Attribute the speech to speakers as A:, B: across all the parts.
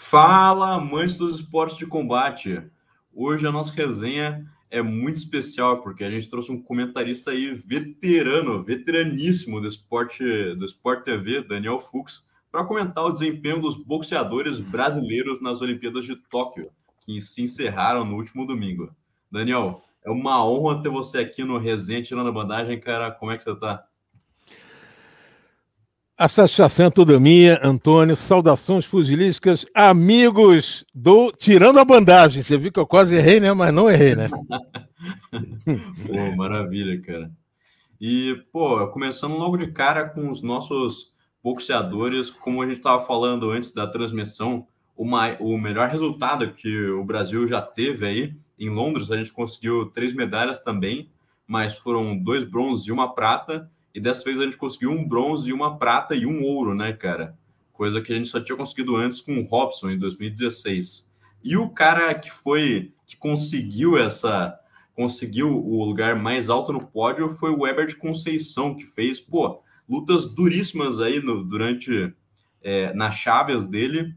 A: Fala, amantes dos esportes de combate! Hoje a nossa resenha é muito especial porque a gente trouxe um comentarista aí veterano, veteraníssimo do esporte, do Sport TV, Daniel Fux, para comentar o desempenho dos boxeadores brasileiros nas Olimpíadas de Tóquio, que se encerraram no último domingo. Daniel, é uma honra ter você aqui no Resenha Tirando a Bandagem, cara. Como é que você está?
B: A satisfação é toda minha, Antônio. Saudações pugilísticas, amigos do Tirando a Bandagem. Você viu que eu quase errei, né? Mas não errei, né?
A: pô, maravilha, cara. E, pô, começando logo de cara com os nossos boxeadores, como a gente estava falando antes da transmissão, o, o melhor resultado que o Brasil já teve aí em Londres, a gente conseguiu três medalhas também, mas foram dois bronzes e uma prata e dessa vez a gente conseguiu um bronze, uma prata e um ouro, né, cara? Coisa que a gente só tinha conseguido antes com o Robson em 2016. E o cara que foi, que conseguiu essa, conseguiu o lugar mais alto no pódio foi o Ebert Conceição, que fez, pô, lutas duríssimas aí no, durante, é, nas chaves dele,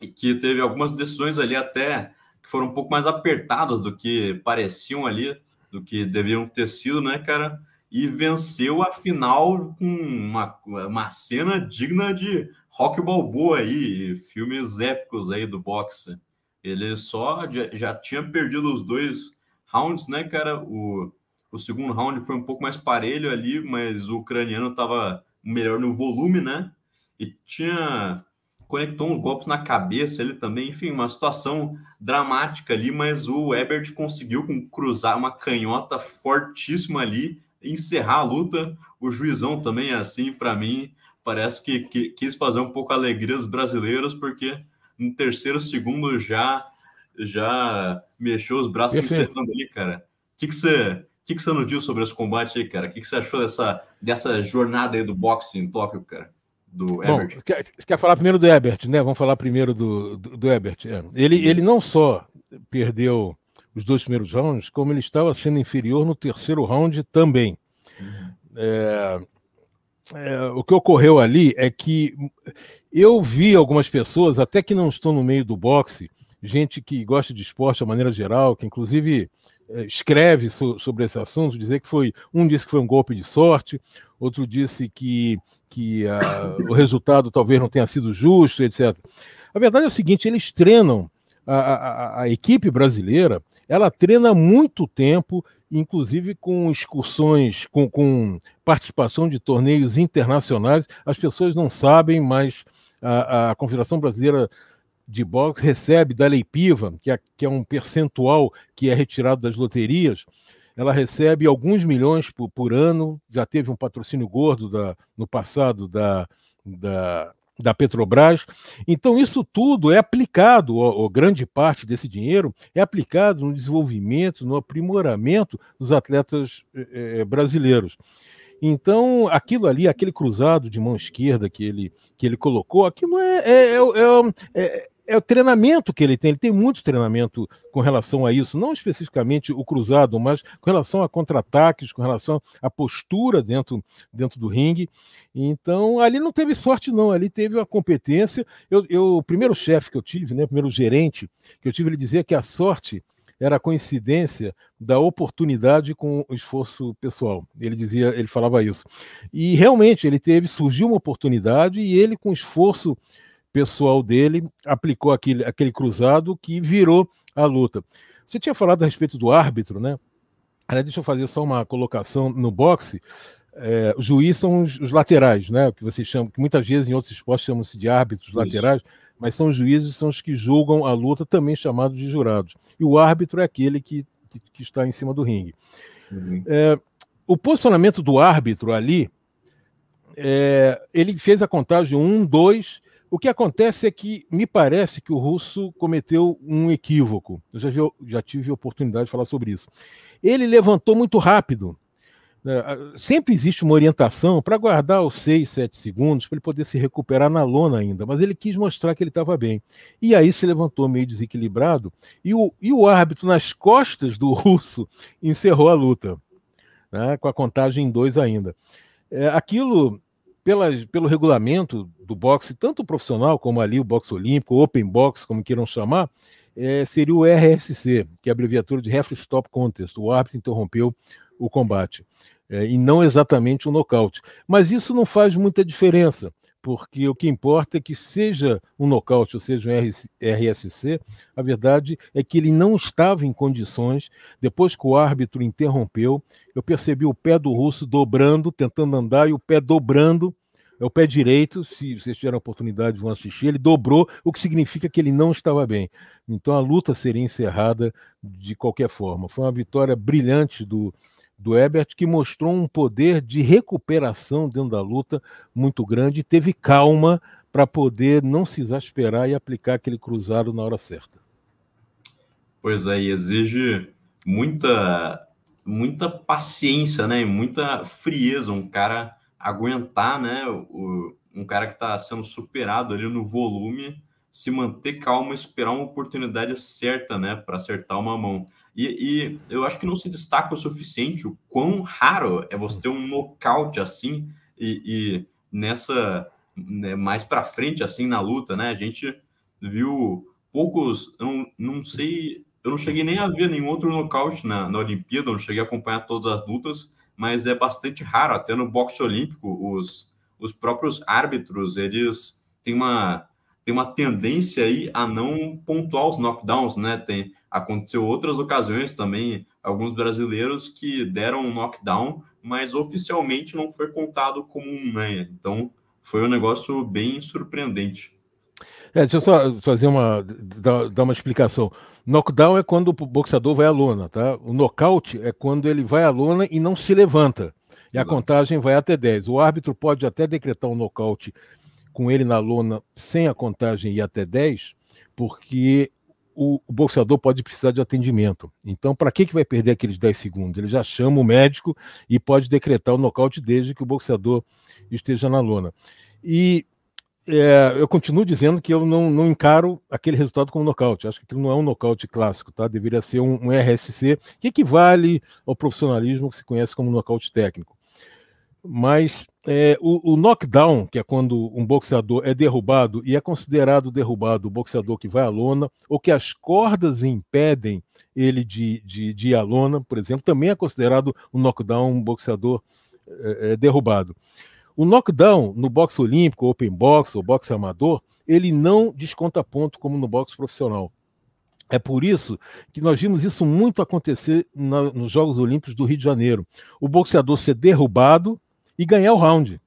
A: e que teve algumas decisões ali até que foram um pouco mais apertadas do que pareciam ali, do que deviam ter sido, né, cara? E venceu a final com uma, uma cena digna de Rock Balboa aí, filmes épicos aí do boxe. Ele só já, já tinha perdido os dois rounds, né, cara? O, o segundo round foi um pouco mais parelho ali, mas o ucraniano estava melhor no volume, né? E tinha conectou uns golpes na cabeça ele também, enfim, uma situação dramática ali, mas o Ebert conseguiu cruzar uma canhota fortíssima ali encerrar a luta. O juizão também é assim, para mim, parece que, que, quis fazer um pouco a alegria dos brasileiros, porque no terceiro segundo já já mexeu os braços encerrando ali, cara. O que, que você que, que você nos diz sobre esse combate aí, cara? O que, que você achou dessa, dessa jornada aí do boxe em Tóquio, cara? Do Ebert? Bom,
B: quer, quer falar primeiro do Ebert, né? Vamos falar primeiro do, do, do Ebert. É. Ele, ele não só perdeu os dois primeiros rounds, como ele estava sendo inferior no terceiro round também. Uhum. É, é, o que ocorreu ali é que eu vi algumas pessoas, até que não estão no meio do boxe, gente que gosta de esporte de maneira geral, que inclusive é, escreve so, sobre esse assunto, dizer que foi um disse que foi um golpe de sorte, outro disse que, que uh, o resultado talvez não tenha sido justo, etc. A verdade é o seguinte: eles treinam a, a, equipe brasileira ela treina muito tempo, inclusive com excursões, com, com participação de torneios internacionais. As pessoas não sabem, mas a, a Confederação Brasileira de Boxe recebe da Lei Piva, que é, que é um percentual que é retirado das loterias, ela recebe alguns milhões por, por ano, já teve um patrocínio gordo da, no passado da, da, da Petrobras. Então, isso tudo é aplicado, ou, grande parte desse dinheiro é aplicado no desenvolvimento, no aprimoramento dos atletas eh, brasileiros. Então, aquilo ali, aquele cruzado de mão esquerda que ele, que ele colocou, aquilo é, é, é, é é o treinamento que ele tem. Ele tem muito treinamento com relação a isso, não especificamente o cruzado, mas com relação a contra-ataques, com relação à postura dentro, dentro do ringue. Então, ali não teve sorte, não. Ali teve uma competência. Eu, eu o primeiro chefe que eu tive, né, o primeiro gerente que eu tive, ele dizia que a sorte era a coincidência da oportunidade com o esforço pessoal. Ele dizia, ele falava isso. E realmente ele teve, surgiu uma oportunidade e ele com esforço pessoal dele aplicou aquele, aquele cruzado que virou a luta. Você tinha falado a respeito do árbitro, né? Aliás, deixa eu fazer só uma colocação no boxe. É, os juízes são os, os, laterais, né? Que vocês chamam, que muitas vezes em outros esportes chamam-se de árbitros Isso. laterais, mas são os juízes, são os que julgam a luta, também chamados de jurados. E o árbitro é aquele que, que, que está em cima do ringue. Uhum. É, o posicionamento do árbitro ali, é, ele fez a contagem um, dois o que acontece é que me parece que o russo cometeu um equívoco. Eu já, já tive oportunidade de falar sobre isso. Ele levantou muito rápido. Né? Sempre existe uma orientação para guardar os 6, 7 segundos para ele poder se recuperar na lona ainda, mas ele quis mostrar que ele estava bem. E aí se levantou meio desequilibrado e o, e o árbitro, nas costas do russo, encerrou a luta, né? com a contagem em dois ainda. É, aquilo pela, pelo regulamento do boxe, tanto profissional como ali o boxe olímpico, open box, como queiram chamar, é, seria o RSC, que é a abreviatura de Referee Stop Contest. O árbitro interrompeu o combate. É, e não exatamente o nocaute. Mas isso não faz muita diferença, porque o que importa é que seja um nocaute ou seja um RSC, a verdade é que ele não estava em condições. Depois que o árbitro interrompeu, eu percebi o pé do russo dobrando, tentando andar, e o pé dobrando. É o pé direito, se vocês tiverem a oportunidade, vão assistir. Ele dobrou, o que significa que ele não estava bem. Então a luta seria encerrada de qualquer forma. Foi uma vitória brilhante do, do Ebert, que mostrou um poder de recuperação dentro da luta muito grande e teve calma para poder não se exasperar e aplicar aquele cruzado na hora certa.
A: Pois é, e exige muita muita paciência, né? muita frieza, um cara aguentar, né? O, um cara que está sendo superado ali no volume, se manter calmo, esperar uma oportunidade certa, né? Para acertar uma mão. E, e, eu acho que não se destaca o suficiente o quão raro é você ter um nocaute assim e, e nessa né, mais para frente assim na luta, né? A gente viu poucos, eu não, não sei, eu não cheguei nem a ver nenhum outro nocaute na, na Olimpíada, não cheguei a acompanhar todas as lutas, mas é bastante raro, até no boxe olímpico, os, os próprios árbitros, eles têm uma tem uma tendência aí a não pontuar os knockdowns, né? Tem, aconteceu outras ocasiões também, alguns brasileiros que deram um knockdown, mas oficialmente não foi contado como um né? Então foi um negócio bem surpreendente.
B: É, deixa eu só fazer uma dar, uma explicação. Knockdown é quando o boxeador vai à lona, tá? O nocaute é quando ele vai à lona e não se levanta. E Exato. a contagem vai até 10. O árbitro pode até decretar um nocaute com ele na lona sem a contagem ir até 10, porque o, o boxeador pode precisar de atendimento. Então, para que, que vai perder aqueles 10 segundos? Ele já chama o médico e pode decretar o nocaute desde que o boxeador esteja na lona. E é, eu continuo dizendo que eu não, não, encaro aquele resultado como nocaute. Acho que aquilo não é um nocaute clássico, tá? Deveria ser um, um RSC que equivale ao profissionalismo que se conhece como nocaute técnico. Mas é, o, o, knockdown, que é quando um boxeador é derrubado e é considerado derrubado o boxeador que vai à lona, ou que as cordas impedem ele de, de, de ir à lona, por exemplo, também é considerado um knockdown, um boxeador é, é, derrubado. O knockdown no boxe olímpico, open box ou boxe amador, ele não desconta ponto como no boxe profissional. É por isso que nós vimos isso muito acontecer na, nos Jogos Olímpicos do Rio de Janeiro. O boxeador ser derrubado e ganhar o round.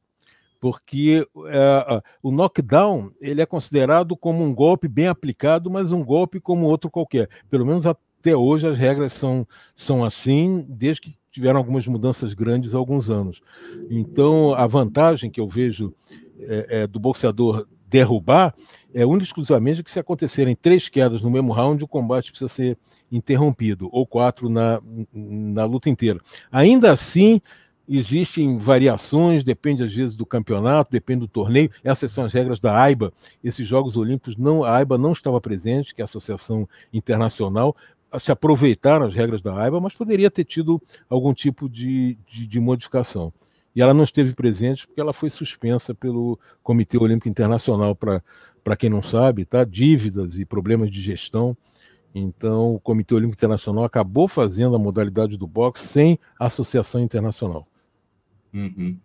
B: Porque é, o knockdown ele é considerado como um golpe bem aplicado, mas um golpe como outro qualquer. Pelo menos até hoje as regras são, são assim, desde que tiveram algumas mudanças grandes há alguns anos. Então, a vantagem que eu vejo é, é, do boxeador derrubar é única exclusivamente que se acontecerem três quedas no mesmo round, o combate precisa ser interrompido, ou quatro na, na luta inteira. Ainda assim, Existem variações, depende às vezes do campeonato, depende do torneio. Essas são as regras da AIBA. Esses Jogos Olímpicos, não, a AIBA não estava presente, que é a Associação Internacional, se aproveitaram as regras da AIBA, mas poderia ter tido algum tipo de, de, de modificação. E ela não esteve presente porque ela foi suspensa pelo Comitê Olímpico Internacional, para quem não sabe, tá? dívidas e problemas de gestão. Então, o Comitê Olímpico Internacional acabou fazendo a modalidade do boxe sem associação internacional.
A: Uhum.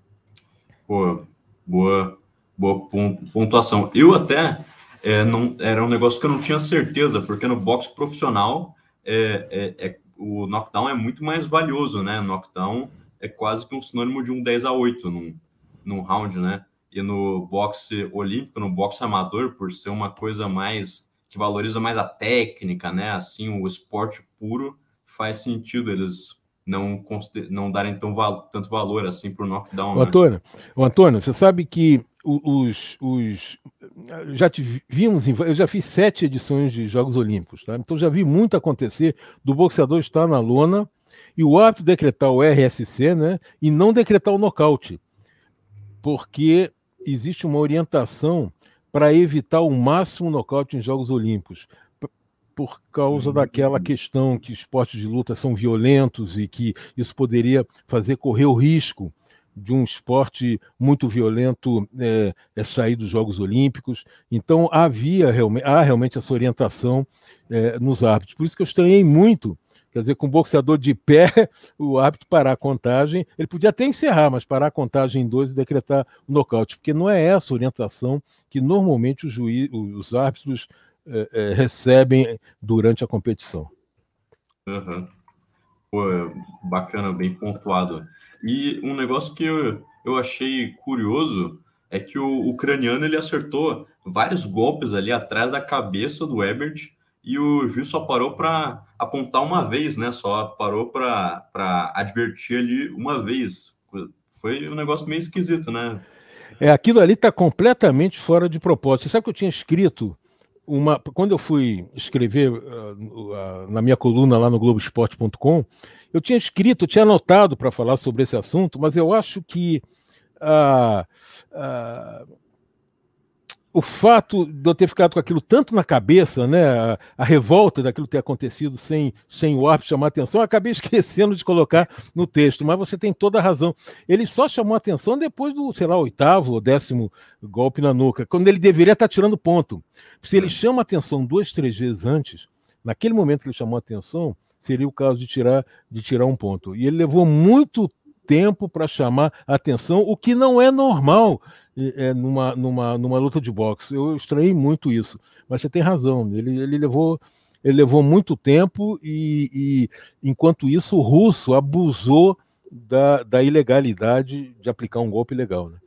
A: Pô, boa, boa pontuação. Eu até é, não, era um negócio que eu não tinha certeza, porque no boxe profissional é, é, é, o knockdown é muito mais valioso, né? Knockdown é quase que um sinônimo de um 10 a 8 num, num round, né? E no boxe olímpico, no boxe amador, por ser uma coisa mais que valoriza mais a técnica, né? Assim, o esporte puro faz sentido eles não, não darem tão val tanto valor assim para o knockdown. O
B: né? Antônio, o Antônio, você sabe que os, os já vimos, eu já fiz sete edições de Jogos Olímpicos, tá? então já vi muito acontecer do boxeador estar na lona e o árbitro decretar o RSC, né, e não decretar o nocaute, porque existe uma orientação para evitar o máximo nocaute em Jogos Olímpicos por causa daquela questão que esportes de luta são violentos e que isso poderia fazer correr o risco de um esporte muito violento é, é sair dos Jogos Olímpicos. Então havia realmente, há realmente essa orientação é, nos árbitros. Por isso que eu estranhei muito Quer dizer, com o boxeador de pé, o árbitro parar a contagem, ele podia até encerrar, mas parar a contagem em dois e decretar o nocaute, porque não é essa orientação que normalmente os, juiz, os árbitros é, é, recebem durante a competição.
A: Uhum. Pô, é bacana, bem pontuado. E um negócio que eu, eu achei curioso é que o ucraniano ele acertou vários golpes ali atrás da cabeça do Ebert e o juiz só parou para apontar uma vez, né? Só parou para advertir ali uma vez. Foi um negócio meio esquisito, né?
B: É, aquilo ali está completamente fora de propósito. Você sabe que eu tinha escrito uma. Quando eu fui escrever uh, uh, na minha coluna lá no Globoesporte.com, eu tinha escrito, eu tinha anotado para falar sobre esse assunto, mas eu acho que. Uh, o fato de eu ter ficado com aquilo tanto na cabeça, né, a, a, revolta daquilo ter acontecido sem, sem o árbitro chamar atenção, eu acabei esquecendo de colocar no texto, mas você tem toda a razão. Ele só chamou atenção depois do, sei lá, oitavo ou décimo golpe na nuca, quando ele deveria estar tirando ponto. Se ele chama atenção duas, três vezes antes, naquele momento que ele chamou atenção, seria o caso de tirar, de tirar um ponto. E ele levou muito tempo para chamar atenção, o que não é normal é, numa, numa, numa luta de boxe. Eu estranhei muito isso, mas você tem razão. Ele, ele levou ele levou muito tempo e, e enquanto isso o russo abusou da, da ilegalidade de aplicar um golpe legal. Né?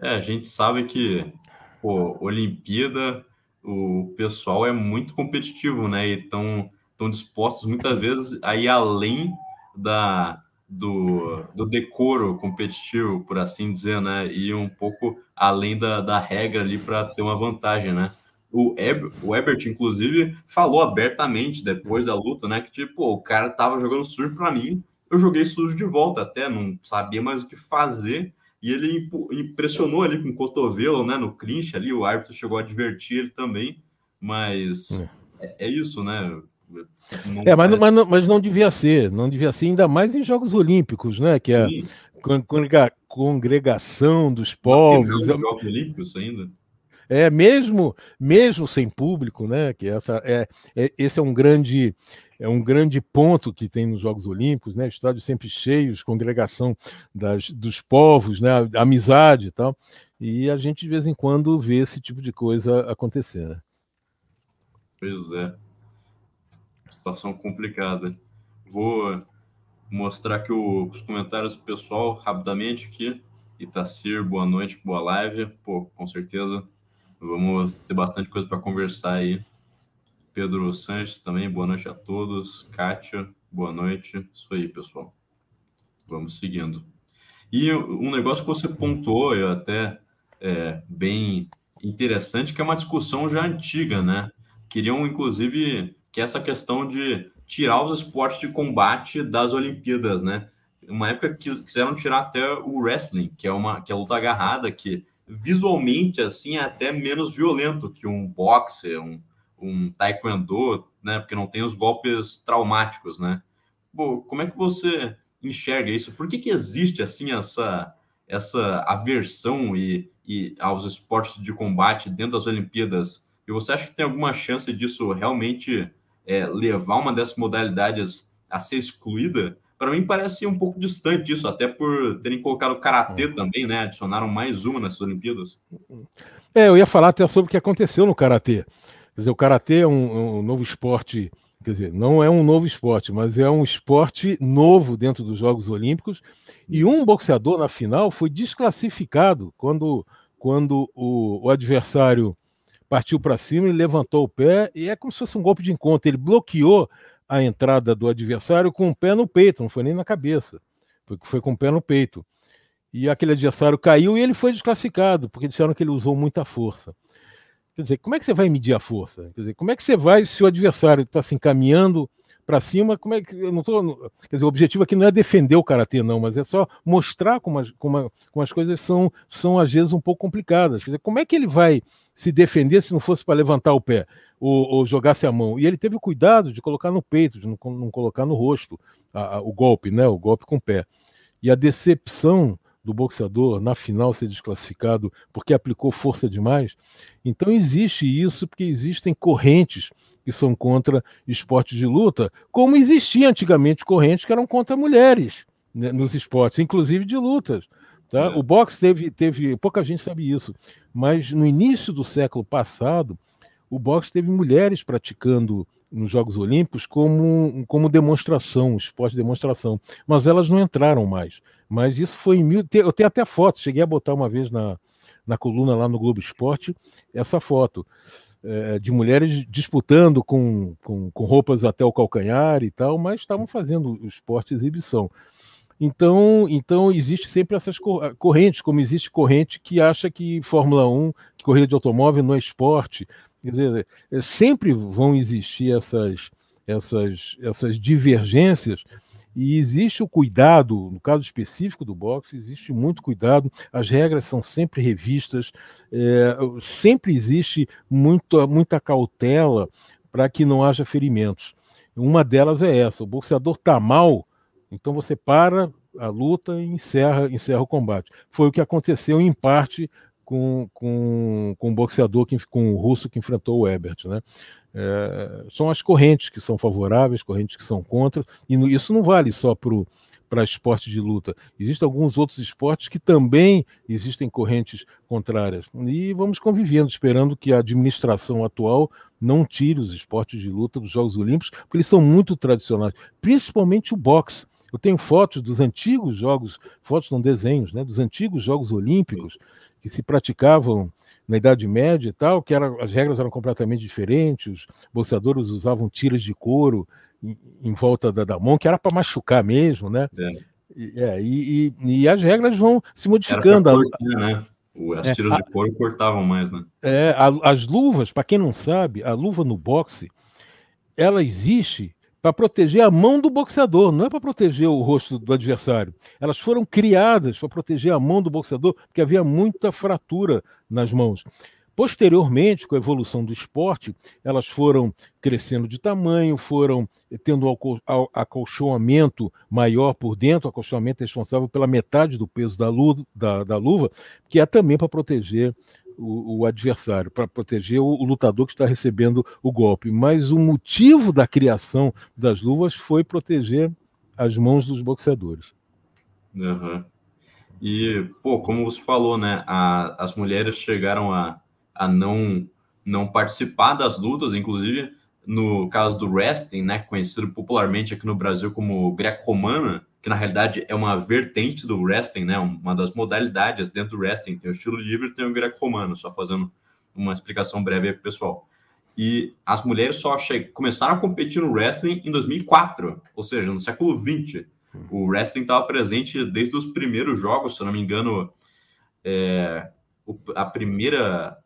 A: É, a gente sabe que pô, Olimpíada o pessoal é muito competitivo, né? E estão dispostos muitas vezes a ir além da, do, do decoro competitivo, por assim dizer, né? E um pouco além da, da regra ali para ter uma vantagem, né? O, Eber, o Ebert, inclusive, falou abertamente depois da luta, né? Que tipo, o cara tava jogando sujo para mim, eu joguei sujo de volta até, não sabia mais o que fazer. E ele impressionou ali com o cotovelo, né? No clinch ali, o árbitro chegou a advertir ele também, mas é, é, é isso, né?
B: É, mas, mas, não, mas não devia ser, não devia ser, ainda mais em Jogos Olímpicos, né? Que é a congregação dos povos.
A: Não, Jogos Olímpicos ainda.
B: É, mesmo, mesmo sem público, né? Que essa é, é, esse é um grande é um grande ponto que tem nos Jogos Olímpicos, né? Estádios sempre cheios, congregação das, dos povos, né? Amizade e tal. E a gente de vez em quando vê esse tipo de coisa acontecer. Né?
A: Pois é situação complicada. Vou mostrar aqui os comentários do pessoal rapidamente aqui. Itacir, boa noite, boa live. Pô, com certeza vamos ter bastante coisa para conversar aí. Pedro Sanches também, boa noite a todos. Kátia, boa noite. Isso aí, pessoal. Vamos seguindo. E um negócio que você pontuou, eu até é, bem interessante, que é uma discussão já antiga, né? Queriam, inclusive, que é essa questão de tirar os esportes de combate das Olimpíadas, né? Uma época que quiseram tirar até o wrestling, que é uma que é a luta agarrada, que visualmente assim é até menos violento que um boxe, um, um taekwondo, né? Porque não tem os golpes traumáticos, né? Bom, como é que você enxerga isso? Por que, que existe assim essa essa aversão e, e aos esportes de combate dentro das Olimpíadas? E você acha que tem alguma chance disso realmente é, levar uma dessas modalidades a ser excluída, para mim parece um pouco distante isso, até por terem colocado o karatê uhum. também, né? Adicionaram mais uma nessas Olimpíadas.
B: É, eu ia falar até sobre o que aconteceu no karatê. Quer dizer, o karatê é um, um novo esporte, quer dizer, não é um novo esporte, mas é um esporte novo dentro dos Jogos Olímpicos. E um boxeador na final foi desclassificado quando, quando o, o adversário partiu para cima e levantou o pé, e é como se fosse um golpe de encontro. Ele bloqueou a entrada do adversário com o pé no peito, não foi nem na cabeça, foi, foi com o pé no peito. E aquele adversário caiu e ele foi desclassificado, porque disseram que ele usou muita força. Quer dizer, como é que você vai medir a força? Quer dizer, como é que você vai, se o adversário está se encaminhando para cima, como é que. Eu não tô, quer dizer, o objetivo aqui não é defender o karatê, não, mas é só mostrar como as, como, como as coisas são, são, às vezes, um pouco complicadas. Quer dizer, como é que ele vai se defender se não fosse para levantar o pé ou, ou, jogasse a mão? E ele teve o cuidado de colocar no peito, de não, não colocar no rosto a, a, o golpe, né? O golpe com o pé. e a decepção do boxeador na final ser desclassificado porque aplicou força demais. Então existe isso porque existem correntes que são contra esportes de luta, como existia antigamente correntes que eram contra mulheres né, nos esportes, inclusive de lutas. Tá? É. O boxe teve, teve, pouca gente sabe isso, mas no início do século passado, o boxe teve mulheres praticando nos Jogos Olímpicos como, como demonstração, esporte de demonstração, mas elas não entraram mais. Mas isso foi em mil. Eu tenho até foto, cheguei a botar uma vez na, na coluna lá no Globo Esporte essa foto. É, de mulheres disputando com, com, com, roupas até o calcanhar e tal, mas estavam fazendo o esporte exibição. Então, então existe sempre essas correntes, como existe corrente que acha que Fórmula 1, que corrida de automóvel não é esporte, Quer dizer, é, sempre vão existir essas, essas, essas divergências e existe o cuidado, no caso específico do boxe, existe muito cuidado, as regras são sempre revistas, é, sempre existe muito, muita cautela para que não haja ferimentos. Uma delas é essa: o boxeador está mal, então você para a luta e encerra, encerra o combate. Foi o que aconteceu em parte com, com, com o boxeador, que, com o russo que enfrentou o Ebert. Né? É, são as correntes que são favoráveis, correntes que são contra, e isso não vale só para esporte de luta. Existem alguns outros esportes que também existem correntes contrárias. E vamos convivendo, esperando que a administração atual não tire os esportes de luta dos Jogos Olímpicos, porque eles são muito tradicionais, principalmente o boxe. Eu tenho fotos dos antigos jogos, fotos não desenhos, né, dos antigos Jogos Olímpicos, que se praticavam na Idade Média e tal, que era, as regras eram completamente diferentes, os boxeadores usavam tiras de couro em, em volta da, da, mão, que era para machucar mesmo, né? É. E, é, e, e, as regras vão se modificando.
A: Cortar, né? As é, tiras é, de couro cortavam mais, né?
B: É, a, as luvas, para quem não sabe, a luva no boxe, ela existe para proteger a mão do boxeador, não é para proteger o rosto do adversário. Elas foram criadas para proteger a mão do boxeador, porque havia muita fratura nas mãos. Posteriormente, com a evolução do esporte, elas foram crescendo de tamanho, foram tendo um acolchoamento maior por dentro, acolchoamento responsável pela metade do peso da luva, da, da luva que é também para proteger o, o adversário, para proteger o, o, lutador que está recebendo o golpe. Mas o motivo da criação das luvas foi proteger as mãos dos boxeadores.
A: Uhum. E, pô, como você falou, né, a, as mulheres chegaram a, a não, não participar das lutas, inclusive no caso do wrestling, né, conhecido popularmente aqui no Brasil como greco-romana, que na realidade é uma vertente do wrestling, né? Uma das modalidades dentro do wrestling. Tem o estilo livre tem o greco-romano, só fazendo uma explicação breve aí pro pessoal. E as mulheres só começaram a competir no wrestling em 2004, ou seja, no século 20. O wrestling estava presente desde os primeiros jogos, se eu não me engano, é, a primeira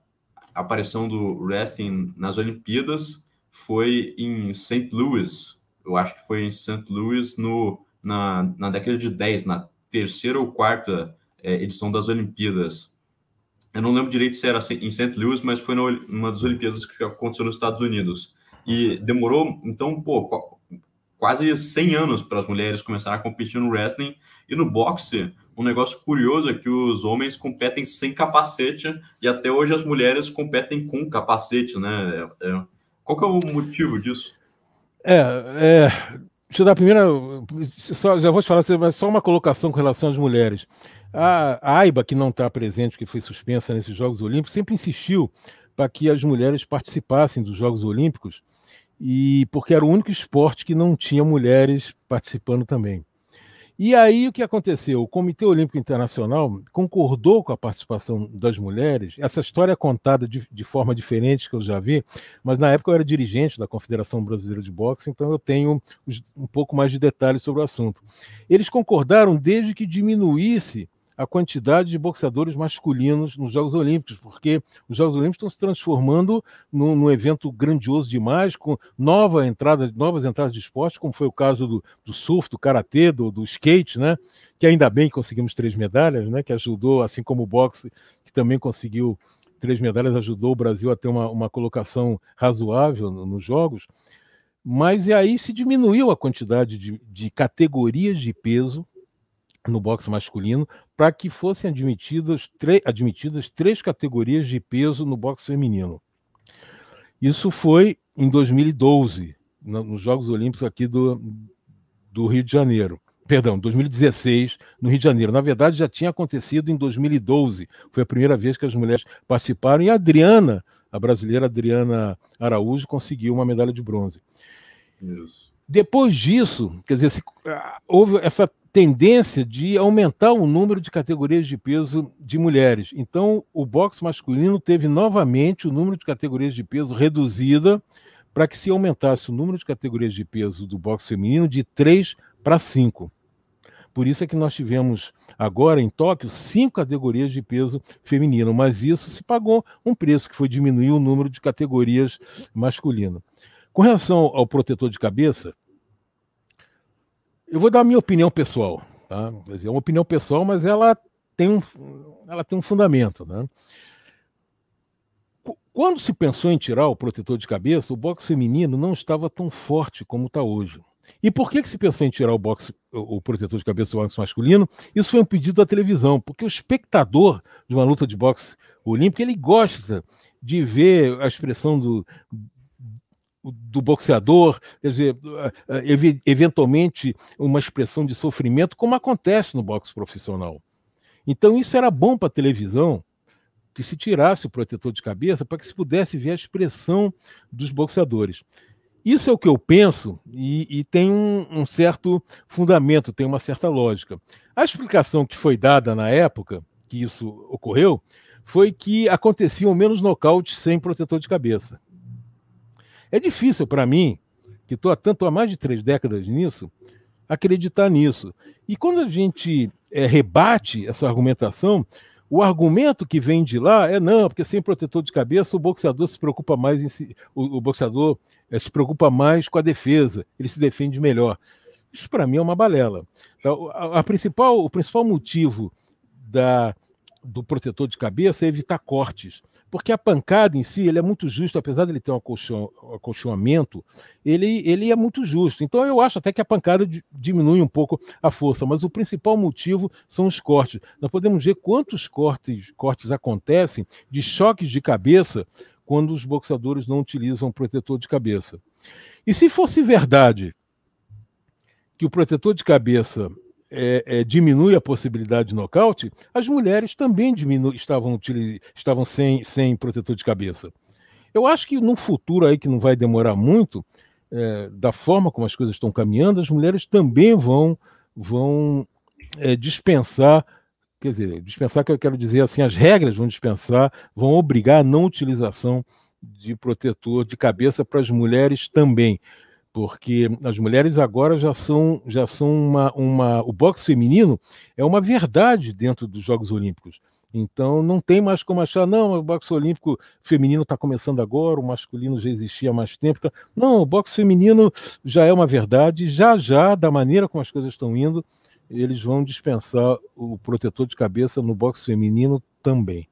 A: aparição do wrestling nas Olimpíadas foi em St. Louis. Eu acho que foi em St. Louis no na, na década de 10, na terceira ou quarta é, edição das Olimpíadas. Eu não lembro direito se era em St. Louis, mas foi numa das Olimpíadas que aconteceu nos Estados Unidos. E demorou, então, pô, quase 100 anos para as mulheres começarem a competir no wrestling. E no boxe, um negócio curioso é que os homens competem sem capacete e até hoje as mulheres competem com capacete, né? É, é... Qual que é o motivo disso?
B: É, é, Deixa eu dar a primeira. Só, já vou te falar, mas só uma colocação com relação às mulheres. A, AIBA, que não está presente, que foi suspensa nesses Jogos Olímpicos, sempre insistiu para que as mulheres participassem dos Jogos Olímpicos, e porque era o único esporte que não tinha mulheres participando também. E aí o que aconteceu? O Comitê Olímpico Internacional concordou com a participação das mulheres. Essa história é contada de, de, forma diferente que eu já vi, mas na época eu era dirigente da Confederação Brasileira de Boxe, então eu tenho um pouco mais de detalhes sobre o assunto. Eles concordaram desde que diminuísse a quantidade de boxeadores masculinos nos Jogos Olímpicos, porque os Jogos Olímpicos estão se transformando num, num evento grandioso demais, com nova entrada, novas entradas de esporte, como foi o caso do, do surf, do karatê, do, do, skate, né? Que ainda bem que conseguimos três medalhas, né? Que ajudou, assim como o boxe, que também conseguiu três medalhas, ajudou o Brasil a ter uma, uma colocação razoável nos Jogos. Mas e aí se diminuiu a quantidade de, de categorias de peso no boxe masculino para que fossem admitidas, admitidas três categorias de peso no boxe feminino. Isso foi em 2012, nos Jogos Olímpicos aqui do, do Rio de Janeiro. Perdão, 2016, no Rio de Janeiro. Na verdade, já tinha acontecido em 2012. Foi a primeira vez que as mulheres participaram. E a Adriana, a brasileira Adriana Araújo, conseguiu uma medalha de bronze. Isso. Depois disso, quer dizer, ah, houve essa tendência de aumentar o número de categorias de peso de mulheres. Então, o boxe masculino teve novamente o número de categorias de peso reduzida para que se aumentasse o número de categorias de peso do boxe feminino de 3 para 5. Por isso é que nós tivemos agora em Tóquio cinco categorias de peso feminino, mas isso se pagou um preço que foi diminuir o número de categorias masculino. Com relação ao protetor de cabeça, eu vou dar a minha opinião pessoal. Tá? É uma opinião pessoal, mas ela tem um, ela tem um fundamento. Né? Quando se pensou em tirar o protetor de cabeça, o boxe feminino não estava tão forte como está hoje. E por que, que se pensou em tirar o, boxe, o protetor de cabeça do boxe masculino? Isso foi um pedido da televisão, porque o espectador de uma luta de boxe olímpico ele gosta de ver a expressão do, do boxeador, quer dizer, eventualmente uma expressão de sofrimento, como acontece no boxe profissional. Então isso era bom para a televisão, que se tirasse o protetor de cabeça para que se pudesse ver a expressão dos boxeadores. Isso é o que eu penso e, e tem um, um, certo fundamento, tem uma certa lógica. A explicação que foi dada na época que isso ocorreu foi que aconteciam menos nocautes sem protetor de cabeça. É difícil para mim, que estou há tanto há mais de três décadas nisso, acreditar nisso. E quando a gente é, rebate essa argumentação, o argumento que vem de lá é não, porque sem protetor de cabeça o boxeador se preocupa mais si, o, o boxeador é, se preocupa mais com a defesa, ele se defende melhor. Isso para mim é uma balela. Então, a, a principal, o principal motivo da, do protetor de cabeça é evitar cortes porque a pancada em si ele é muito justo, apesar de ele ter um acolchoamento, ele, ele é muito justo. Então eu acho até que a pancada diminui um pouco a força, mas o principal motivo são os cortes. Nós podemos ver quantos cortes, cortes acontecem de choques de cabeça quando os boxeadores não utilizam protetor de cabeça. E se fosse verdade que o protetor de cabeça é, é, diminui a possibilidade de nocaute, as mulheres também diminu estavam, estavam sem, sem protetor de cabeça. Eu acho que no futuro aí, que não vai demorar muito, é, da forma como as coisas estão caminhando, as mulheres também vão, vão é, dispensar, quer dizer, dispensar que eu quero dizer assim, as regras vão dispensar, vão obrigar a não utilização de protetor de cabeça para as mulheres também porque as mulheres agora já são já são uma, uma o boxe feminino é uma verdade dentro dos Jogos Olímpicos. Então não tem mais como achar, não, o boxe olímpico feminino está começando agora, o masculino já existia há mais tempo. Tá... Não, o boxe feminino já é uma verdade, já já, da maneira como as coisas estão indo, eles vão dispensar o protetor de cabeça no boxe feminino também.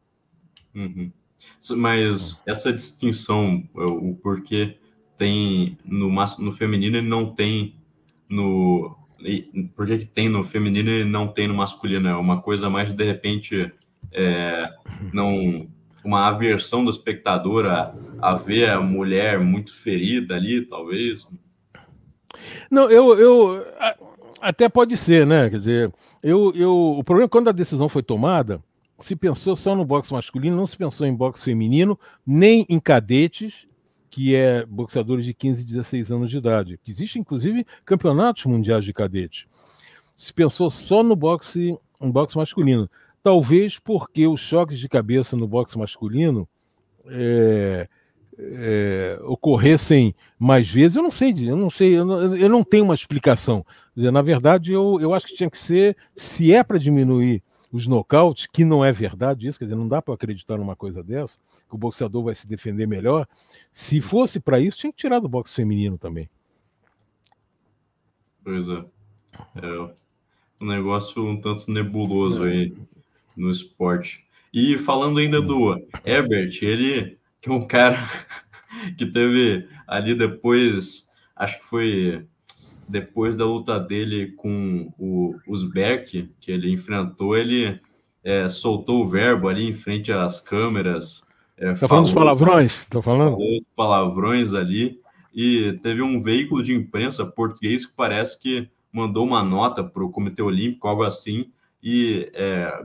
A: Uhum. Mas essa distinção, o porquê tem no, no feminino e não tem no. Por que, que tem no feminino e não tem no masculino? É uma coisa mais de repente é, não uma aversão do espectador a, a ver a mulher muito ferida ali, talvez.
B: Não, eu, eu até pode ser, né? Quer dizer, eu, eu, o problema é quando a decisão foi tomada, se pensou só no boxe masculino, não se pensou em boxe feminino, nem em cadetes que é boxeadores de 15 e 16 anos de idade. Existem, inclusive, campeonatos mundiais de cadete. Se pensou só no boxe, no boxe masculino. Talvez porque os choques de cabeça no boxe masculino é, é, ocorressem mais vezes. Eu não sei, eu não sei, eu não, eu não tenho uma explicação. Na verdade, eu, eu acho que tinha que ser, se é para diminuir os nocautes, que não é verdade isso, quer dizer, não dá para acreditar numa coisa dessa, que o boxeador vai se defender melhor. Se fosse para isso, tinha que tirar do boxe feminino também.
A: Pois é. É um negócio um tanto nebuloso é. aí no esporte. E falando ainda do Herbert, ele que é um cara que teve ali depois, acho que foi depois da luta dele com o Uzbek, que ele enfrentou, ele é, soltou o verbo ali em frente às câmeras.
B: É, tá falando dos palavrões? Tá falando?
A: Falou palavrões ali. E teve um veículo de imprensa português que parece que mandou uma nota para o Comitê Olímpico, algo assim, e é,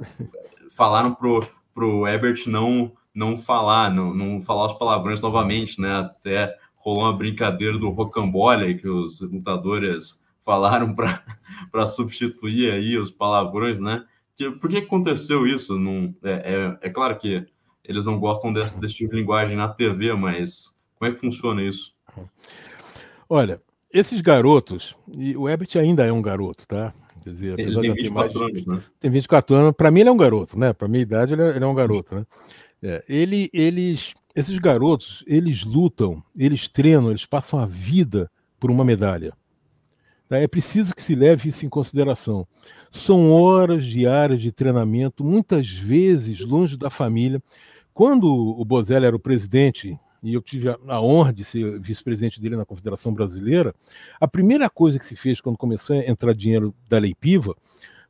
A: falaram pro, pro Ebert não não falar, não, não falar os palavrões novamente, né? Até rolou uma brincadeira do rocambole que os lutadores falaram para substituir aí os palavrões, né? Que, por que aconteceu isso? Não, é, é, é claro que eles não gostam desse, desse tipo de linguagem na TV, mas como é que funciona isso?
B: Olha, esses garotos, e o Ebert ainda é um garoto, tá?
A: Quer dizer, ele tem 24 mais, anos, né?
B: Tem 24 anos. Para mim, ele é um garoto, né? Para minha idade, ele é, ele é um garoto, né? É, ele, eles, esses garotos, eles lutam, eles treinam, eles passam a vida por uma medalha. Tá? É preciso que se leve isso em consideração. São horas diárias de treinamento, muitas vezes longe da família. Quando o Bozelli era o presidente, e eu tive a honra de ser vice-presidente dele na Confederação Brasileira, a primeira coisa que se fez quando começou a entrar dinheiro da Lei Piva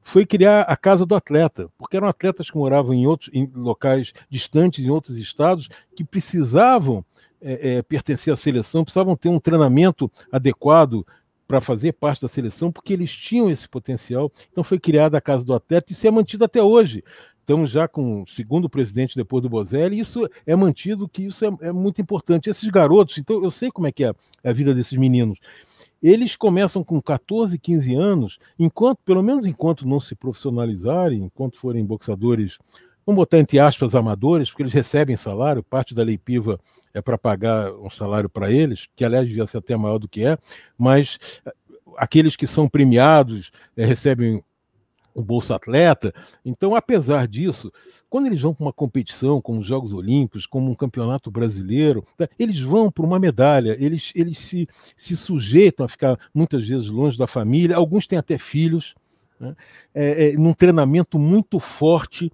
B: foi criar a casa do atleta, porque eram atletas que moravam em outros em locais distantes, em outros estados, que precisavam é, é, pertencer à seleção, precisavam ter um treinamento adequado para fazer parte da seleção, porque eles tinham esse potencial. Então foi criada a casa do atleta e se é mantido até hoje. Estamos já com o segundo presidente depois do Bozelli, e isso é mantido, que isso é, é muito importante. Esses garotos, então eu sei como é que é a vida desses meninos eles começam com 14, 15 anos, enquanto, pelo menos enquanto não se profissionalizarem, enquanto forem boxadores, vamos botar entre aspas, amadores, porque eles recebem salário, parte da lei PIVA é para pagar um salário para eles, que aliás devia ser até maior do que é, mas eh, aqueles que são premiados é, recebem o Bolsa Atleta. Então, apesar disso, quando eles vão para uma competição, como os Jogos Olímpicos, como um campeonato brasileiro, tá, eles vão para uma medalha, eles, eles se, se sujeitam a ficar muitas vezes longe da família, alguns têm até filhos, né? é, é, num treinamento muito forte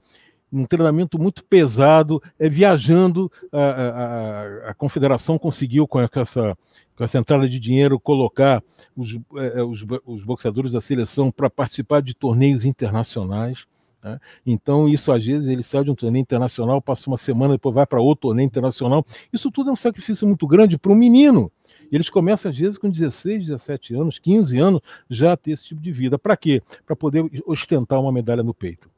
B: um treinamento muito pesado, é, viajando. A, a, a, confederação conseguiu, com essa, com essa entrada de dinheiro, colocar os, é, é os, os boxeadores da seleção para participar de torneios internacionais. Né? Então, isso às vezes ele sai de um torneio internacional, passa uma semana, depois vai para outro torneio internacional. Isso tudo é um sacrifício muito grande para um menino. Eles começam, às vezes, com 16, 17 anos, 15 anos, já a ter esse tipo de vida. Para quê? Para poder ostentar uma medalha no peito.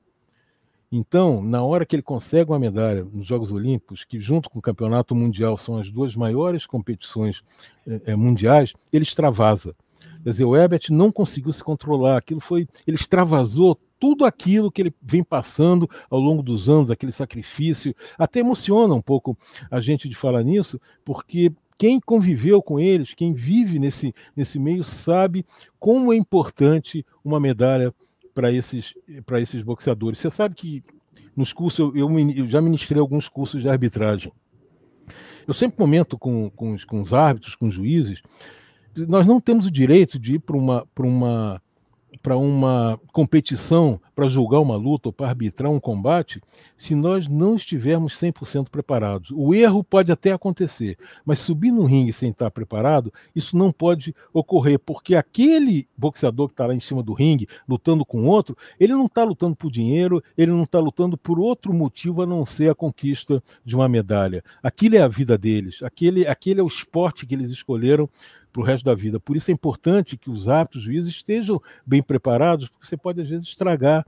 B: Então, na hora que ele consegue uma medalha nos Jogos Olímpicos, que junto com o Campeonato Mundial são as duas maiores competições é, mundiais, ele extravasa. Quer dizer, o Herbert não conseguiu se controlar, aquilo foi, ele extravasou tudo aquilo que ele vem passando ao longo dos anos, aquele sacrifício, até emociona um pouco a gente de falar nisso, porque quem conviveu com eles, quem vive nesse, nesse meio, sabe como é importante uma medalha para esses, esses boxeadores. Você sabe que nos cursos, eu, eu, eu, já ministrei alguns cursos de arbitragem. Eu sempre comento com, com, os, com os árbitros, com os juízes, nós não temos o direito de ir para uma, uma para uma competição, para julgar uma luta ou para arbitrar um combate, se nós não estivermos 100% preparados. O erro pode até acontecer, mas subir no ringue sem estar preparado, isso não pode ocorrer, porque aquele boxeador que está lá em cima do ringue, lutando com outro, ele não está lutando por dinheiro, ele não está lutando por outro motivo a não ser a conquista de uma medalha. Aquilo é a vida deles, aquele, aquele é o esporte que eles escolheram para o resto da vida. Por isso é importante que os árbitros, os juízes estejam bem preparados, porque você pode, às vezes, estragar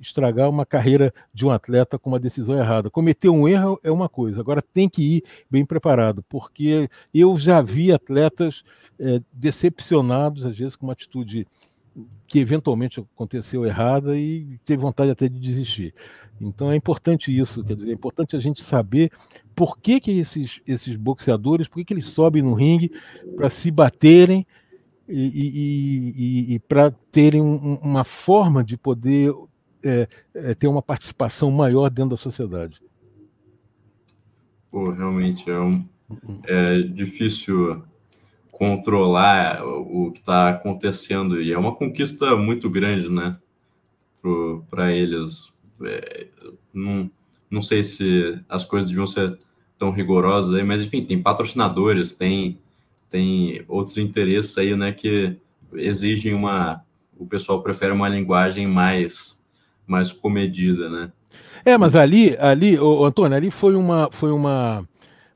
B: estragar uma carreira de um atleta com uma decisão errada. Cometer um erro é uma coisa, agora tem que ir bem preparado, porque eu já vi atletas é, decepcionados, às vezes, com uma atitude que eventualmente aconteceu errada e teve vontade até de desistir. Então é importante isso, quer dizer, é importante a gente saber por que, que esses, esses boxeadores, por que, que eles sobem no ringue para se baterem e, e, e, e para terem um, uma forma de poder é, é, ter uma participação maior dentro da sociedade.
A: Pô, realmente é, um, é difícil controlar o, que está acontecendo e é uma conquista muito grande, né, para eles. É, não, não sei se as coisas deviam ser tão rigorosas aí, mas enfim, tem patrocinadores, tem, tem outros interesses aí, né, que exigem uma. O pessoal prefere uma linguagem mais, mais comedida, né?
B: É, mas ali, ali, o Antônio, ali foi uma, foi uma,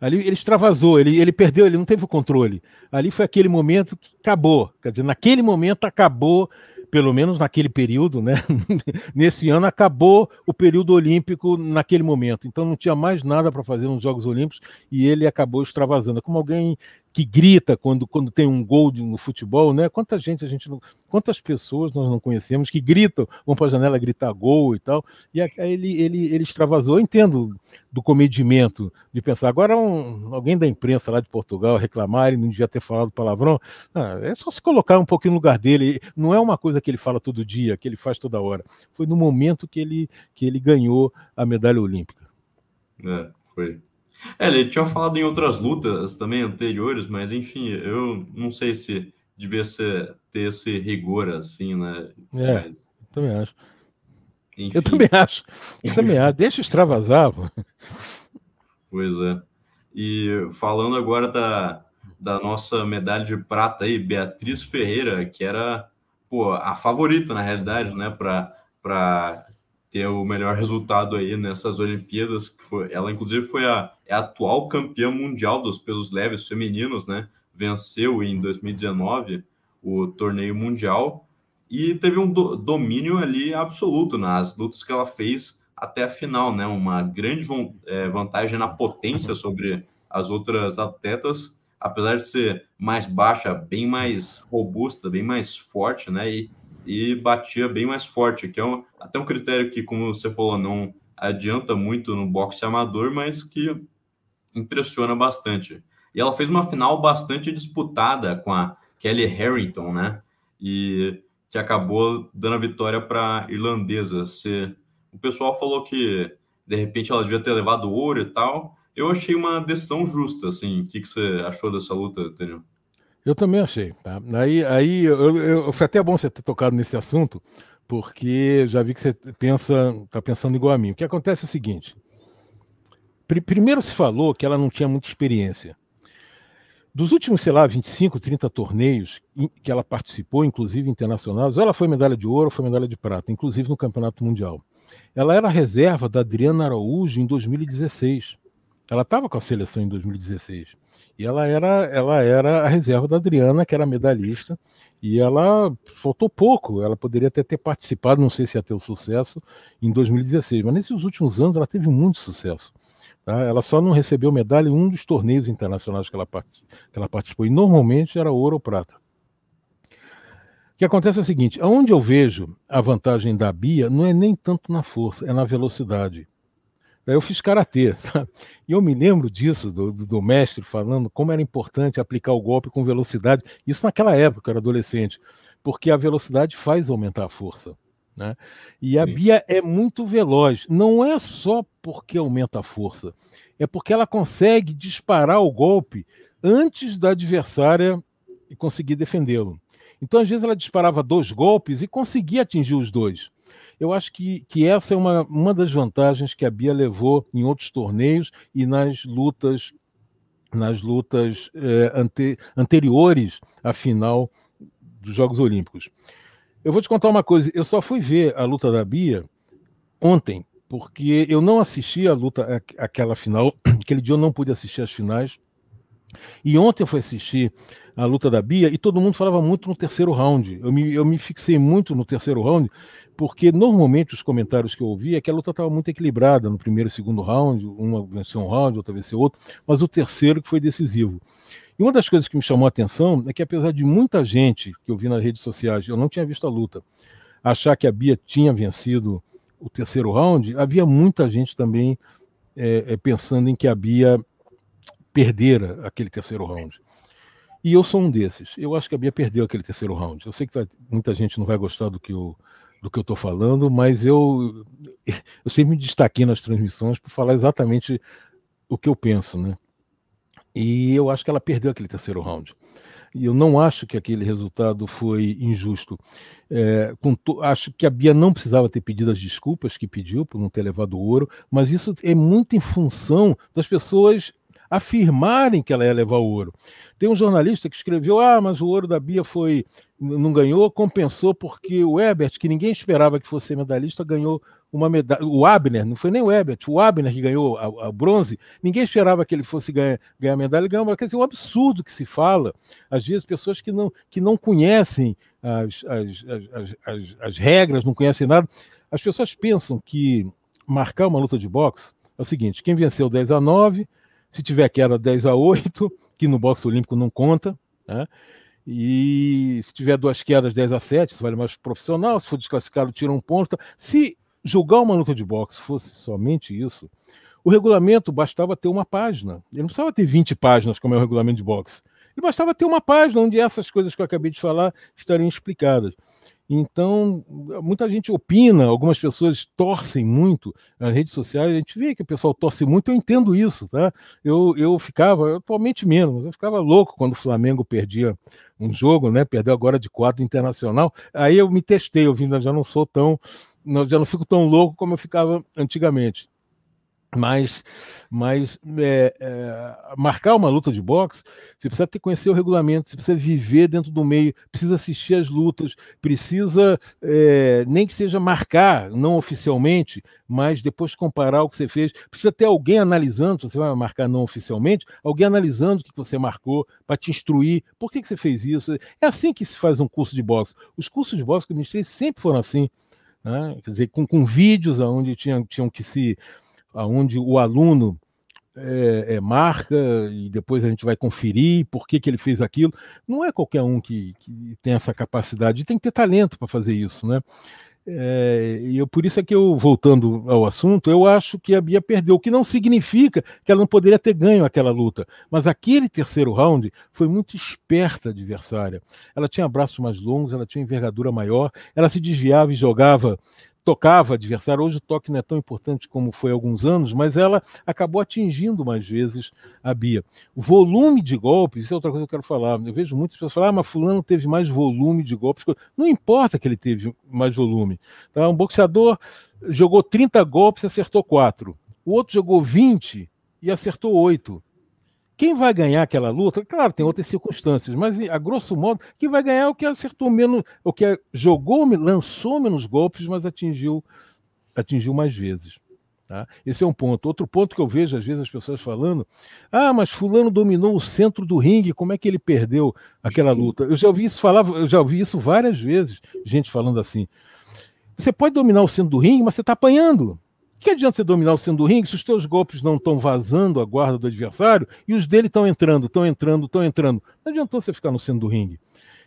B: ali ele extravasou, ele, ele perdeu, ele não teve o controle. Ali foi aquele momento que acabou, quer dizer, naquele momento acabou pelo menos naquele período, né? Nesse ano acabou o período olímpico naquele momento. Então não tinha mais nada para fazer nos Jogos Olímpicos e ele acabou extravasando. É como alguém que grita quando, quando tem um gol no futebol, né? Quanta gente a gente não, quantas pessoas nós não conhecemos que gritam, vão para a janela gritar gol e tal. E aí ele, ele, ele extravasou. Eu entendo do comedimento de pensar. Agora um, alguém da imprensa lá de Portugal reclamar, ele não devia ter falado palavrão. Ah, é só se colocar um pouquinho no lugar dele. Não é uma coisa que ele fala todo dia, que ele faz toda hora. Foi no momento que ele, que ele ganhou a medalha olímpica.
A: É, foi. É, ele tinha falado em outras lutas também anteriores, mas enfim, eu não sei se devia ser, ter esse rigor assim, né?
B: É, mas... também acho. Enfim. Eu também acho. Eu também acho. Deixa extravasar. Pô.
A: Pois é. E falando agora da, da nossa medalha de prata aí, Beatriz Ferreira, que era pô, a favorita, na realidade, né, para ter o melhor resultado aí nessas Olimpíadas, que foi, ela inclusive foi a, é a atual campeã mundial dos pesos leves femininos, né? Venceu em 2019 o torneio mundial e teve um do, domínio ali absoluto nas lutas que ela fez até a final, né? Uma grande é, vantagem na potência sobre as outras atletas, apesar de ser mais baixa, bem mais robusta, bem mais forte, né? E e batia bem mais forte, que é um, até um critério que, como você falou, não adianta muito no boxe amador, mas que impressiona bastante. E ela fez uma final bastante disputada com a Kelly Harrington, né? E que acabou dando a vitória para a irlandesa. Se, o pessoal falou que de repente ela devia ter levado ouro e tal. Eu achei uma decisão justa, assim. O que, que você achou dessa luta, Daniel?
B: Eu também achei. Tá? Aí, aí eu, eu, foi até bom você ter tocado nesse assunto, porque já vi que você pensa, está pensando igual a mim. O que acontece é o seguinte: pr primeiro se falou que ela não tinha muita experiência. Dos últimos, sei lá, 25, 30 torneios que ela participou, inclusive internacionais, ela foi medalha de ouro, foi medalha de prata, inclusive no Campeonato Mundial. Ela era reserva da Adriana Araújo em 2016. Ela estava com a seleção em 2016. E ela era, ela era a reserva da Adriana, que era medalhista, e ela faltou pouco. Ela poderia até ter participado, não sei se ia ter o sucesso, em 2016, mas nesses últimos anos ela teve muito sucesso. Tá? Ela só não recebeu medalha em um dos torneios internacionais que ela, que ela participou, e normalmente era ouro ou prata. O que acontece é o seguinte: aonde eu vejo a vantagem da Bia não é nem tanto na força, é na velocidade. Eu fiz karatê. E eu me lembro disso, do, do, mestre falando como era importante aplicar o golpe com velocidade. Isso naquela época, eu era adolescente, porque a velocidade faz aumentar a força. Né? E a Sim. Bia é muito veloz. Não é só porque aumenta a força, é porque ela consegue disparar o golpe antes da adversária conseguir defendê-lo. Então, às vezes, ela disparava dois golpes e conseguia atingir os dois. Eu acho que, que essa é uma, uma das vantagens que a Bia levou em outros torneios e nas lutas nas lutas é, ante, anteriores à final dos Jogos Olímpicos. Eu vou te contar uma coisa, eu só fui ver a luta da Bia ontem, porque eu não assisti a luta, aquela final, aquele dia eu não pude assistir as finais, e ontem eu fui assistir a luta da Bia e todo mundo falava muito no terceiro round. Eu me, eu me fixei muito no terceiro round, porque normalmente os comentários que eu ouvi é que a luta estava muito equilibrada no primeiro e segundo round, uma venceu um round, outra venceu outro, mas o terceiro que foi decisivo. E uma das coisas que me chamou a atenção é que apesar de muita gente que eu vi nas redes sociais, eu não tinha visto a luta, achar que a Bia tinha vencido o terceiro round, havia muita gente também é, pensando em que a Bia perdera aquele terceiro round. E eu sou um desses. Eu acho que a Bia perdeu aquele terceiro round. Eu sei que muita gente não vai gostar do que eu do que eu estou falando, mas eu, eu sempre me destaquei nas transmissões para falar exatamente o que eu penso, né? E eu acho que ela perdeu aquele terceiro round. E eu não acho que aquele resultado foi injusto. É, to... Acho que a Bia não precisava ter pedido as desculpas que pediu por não ter levado ouro, mas isso é muito em função das pessoas afirmarem que ela ia levar o ouro. Tem um jornalista que escreveu: ah, mas o ouro da Bia foi. não ganhou, compensou porque o Ebert, que ninguém esperava que fosse medalhista, ganhou uma medalha. O Abner, não foi nem o Ebert, o Abner que ganhou a, a bronze, ninguém esperava que ele fosse ganhar, ganhar medalha, ganhou. Quer dizer, é um absurdo que se fala, às vezes, pessoas que não, que não conhecem as, as, as, as, as regras, não conhecem nada. As pessoas pensam que marcar uma luta de boxe é o seguinte: quem venceu 10 a 9, se tiver queda 10 a 8, que no boxe olímpico não conta, né? E se tiver duas quedas 10 a 7, isso vale mais profissional, se for desclassificado, tira um ponto. Se julgar uma luta de boxe fosse somente isso, o regulamento bastava ter uma página. Ele não precisava ter 20 páginas, como é o regulamento de boxe. Ele bastava ter uma página onde essas coisas que eu acabei de falar estariam explicadas. Então, muita gente opina, algumas pessoas torcem muito nas redes sociais, a gente vê que o pessoal torce muito, eu entendo isso, tá? Eu, eu ficava, atualmente menos, eu ficava louco quando o Flamengo perdia um jogo, né? Perdeu agora de quatro internacional. Aí eu me testei, eu já não sou tão, já não fico tão louco como eu ficava antigamente mas, mas é, é, marcar uma luta de boxe, você precisa ter conhecer o regulamento, você precisa viver dentro do meio, precisa assistir as lutas, precisa é, nem que seja marcar, não oficialmente, mas depois comparar o que você fez. Precisa ter alguém analisando, você vai marcar não oficialmente, alguém analisando o que você marcou para te instruir. Por que, que você fez isso? É assim que se faz um curso de boxe. Os cursos de boxe que eu ministrei sempre foram assim. Né? Quer dizer, com, com vídeos onde tinham, tinham que se onde o aluno é, é, marca e depois a gente vai conferir por que, que ele fez aquilo. Não é qualquer um que, que tem essa capacidade, tem que ter talento para fazer isso, né? É, e eu, por isso é que eu, voltando ao assunto, eu acho que a Bia perdeu, o que não significa que ela não poderia ter ganho aquela luta. Mas aquele terceiro round foi muito esperta a adversária. Ela tinha braços mais longos, ela tinha envergadura maior, ela se desviava e jogava tocava adversário. Hoje o toque não é tão importante como foi há alguns anos, mas ela acabou atingindo mais vezes a Bia. Volume de golpes, isso é outra coisa que eu quero falar. Eu vejo muitas pessoas falar, ah, mas fulano teve mais volume de golpes. Não importa que ele teve mais volume. Tá? Um boxeador jogou 30 golpes e acertou 4. O outro jogou 20 e acertou 8. Quem vai ganhar aquela luta, claro, tem outras circunstâncias, mas a grosso modo, quem vai ganhar é o que acertou menos, o que jogou, lançou menos golpes, mas atingiu, atingiu mais vezes. Tá? Esse é um ponto. Outro ponto que eu vejo, às vezes, as pessoas falando: ah, mas Fulano dominou o centro do ringue, como é que ele perdeu aquela luta? Eu já ouvi isso falar, eu já ouvi isso várias vezes, gente falando assim. Você pode dominar o centro do ringue, mas você está apanhando que adianta você dominar o centro do ringue se os teus golpes não estão vazando a guarda do adversário e os dele estão entrando, estão entrando, estão entrando? Não adiantou você ficar no centro do ringue.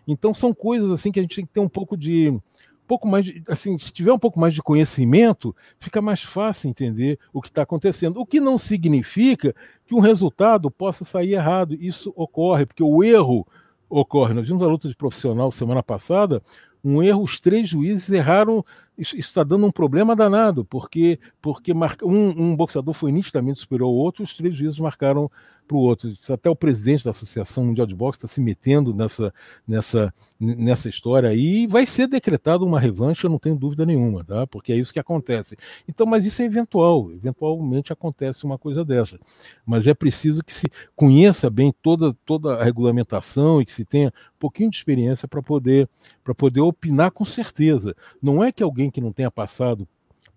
B: Então são coisas assim que a gente tem que ter um pouco de um pouco mais de, assim, se tiver um pouco mais de conhecimento, fica mais fácil entender o que está acontecendo. O que não significa que um resultado possa sair errado. Isso ocorre, porque o erro ocorre. Nós vimos a luta de profissional semana passada, um erro, os três juízes erraram isso está dando um problema danado, porque, porque um, um boxeador foi nitidamente superior ao outro, os três juízes marcaram para o outro. Até o presidente da Associação Mundial de Boxe está se metendo nessa, nessa, nessa história aí e vai ser decretado uma revanche, eu não tenho dúvida nenhuma, tá? porque é isso que acontece. Então, mas isso é eventual, eventualmente acontece uma coisa dessa. Mas é preciso que se conheça bem toda, toda a regulamentação e que se tenha um pouquinho de experiência para poder, poder opinar com certeza. Não é que alguém que não tenha passado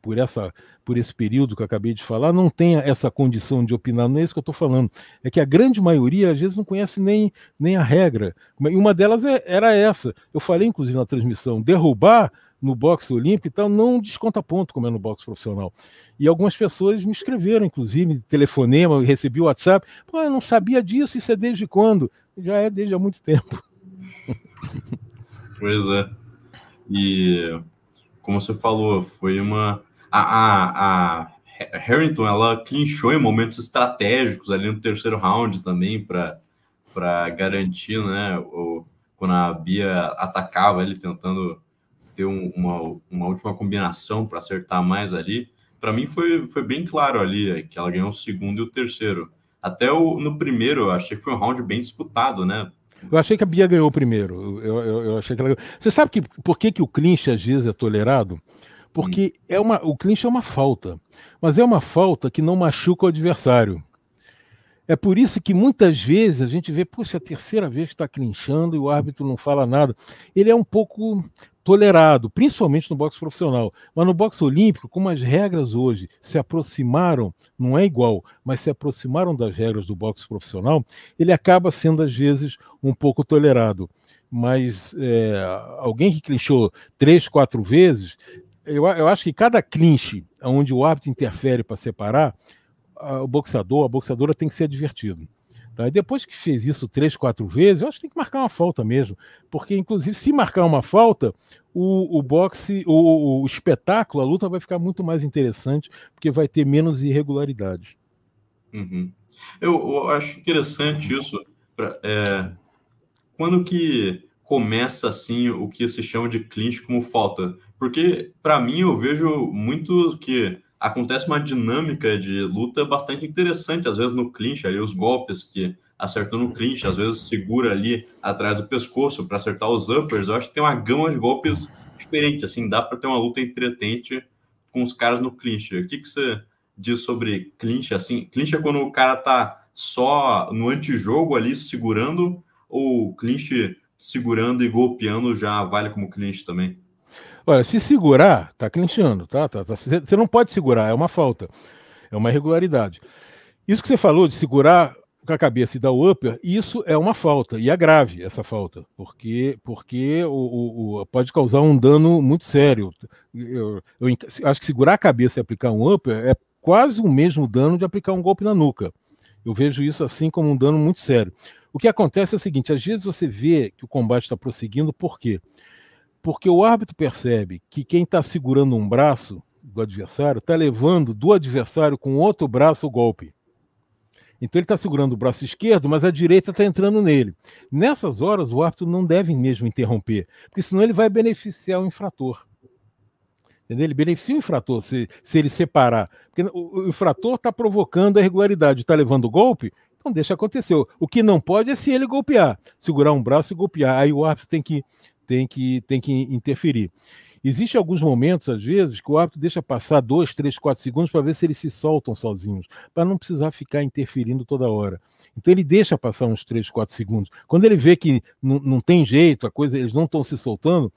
B: por, essa, por esse período que eu acabei de falar, não tenha essa condição de opinar, não é isso que eu estou falando. É que a grande maioria, às vezes, não conhece nem, nem a regra. E uma delas é, era essa. Eu falei, inclusive, na transmissão: derrubar no boxe olímpico e tal, não desconta ponto, como é no boxe profissional. E algumas pessoas me escreveram, inclusive, telefonema, recebi o WhatsApp. Pô, eu não sabia disso, isso é desde quando? Já é desde há muito tempo.
A: Pois é. E como você falou, foi uma a, a, a Harrington ela clinchou em momentos estratégicos ali no terceiro round também para garantir, né? O, quando a Bia atacava ele tentando ter um, uma, uma última combinação para acertar mais ali. Para mim foi, foi bem claro ali que ela ganhou o segundo e o terceiro. Até o, no primeiro, eu achei que foi um round bem disputado, né?
B: Eu achei que a Bia ganhou o primeiro. Eu, eu, eu achei que ela... Você sabe que, por que, que o clinch às vezes é tolerado? Porque hum. é uma, o clinch é uma falta, mas é uma falta que não machuca o adversário. É por isso que muitas vezes a gente vê, puxa, a terceira vez que está clinchando e o árbitro não fala nada. Ele é um pouco tolerado, principalmente no boxe profissional. Mas no boxe olímpico, como as regras hoje se aproximaram, não é igual, mas se aproximaram das regras do boxe profissional, ele acaba sendo, às vezes, um pouco tolerado. Mas é, alguém que clinchou três, quatro vezes, eu, eu acho que cada clinche onde o árbitro interfere para separar, o boxeador, a boxeadora tem que ser advertido. Tá? E depois que fez isso três, quatro vezes, eu acho que tem que marcar uma falta mesmo. Porque, inclusive, se marcar uma falta, o, o boxe, o, o espetáculo, a luta vai ficar muito mais interessante, porque vai ter menos irregularidades.
A: Uhum. Eu, eu, acho interessante isso. Pra, é, quando que começa assim o que se chama de clinch como falta? Porque, para mim, eu vejo muito que acontece uma dinâmica de luta bastante interessante, às vezes no clinch, ali os golpes que acertou no clinch, às vezes segura ali atrás do pescoço para acertar os uppers. Eu acho que tem uma gama de golpes diferente, assim, dá para ter uma luta entretente com os caras no clinch. O que, que você diz sobre clinch, assim? Clinch é quando o cara tá só no antijogo ali segurando, ou clinch segurando e golpeando já vale como clinch também?
B: Olha, se segurar, tá clinchando, tá, tá, tá? Você não pode segurar, é uma falta, é uma irregularidade. Isso que você falou de segurar com a cabeça e dar o upper, isso é uma falta, e é grave essa falta, porque, porque o, o, o pode causar um dano muito sério. Eu, eu, acho que segurar a cabeça e aplicar um upper é quase o mesmo dano de aplicar um golpe na nuca. Eu vejo isso assim como um dano muito sério. O que acontece é o seguinte: às vezes você vê que o combate está prosseguindo, por quê? Porque o árbitro percebe que quem está segurando um braço do adversário está levando do adversário com outro braço o golpe. Então ele está segurando o braço esquerdo, mas a direita está entrando nele. Nessas horas, o árbitro não deve mesmo interromper, porque senão ele vai beneficiar o infrator. Entendeu? Ele beneficia o infrator se, se ele separar. Porque o, o infrator está provocando a irregularidade, está levando o golpe, então deixa acontecer. O que não pode é se ele golpear, segurar um braço e golpear. Aí o árbitro tem que tem que, tem que interferir. Existem alguns momentos, às vezes, que o árbitro deixa passar dois, três, quatro segundos para ver se eles se soltam sozinhos, para não precisar ficar interferindo toda hora. Então ele deixa passar uns três, quatro segundos. Quando ele vê que não tem jeito, a coisa, eles não estão se soltando,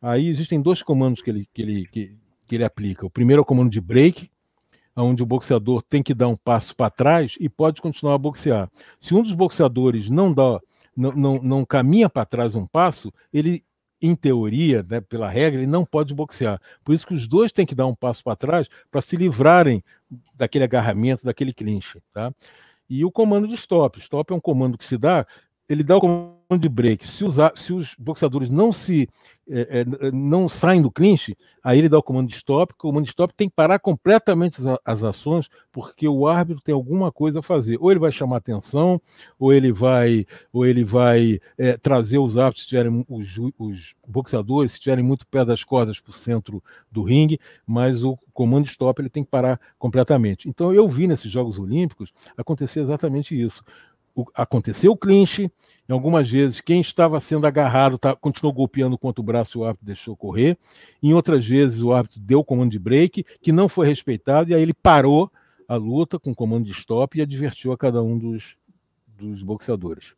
B: aí existem dois comandos que ele, que ele, que, que ele aplica. O primeiro é o comando de break, onde o boxeador tem que dar um passo para trás e pode continuar a boxear. Se um dos boxeadores não dá não, não, não caminha para trás um passo, ele, em teoria, né, pela regra, ele não pode boxear. Por isso que os dois têm que dar um passo para trás para se livrarem daquele agarramento, daquele clinch. Tá? E o comando de stop. Stop é um comando que se dá, ele dá o comando de break. Se, se os boxeadores não se é, é, não saem do clinch, aí ele dá o comando de stop. O comando de stop tem que parar completamente as, as, ações, porque o árbitro tem alguma coisa a fazer. Ou ele vai chamar atenção, ou ele vai, ou ele vai é, trazer os árbitros, tiverem, os, os boxeadores, se estiverem muito perto das cordas para o centro do ringue, mas o comando de stop ele tem que parar completamente. Então eu vi nesses Jogos Olímpicos acontecer exatamente isso aconteceu o clinch, em algumas vezes quem estava sendo agarrado tá, continuou golpeando contra o braço o árbitro deixou correr, em outras vezes o árbitro deu o comando de break, que não foi respeitado, e aí ele parou a luta com o comando de stop e advertiu a cada um dos, dos boxeadores.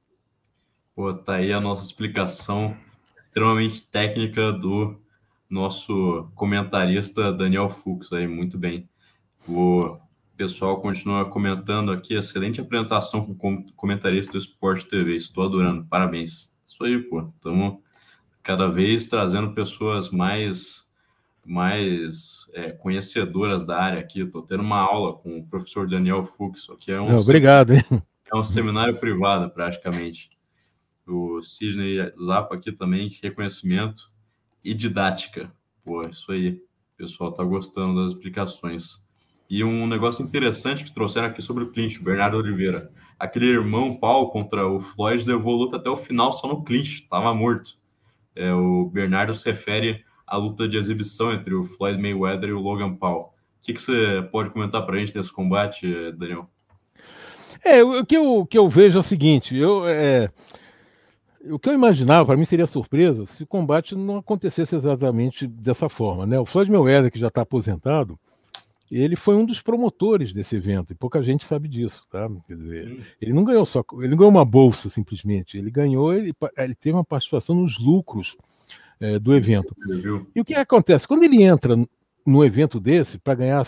A: Pô, tá aí a nossa explicação extremamente técnica do nosso comentarista Daniel Fux aí, muito bem. Vou pessoal continua comentando aqui. Excelente apresentação com comentarista do Esporte TV. Estou adorando. Parabéns. Isso aí, pô. Estamos cada vez trazendo pessoas mais mais é, conhecedoras da área aqui. Estou tendo uma aula com o professor Daniel Fux. É um
B: obrigado. Hein?
A: É um seminário privado, praticamente. O Sidney Zappa aqui também, reconhecimento e didática. Pô, isso aí. O pessoal está gostando das explicações. E um negócio interessante que trouxeram aqui sobre o clinch, o Bernardo Oliveira. Aquele irmão Paul contra o Floyd levou a luta até o final só no clinch, estava morto. É, o Bernardo se refere à luta de exibição entre o Floyd Mayweather e o Logan Paul. O que, que você pode comentar para a gente desse combate, Daniel?
B: É, o que eu, que eu vejo é o seguinte, eu, é, o que eu imaginava, para mim seria surpresa, se o combate não acontecesse exatamente dessa forma. Né? O Floyd Mayweather, que já está aposentado, ele foi um dos promotores desse evento, e pouca gente sabe disso, tá? Quer dizer, hum. ele não ganhou só, ele não ganhou uma bolsa simplesmente, ele ganhou, ele, ele teve uma participação nos lucros é, do evento. E o que acontece? Quando ele entra no evento desse para ganhar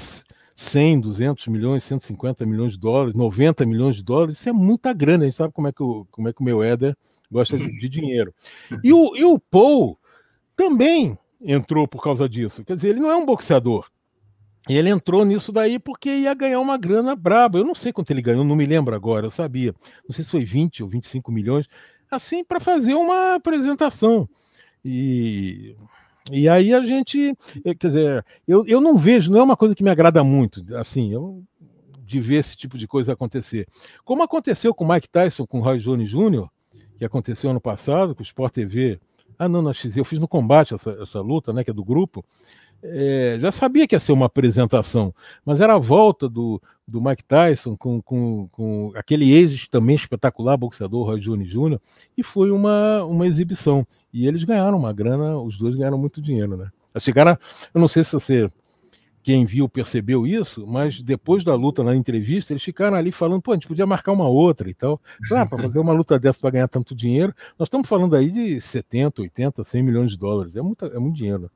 B: 100, 200 milhões, 150 milhões de dólares, 90 milhões de dólares, isso é muita grana, a gente sabe como é que o, como é que o meu Éder gosta de, de dinheiro. E o, e o Paul também entrou por causa disso, quer dizer, ele não é um boxeador, e ele entrou nisso daí porque ia ganhar uma grana braba. Eu não sei quanto ele ganhou, não me lembro agora, eu sabia. Não sei se foi 20 ou 25 milhões, assim, para fazer uma apresentação. E, e aí a gente, eh, quer dizer, eu, eu não vejo, não é uma coisa que me agrada muito, assim, eu, de ver esse tipo de coisa acontecer. Como aconteceu com Mike Tyson, com Roy Jones Jr., que aconteceu ano passado, com o Sport TV. Ah, não, na XZ, eu fiz no combate essa, essa luta, né, que é do grupo é, já sabia que ia ser uma apresentação, mas era a volta do, do Mike Tyson com, com, com aquele ex também espetacular, boxeador Roy Jones Jr., e foi uma, uma exibição. E eles ganharam uma grana, os dois ganharam muito dinheiro, né? Chegaram, eu não sei se você, quem viu, percebeu isso, mas depois da luta na entrevista, eles ficaram ali falando, pô, a gente podia marcar uma outra e tal. Claro, ah, para fazer uma luta dessa para ganhar tanto dinheiro, nós estamos falando aí de 70, 80, 100 milhões de dólares. É, muito, é muito dinheiro.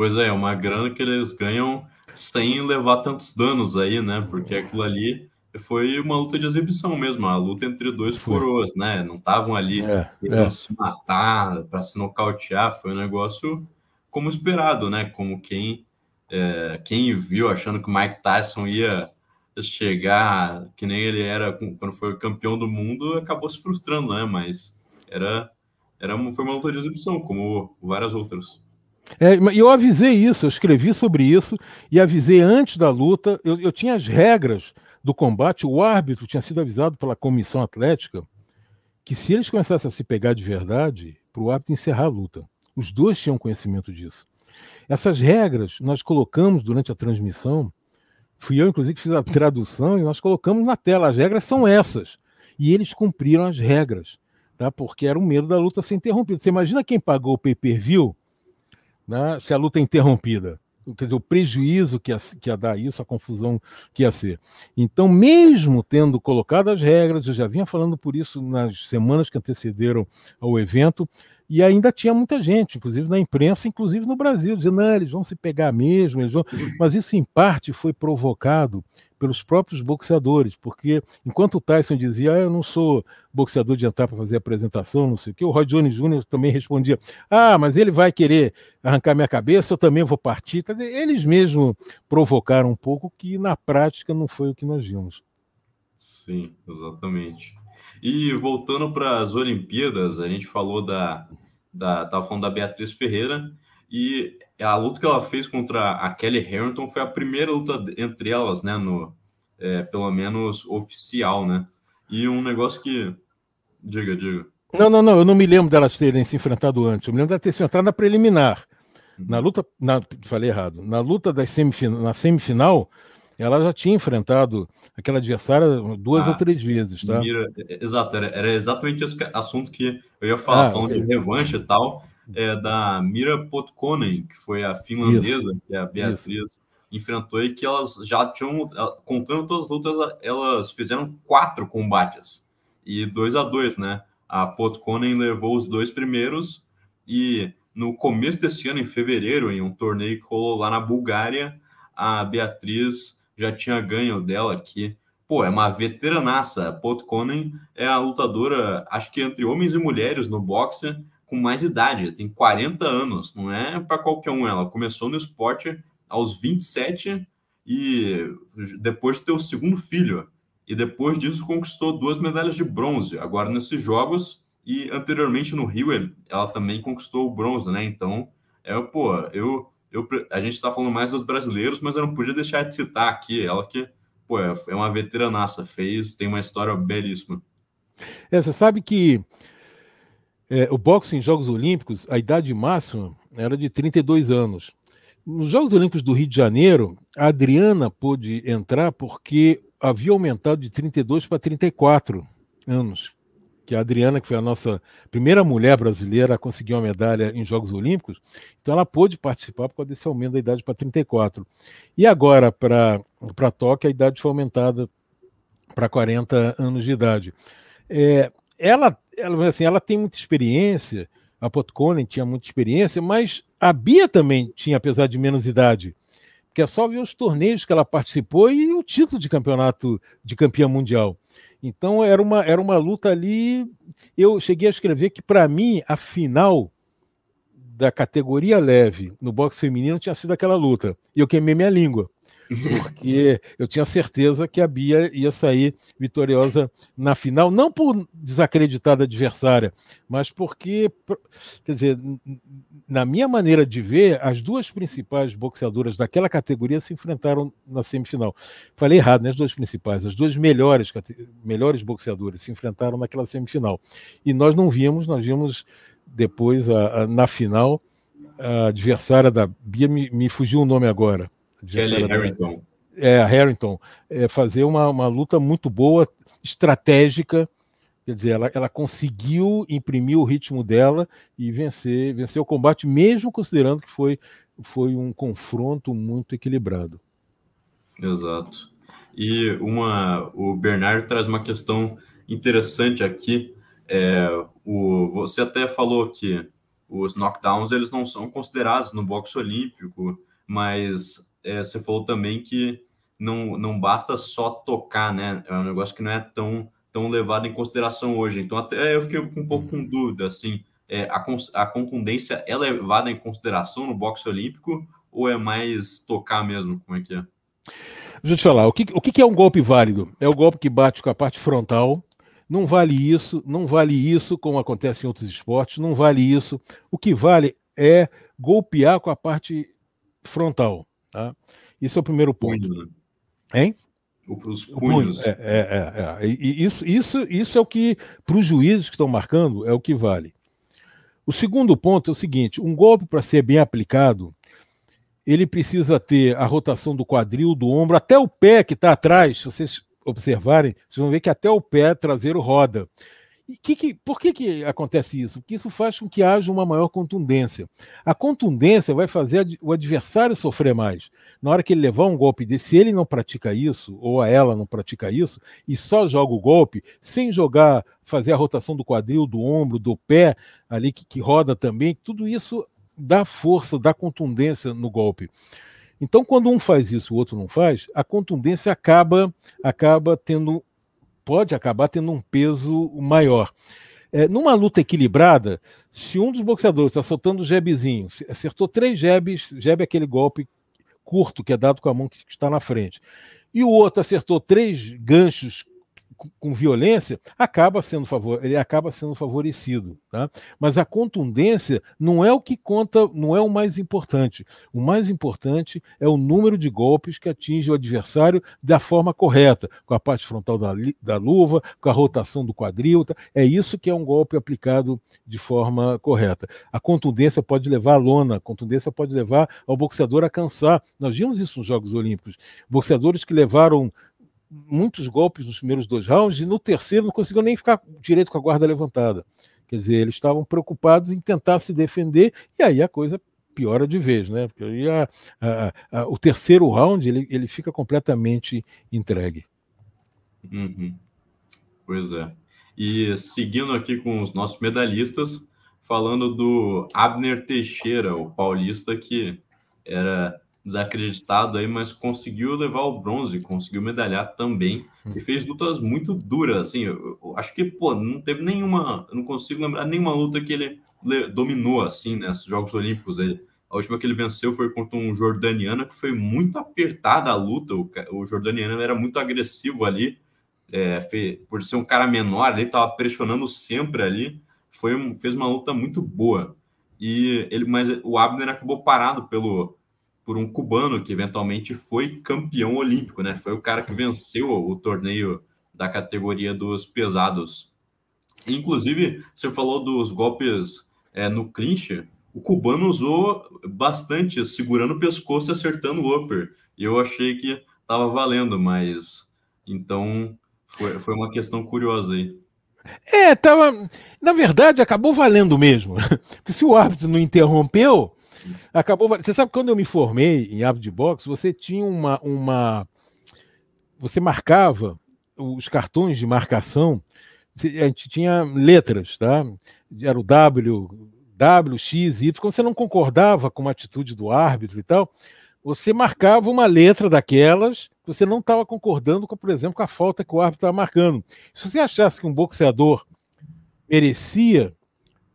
A: Pois é, é uma grana que eles ganham sem levar tantos danos aí, né? Porque aquilo ali foi uma luta de exibição mesmo, a luta entre dois coroas, né? Não estavam ali é, é. se matar para se nocautear, foi um negócio como esperado, né? Como quem é, quem viu achando que o Mike Tyson ia chegar que nem ele era quando foi campeão do mundo, acabou se frustrando, né? Mas era era foi uma luta de exibição, como várias outras.
B: É, eu avisei isso, eu escrevi sobre isso e avisei antes da luta. Eu, eu tinha as regras do combate, o árbitro tinha sido avisado pela comissão atlética que se eles começassem a se pegar de verdade, para o árbitro encerrar a luta. Os dois tinham conhecimento disso. Essas regras nós colocamos durante a transmissão, fui eu, inclusive, que fiz a tradução, e nós colocamos na tela. As regras são essas. E eles cumpriram as regras, tá? porque era o medo da luta ser interrompida. Você imagina quem pagou o pay-per-view né, se a luta é interrompida. Quer dizer, o prejuízo que ia, que ia dar isso, a confusão que ia ser. Então, mesmo tendo colocado as regras, eu já vinha falando por isso nas semanas que antecederam ao evento, e ainda tinha muita gente, inclusive na imprensa, inclusive no Brasil, dizendo, não, eles vão se pegar mesmo, eles vão... mas isso em parte foi provocado pelos próprios boxeadores, porque enquanto o Tyson dizia, ah, eu não sou boxeador de entrar para fazer apresentação, não sei o quê, o Roy Jones Jr. também respondia, ah, mas ele vai querer arrancar minha cabeça, eu também vou partir. Eles mesmos provocaram um pouco que na prática não foi o que nós vimos.
A: Sim, exatamente. E voltando para as Olimpíadas, a gente falou da, da tava falando da Beatriz Ferreira e a luta que ela fez contra a Kelly Harrington foi a primeira luta entre elas, né? No, é, pelo menos oficial, né? E um negócio que. Diga, diga.
B: Não, não, não, eu não me lembro delas terem se enfrentado antes. Eu me lembro de ter se enfrentado na preliminar. Uhum. Na luta. Na, falei errado. Na luta das semifina, na semifinal, ela já tinha enfrentado aquela adversária duas ah, ou três vezes, tá?
A: Mira, exato, era, era, exatamente esse assunto que eu ia falar, ah, falando é. de revanche e tal é, da Mira Potkonen, que foi a finlandesa, Isso. que é a Beatriz Isso. enfrentou, e que elas já tinham, contando todas as lutas, elas fizeram quatro combates, e dois a dois, né? A Potkonen levou os dois primeiros, e no começo desse ano, em fevereiro, em um torneio que rolou lá na Bulgária, a Beatriz já tinha ganho dela aqui. Pô, é uma veteranaça. A Potkonen é a lutadora, acho que entre homens e mulheres no boxe, com mais idade, tem 40 anos, não é para qualquer um. Ela começou no esporte aos 27 e depois de ter o segundo filho. E depois disso conquistou duas medalhas de bronze, agora nesses jogos. E anteriormente no Rio ela também conquistou o bronze, né? Então, é, pô, eu, eu, a gente está falando mais dos brasileiros, mas eu não podia deixar de citar aqui ela que, pô, é, é uma veteranaça, fez, tem uma história belíssima.
B: É, você sabe que é, o boxe em Jogos Olímpicos, a idade máxima era de 32 anos. Nos Jogos Olímpicos do Rio de Janeiro, a Adriana pôde entrar porque havia aumentado de 32 para 34 anos, que a Adriana, que foi a nossa primeira mulher brasileira a conseguir uma medalha em Jogos Olímpicos, então ela pôde participar por causa desse aumento da idade para 34. E agora, para Tóquio, a idade foi aumentada para 40 anos de idade. É, ela, ela, assim, ela tem muita experiência, a Potkonen tinha muita experiência, mas a Bia também tinha, apesar de menos idade. Porque é só ver os torneios que ela participou e o título de campeonato de campeã mundial. Então era uma, era uma luta ali. Eu cheguei a escrever que, para mim, a final da categoria leve no boxe feminino tinha sido aquela luta. E eu queimei minha língua porque eu tinha certeza que a Bia ia sair vitoriosa na final, não por desacreditar da adversária, mas porque, quer dizer, na minha maneira de ver, as duas principais boxeadoras daquela categoria se enfrentaram na semifinal. Falei errado, né? As duas principais, as duas melhores, melhores boxeadoras se enfrentaram naquela semifinal. E nós não vimos, nós vimos depois, a, a, na final, a adversária da Bia, me, me fugiu o nome agora
A: Kelly Harrington.
B: É, Harrington. É, fazer uma, uma luta muito boa, estratégica. Quer dizer, ela, ela conseguiu imprimir o ritmo dela e vencer, vencer o combate, mesmo considerando que foi, foi um confronto muito equilibrado.
A: Exato. E uma, o Bernardo traz uma questão interessante aqui. É, o, você até falou que os knockdowns eles não são considerados no boxe olímpico, mas é, você falou também que não, não basta só tocar, né? É um negócio que não é tão, tão levado em consideração hoje. Então, até eu fiquei um pouco com dúvida, assim, é, a, a contundência é levada em consideração no boxe olímpico ou é mais tocar mesmo? Como é que é?
B: Deixa eu te falar, o que, o que é um golpe válido? É o golpe que bate com a parte frontal, não vale isso, não vale isso, como acontece em outros esportes, não vale isso. O que vale é golpear com a parte frontal. Tá? Isso é o primeiro ponto. Punho, né? Hein?
A: Os punhos.
B: É, é, é, é. E isso, isso, isso é o que, para os juízes que estão marcando, é o que vale. O segundo ponto é o seguinte: um golpe, para ser bem aplicado, ele precisa ter a rotação do quadril, do ombro, até o pé que está atrás. Se vocês observarem, vocês vão ver que até o pé traseiro roda. Que que, por que, que acontece isso? Porque isso faz com que haja uma maior contundência. A contundência vai fazer o adversário sofrer mais. Na hora que ele levar um golpe desse, se ele não pratica isso, ou ela não pratica isso, e só joga o golpe, sem jogar, fazer a rotação do quadril, do ombro, do pé, ali que, que roda também, tudo isso dá força, dá contundência no golpe. Então, quando um faz isso, o outro não faz, a contundência acaba acaba tendo pode acabar tendo um peso maior. É, numa luta equilibrada, se um dos boxeadores está soltando o jebzinho, acertou três jebs, jeb é aquele golpe curto que é dado com a mão que está na frente, e o outro acertou três ganchos com violência, acaba sendo favor, ele acaba sendo favorecido. Tá? Mas a contundência não é o que conta, não é o mais importante. O mais importante é o número de golpes que atinge o adversário da forma correta, com a parte frontal da, da luva, com a rotação do quadril. Tá? É isso que é um golpe aplicado de forma correta. A contundência pode levar à lona, a contundência pode levar ao boxeador a cansar. Nós vimos isso nos Jogos Olímpicos. Boxeadores que levaram muitos golpes nos primeiros dois rounds e no terceiro não conseguiu nem ficar direito com a guarda levantada. Quer dizer, eles estavam preocupados em tentar se defender e aí a coisa piora de vez, né? Porque aí a, a, a, o terceiro round ele, ele fica completamente entregue.
A: Uhum. Pois é. E seguindo aqui com os nossos medalhistas, falando do Abner Teixeira, o paulista que era desacreditado aí, mas conseguiu levar o bronze, conseguiu medalhar também e fez lutas muito duras, assim, eu, eu acho que, pô, não teve nenhuma, não consigo lembrar nenhuma luta que ele dominou, assim, nesses Jogos Olímpicos, ele, a última que ele venceu foi contra um jordaniano, que foi muito apertada a luta, o, o jordaniano era muito agressivo ali, é, fez, por ser um cara menor, ele estava pressionando sempre ali, foi, fez uma luta muito boa, e ele, mas o Abner acabou parado pelo por um cubano que eventualmente foi campeão olímpico, né? Foi o cara que venceu o torneio da categoria dos pesados. Inclusive, você falou dos golpes é, no clinch, o cubano usou bastante, segurando o pescoço e acertando o upper. E eu achei que estava valendo, mas então foi, foi uma questão curiosa aí.
B: É, tava. Na verdade, acabou valendo mesmo. Porque se o árbitro não interrompeu, acabou. Você sabe quando eu me formei em árbitro de boxe, você tinha uma, uma. Você marcava os cartões de marcação, a gente tinha letras, tá? Era o W, W, X, Y. Quando você não concordava com uma atitude do árbitro e tal, você marcava uma letra daquelas, você não estava concordando, com, por exemplo, com a falta que o árbitro estava marcando. Se você achasse que um boxeador merecia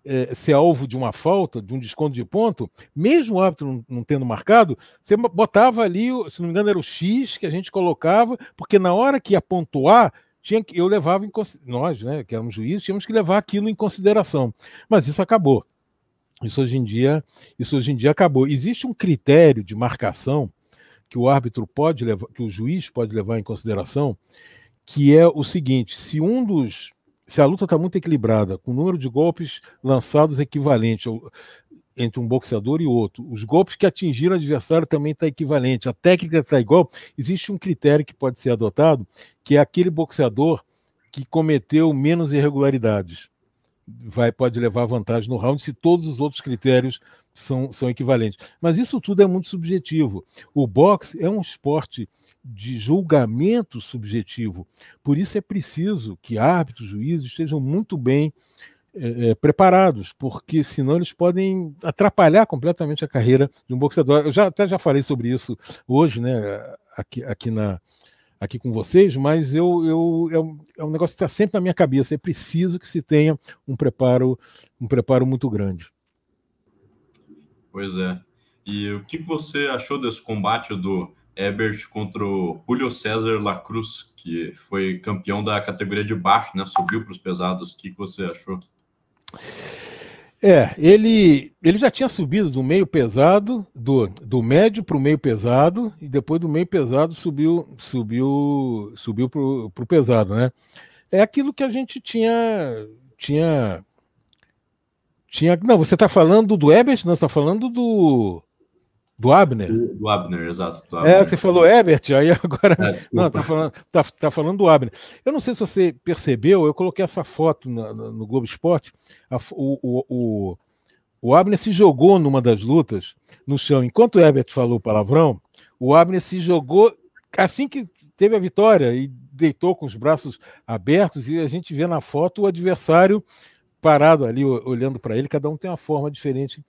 B: é, ser alvo de uma falta, de um desconto de ponto, mesmo o árbitro não, não, tendo marcado, você botava ali, se não me engano, era o X que a gente colocava, porque na hora que ia pontuar, tinha que, eu levava em nós, né, que éramos juízes, tínhamos que levar aquilo em consideração. Mas isso acabou. Isso hoje em dia, isso hoje em dia acabou. Existe um critério de marcação que o árbitro pode levar, que o juiz pode levar em consideração, que é o seguinte: se um dos se a luta está muito equilibrada, com o número de golpes lançados equivalente ao, entre um boxeador e outro, os golpes que atingiram o adversário também está equivalente, a técnica está igual, existe um critério que pode ser adotado, que é aquele boxeador que cometeu menos irregularidades vai pode levar vantagem no round se todos os outros critérios são, são equivalentes. Mas isso tudo é muito subjetivo. O boxe é um esporte de julgamento subjetivo. Por isso é preciso que árbitros, juízes estejam muito bem é, é, preparados, porque senão eles podem atrapalhar completamente a carreira de um boxeador. Eu já, até já falei sobre isso hoje, né, aqui, aqui na, aqui com vocês, mas eu, eu é, um, é negócio que está sempre na minha cabeça. É preciso que se tenha um preparo, um preparo muito grande.
A: Pois é. E o que você achou desse combate do Ebert contra o Julio César Lacruz, que foi campeão da categoria de baixo, né? Subiu para os pesados. O que você achou?
B: É, ele, ele já tinha subido do meio pesado, do, do médio para o meio pesado, e depois do meio pesado subiu subiu subiu para o pesado, né? É aquilo que a gente tinha. tinha, tinha não, você está falando do Ebert, não, você está falando do. Do Abner?
A: Do, Abner, exato.
B: Do é, Abner. É, você falou Ebert, aí agora. É, não, tá falando, tá, tá, falando do Abner. Eu não sei se você percebeu, eu coloquei essa foto no, no Globo Esporte. A, o, o, o, o Abner se jogou numa das lutas no chão. Enquanto o Ebert falou palavrão, o Abner se jogou assim que teve a vitória e deitou com os braços abertos. E a gente vê na foto o adversário parado ali, olhando para ele. Cada um tem uma forma diferente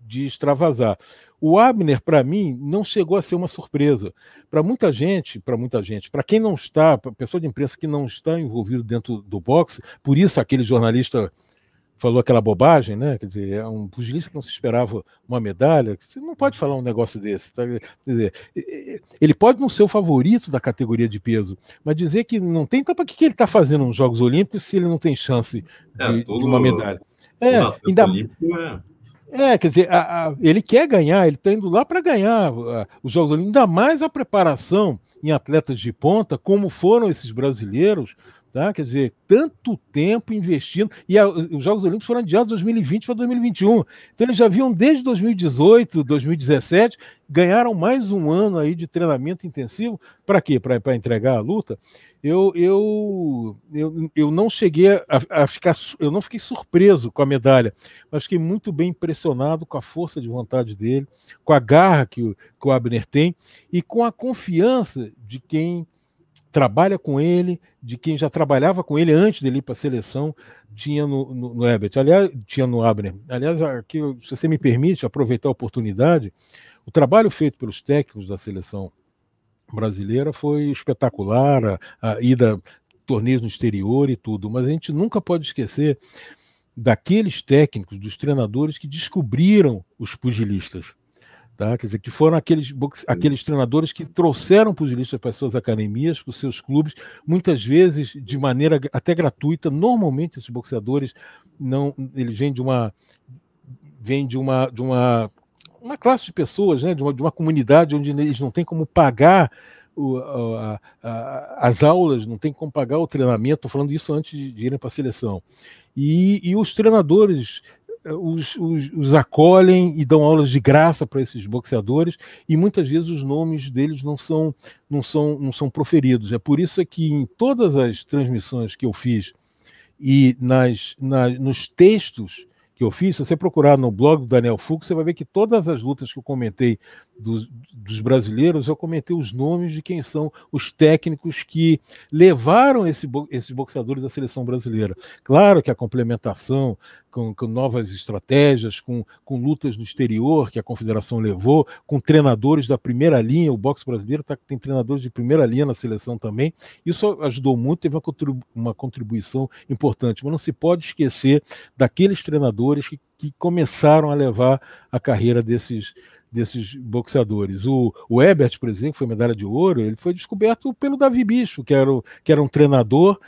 B: de extravasar. O Abner, para mim, não chegou a ser uma surpresa. Para muita gente, para muita gente, para quem não está, para pessoa de imprensa que não está envolvido dentro do boxe, por isso aquele jornalista falou aquela bobagem, né? Quer dizer, é um pugilista que não se esperava uma medalha. Você não pode falar um negócio desse. Tá? Quer dizer, ele pode não ser o favorito da categoria de peso, mas dizer que não tem, então para que, que ele está fazendo nos Jogos Olímpicos se ele não tem chance de, é, todo, de uma medalha? É, ainda, é. É, quer dizer, a, a, ele quer ganhar, ele está indo lá para ganhar a, os Jogos Olímpicos, ainda mais a preparação em atletas de ponta, como foram esses brasileiros, Tá? Quer dizer, tanto tempo investindo. E os Jogos Olímpicos foram adiados de 2020 para 2021. Então eles já viam desde 2018, 2017, ganharam mais um ano aí de treinamento intensivo. Para quê? Para entregar a luta. Eu, eu, eu, eu não cheguei a, a, ficar. Eu não fiquei surpreso com a medalha, mas fiquei muito bem impressionado com a força de vontade dele, com a garra que o, que o Abner tem e com a confiança de quem trabalha com ele, de quem já trabalhava com ele antes dele ir para a seleção, tinha no, no, no aliás, tinha no Abner. Aliás, aqui, se você me permite aproveitar a oportunidade, o trabalho feito pelos técnicos da seleção brasileira foi espetacular, a, a ida torneios no exterior e tudo, mas a gente nunca pode esquecer daqueles técnicos, dos treinadores que descobriram os pugilistas. Tá? Quer dizer, que foram aqueles, aqueles treinadores que trouxeram pugilistas para suas academias, para os seus clubes, muitas vezes de maneira até gratuita. Normalmente esses boxeadores não, eles vêm de uma vêm de uma de uma uma classe de pessoas, né, de uma, de uma comunidade onde eles não têm como pagar o, a, a, as aulas, não tem como pagar o treinamento. Estou falando isso antes de, irem para a seleção. E, e, os treinadores os, os, os, acolhem e dão aulas de graça para esses boxeadores e muitas vezes os nomes deles não são, não são, não são proferidos. É por isso que em todas as transmissões que eu fiz e nas, na, nos textos que eu fiz, se você procurar no blog do Daniel Fux, você vai ver que todas as lutas que eu comentei dos, dos, brasileiros, eu comentei os nomes de quem são os técnicos que levaram esse, esses boxeadores à seleção brasileira. Claro que a complementação com, com, novas estratégias, com, com lutas no exterior que a confederação levou, com treinadores da primeira linha, o boxe brasileiro tá, tem treinadores de primeira linha na seleção também. Isso ajudou muito, teve uma, contribu uma contribuição importante, mas não se pode esquecer daqueles treinadores que, que começaram a levar a carreira desses desses boxeadores. O, o Ebert, por exemplo, foi medalha de ouro, ele foi descoberto pelo Davi Bicho, que era, o, que era um treinador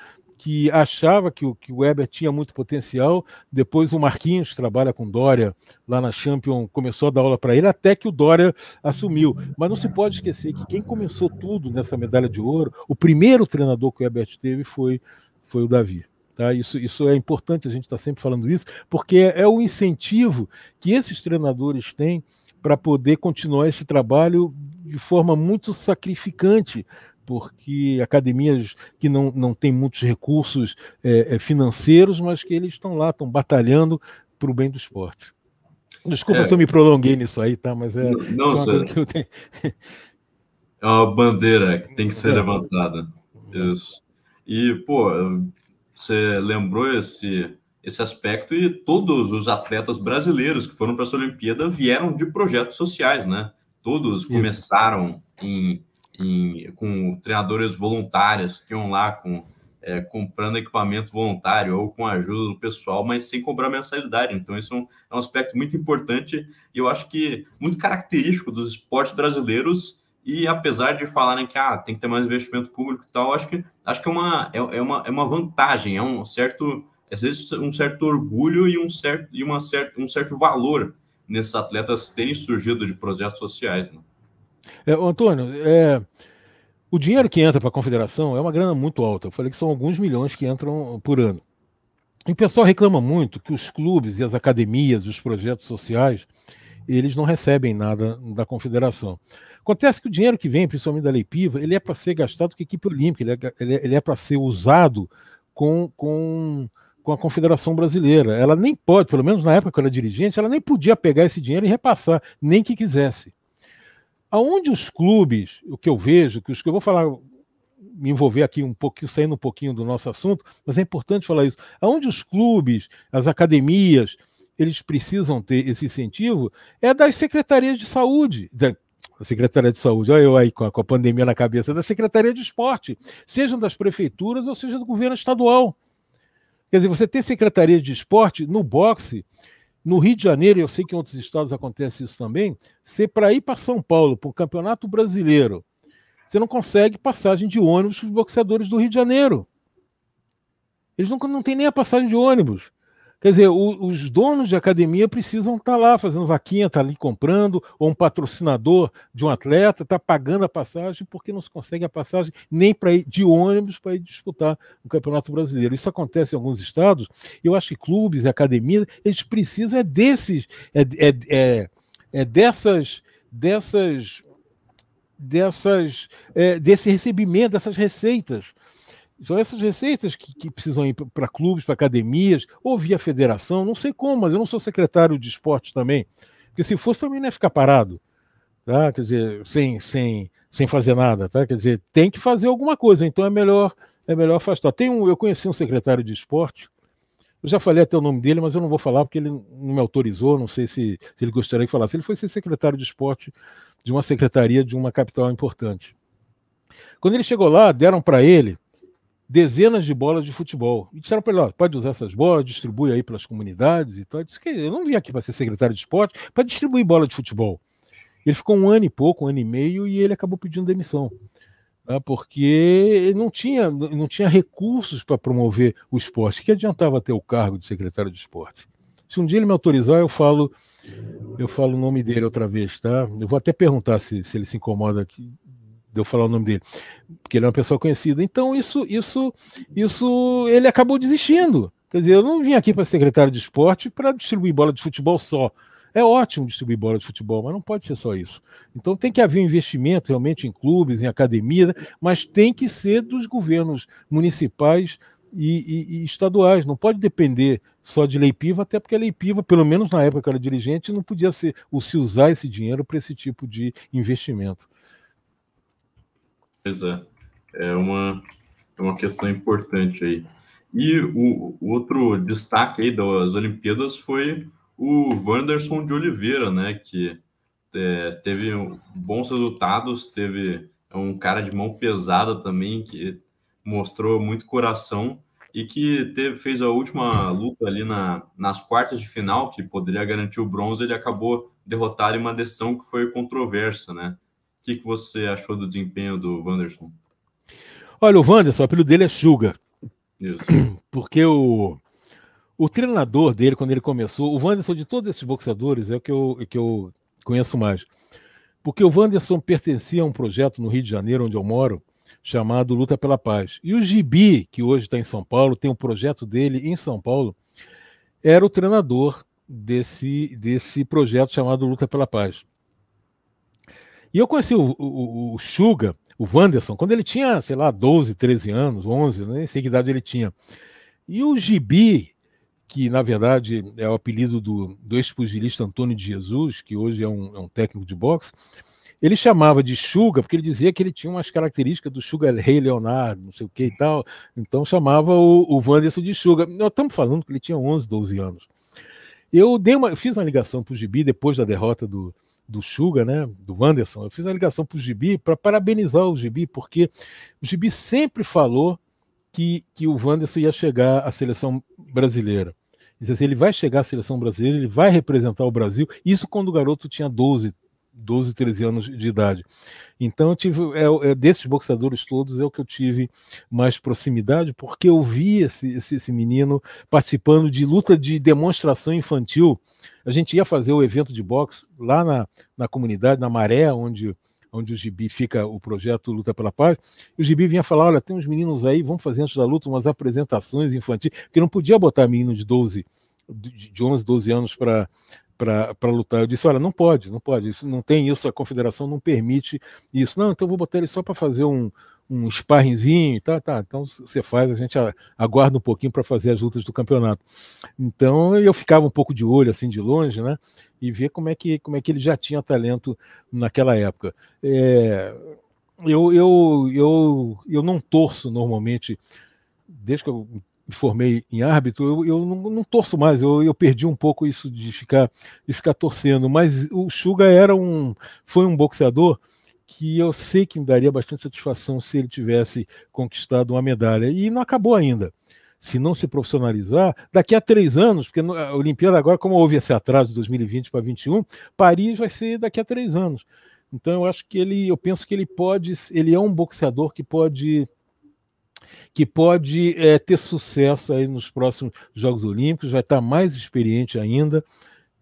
B: que achava que o, que o Weber tinha muito potencial. Depois o Marquinhos, trabalha com Dória lá na Champion, começou a dar aula para ele, até que o Dória assumiu. Mas não se pode esquecer que quem começou tudo nessa medalha de ouro, o primeiro treinador que o Herbert teve foi, foi o Davi. Tá? Isso, isso é importante, a gente está sempre falando isso, porque é o incentivo que esses treinadores têm para poder continuar esse trabalho de forma muito sacrificante, porque academias que não, não têm muitos recursos é, é financeiros, mas que eles estão lá, estão batalhando para o bem do esporte. Desculpa é, se eu me prolonguei nisso aí, tá? Mas é.
A: Não, não que eu tenho... É uma bandeira que tem que ser é. levantada. Isso. E, pô, você lembrou esse, esse aspecto e todos os atletas brasileiros que foram para essa Olimpíada vieram de projetos sociais, né? Todos Isso. começaram em em, com treinadores voluntários que iam lá com, é, comprando equipamento voluntário ou com ajuda do pessoal, mas sem cobrar mensalidade. Então, isso é um, é um aspecto muito importante e eu acho que muito característico dos esportes brasileiros. E apesar de falarem que ah, tem que ter mais investimento público e tal, acho que, acho que é, uma, é, é uma, é uma vantagem, é um certo, existe um certo orgulho e um certo, e uma certo, um certo valor nesses atletas terem surgido de projetos sociais. Né?
B: É, Antônio, é, o dinheiro que entra para a confederação é uma grana muito alta. Eu falei que são alguns milhões que entram por ano. E o pessoal reclama muito que os clubes e as academias, os projetos sociais, eles não recebem nada da confederação. Acontece que o dinheiro que vem, principalmente da Lei Piva, ele é para ser gastado com a equipe olímpica, ele é, é, é para ser usado com, com, com a Confederação Brasileira. Ela nem pode, pelo menos na época que eu era dirigente, ela nem podia pegar esse dinheiro e repassar, nem que quisesse aonde os clubes, o que eu vejo, que os que eu vou falar, me envolver aqui um pouquinho, saindo um pouquinho do nosso assunto, mas é importante falar isso. Aonde os clubes, as academias, eles precisam ter esse incentivo é das secretarias de saúde, da Secretaria de Saúde, olha eu aí com a, com a pandemia na cabeça, da Secretaria de Esporte, sejam das prefeituras ou seja do governo estadual. Quer dizer, você ter secretaria de esporte no boxe, no Rio de Janeiro, eu sei que em outros estados acontece isso também, você para ir para São Paulo, para o Campeonato Brasileiro, você não consegue passagem de ônibus para os boxeadores do Rio de Janeiro. Eles não, não têm nem a passagem de ônibus. Quer dizer, o, os donos de academia precisam estar tá lá fazendo vaquinha, estar tá ali comprando, ou um patrocinador de um atleta está pagando a passagem porque não se consegue a passagem nem para ir de ônibus para ir disputar o Campeonato Brasileiro. Isso acontece em alguns estados. Eu acho que clubes e academias eles precisam é desses, é, é, é, é dessas, dessas, dessas, é, desse recebimento, dessas receitas são essas receitas que, que precisam ir para clubes, para academias, ou via federação, não sei como, mas eu não sou secretário de esporte também. Porque se fosse também não ia ficar parado. Tá? Quer dizer, sem, sem, sem fazer nada. Tá? Quer dizer, tem que fazer alguma coisa, então é melhor, é melhor afastar. Tem um, eu conheci um secretário de esporte, eu já falei até o nome dele, mas eu não vou falar porque ele não me autorizou, não sei se, se ele gostaria de falar. Ele foi ser secretário de esporte de uma secretaria de uma capital importante. Quando ele chegou lá, deram para ele dezenas de bolas de futebol. E disseram para ele: ó, pode usar essas bolas, distribui aí pelas comunidades e tal. Eu disse que eu não vim aqui para ser secretário de esporte, para distribuir bola de futebol. Ele ficou um ano e pouco, um ano e meio, e ele acabou pedindo demissão. Né, porque não tinha, não tinha recursos para promover o esporte. Que adiantava ter o cargo de secretário de esporte? Se um dia ele me autorizar, eu falo, eu falo o nome dele outra vez, tá? Eu vou até perguntar se, se ele se incomoda de eu falar o nome dele, porque ele é uma pessoa conhecida. Então, isso, isso, isso, ele acabou desistindo. Quer dizer, eu não vim aqui para secretário de esporte para distribuir bola de futebol só. É ótimo distribuir bola de futebol, mas não pode ser só isso. Então tem que haver um investimento realmente em clubes, em academias, mas tem que ser dos governos municipais e, e, e, estaduais. Não pode depender só de Lei Piva, até porque a Lei Piva, pelo menos na época que era dirigente, não podia ser, se usar esse dinheiro para esse tipo de investimento.
A: Pois é, é uma, é uma questão importante aí. E o, o outro destaque aí das Olimpíadas foi o Wanderson de Oliveira, né, que é, teve bons resultados, teve um cara de mão pesada também, que mostrou muito coração e que teve, fez a última luta ali na, nas quartas de final, que poderia garantir o bronze, ele acabou derrotado em uma decisão que foi controversa, né? O que, que você achou do desempenho do Wanderson?
B: Olha, o Wanderson, o apelido dele é Sugar. Isso. Porque o, o treinador dele, quando ele começou, o Wanderson, de todos esses boxeadores, é o que eu, que eu conheço mais. Porque o Wanderson pertencia a um projeto no Rio de Janeiro, onde eu moro, chamado Luta pela Paz. E o Gibi, que hoje está em São Paulo, tem um projeto dele em São Paulo, era o treinador desse, desse projeto chamado Luta pela Paz. E eu conheci o, o, o Suga, o Wanderson, quando ele tinha, sei lá, 12, 13 anos, 11, nem sei que idade ele tinha. E o Gibi, que na verdade é o apelido do, do ex-pugilista Antônio de Jesus, que hoje é um, é um técnico de boxe, ele chamava de Suga porque ele dizia que ele tinha umas características do Sugar Rei Leonardo, não sei o que e tal. Então chamava o, o Wanderson de Suga. Nós estamos falando que ele tinha 11, 12 anos. Eu dei uma, fiz uma ligação para o Gibi depois da derrota do, do Suga, né, do Wanderson. Eu fiz uma ligação para o Gibi para parabenizar o Gibi, porque o Gibi sempre falou que, que o Wanderson ia chegar à seleção brasileira. Assim, ele vai chegar à seleção brasileira, ele vai representar o Brasil. Isso quando o garoto tinha 12, 12, 13 anos de idade. Então, eu tive, é, é, desses boxeadores todos, é o que eu tive mais proximidade, porque eu vi esse, esse, esse, menino participando de luta de demonstração infantil. A gente ia fazer o evento de boxe lá na, na comunidade, na Maré, onde, onde o Gibi fica, o projeto Luta pela Paz. E o Gibi vinha falar: olha, tem uns meninos aí, vamos fazer antes da luta umas apresentações infantis, porque não podia botar menino de 12 de 11, 12 anos para para lutar. Eu disse, olha, não pode, não pode, isso não tem isso, a confederação não permite isso. Não, então vou botar ele só para fazer um, um sparringzinho, tá, tá, então você faz, a gente aguarda um pouquinho para fazer as lutas do campeonato. Então eu ficava um pouco de olho, assim, de longe, né, e ver como é que, como é que ele já tinha talento naquela época. É, eu, eu, eu, eu não torço normalmente, desde que eu me formei em árbitro, eu, eu não, não, torço mais, eu, eu perdi um pouco isso de ficar, de ficar torcendo, mas o Suga era um, foi um boxeador que eu sei que me daria bastante satisfação se ele tivesse conquistado uma medalha, e não acabou ainda. Se não se profissionalizar, daqui a três anos, porque a Olimpíada agora, como houve esse atraso de 2020 para 2021, Paris vai ser daqui a três anos. Então eu acho que ele, eu penso que ele pode, ele é um boxeador que pode que pode é, ter sucesso aí nos próximos Jogos Olímpicos, vai estar mais experiente ainda.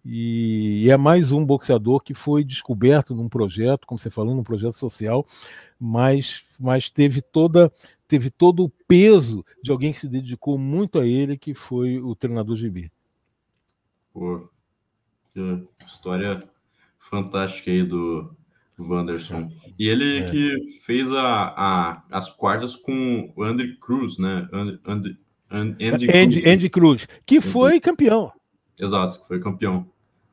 B: E, é mais um boxeador que foi descoberto num projeto, como você falou, num projeto social, mas, mas teve toda teve todo o peso de alguém que se dedicou muito a ele, que foi o treinador Gibi.
A: Pô, que história fantástica aí do, Wanderson. E ele é. que fez a, a, as quartas com o Andy Cruz, né? Andy, Andy,
B: Andy, Andy, Andy Cruz, que foi campeão.
A: Exato, que foi campeão.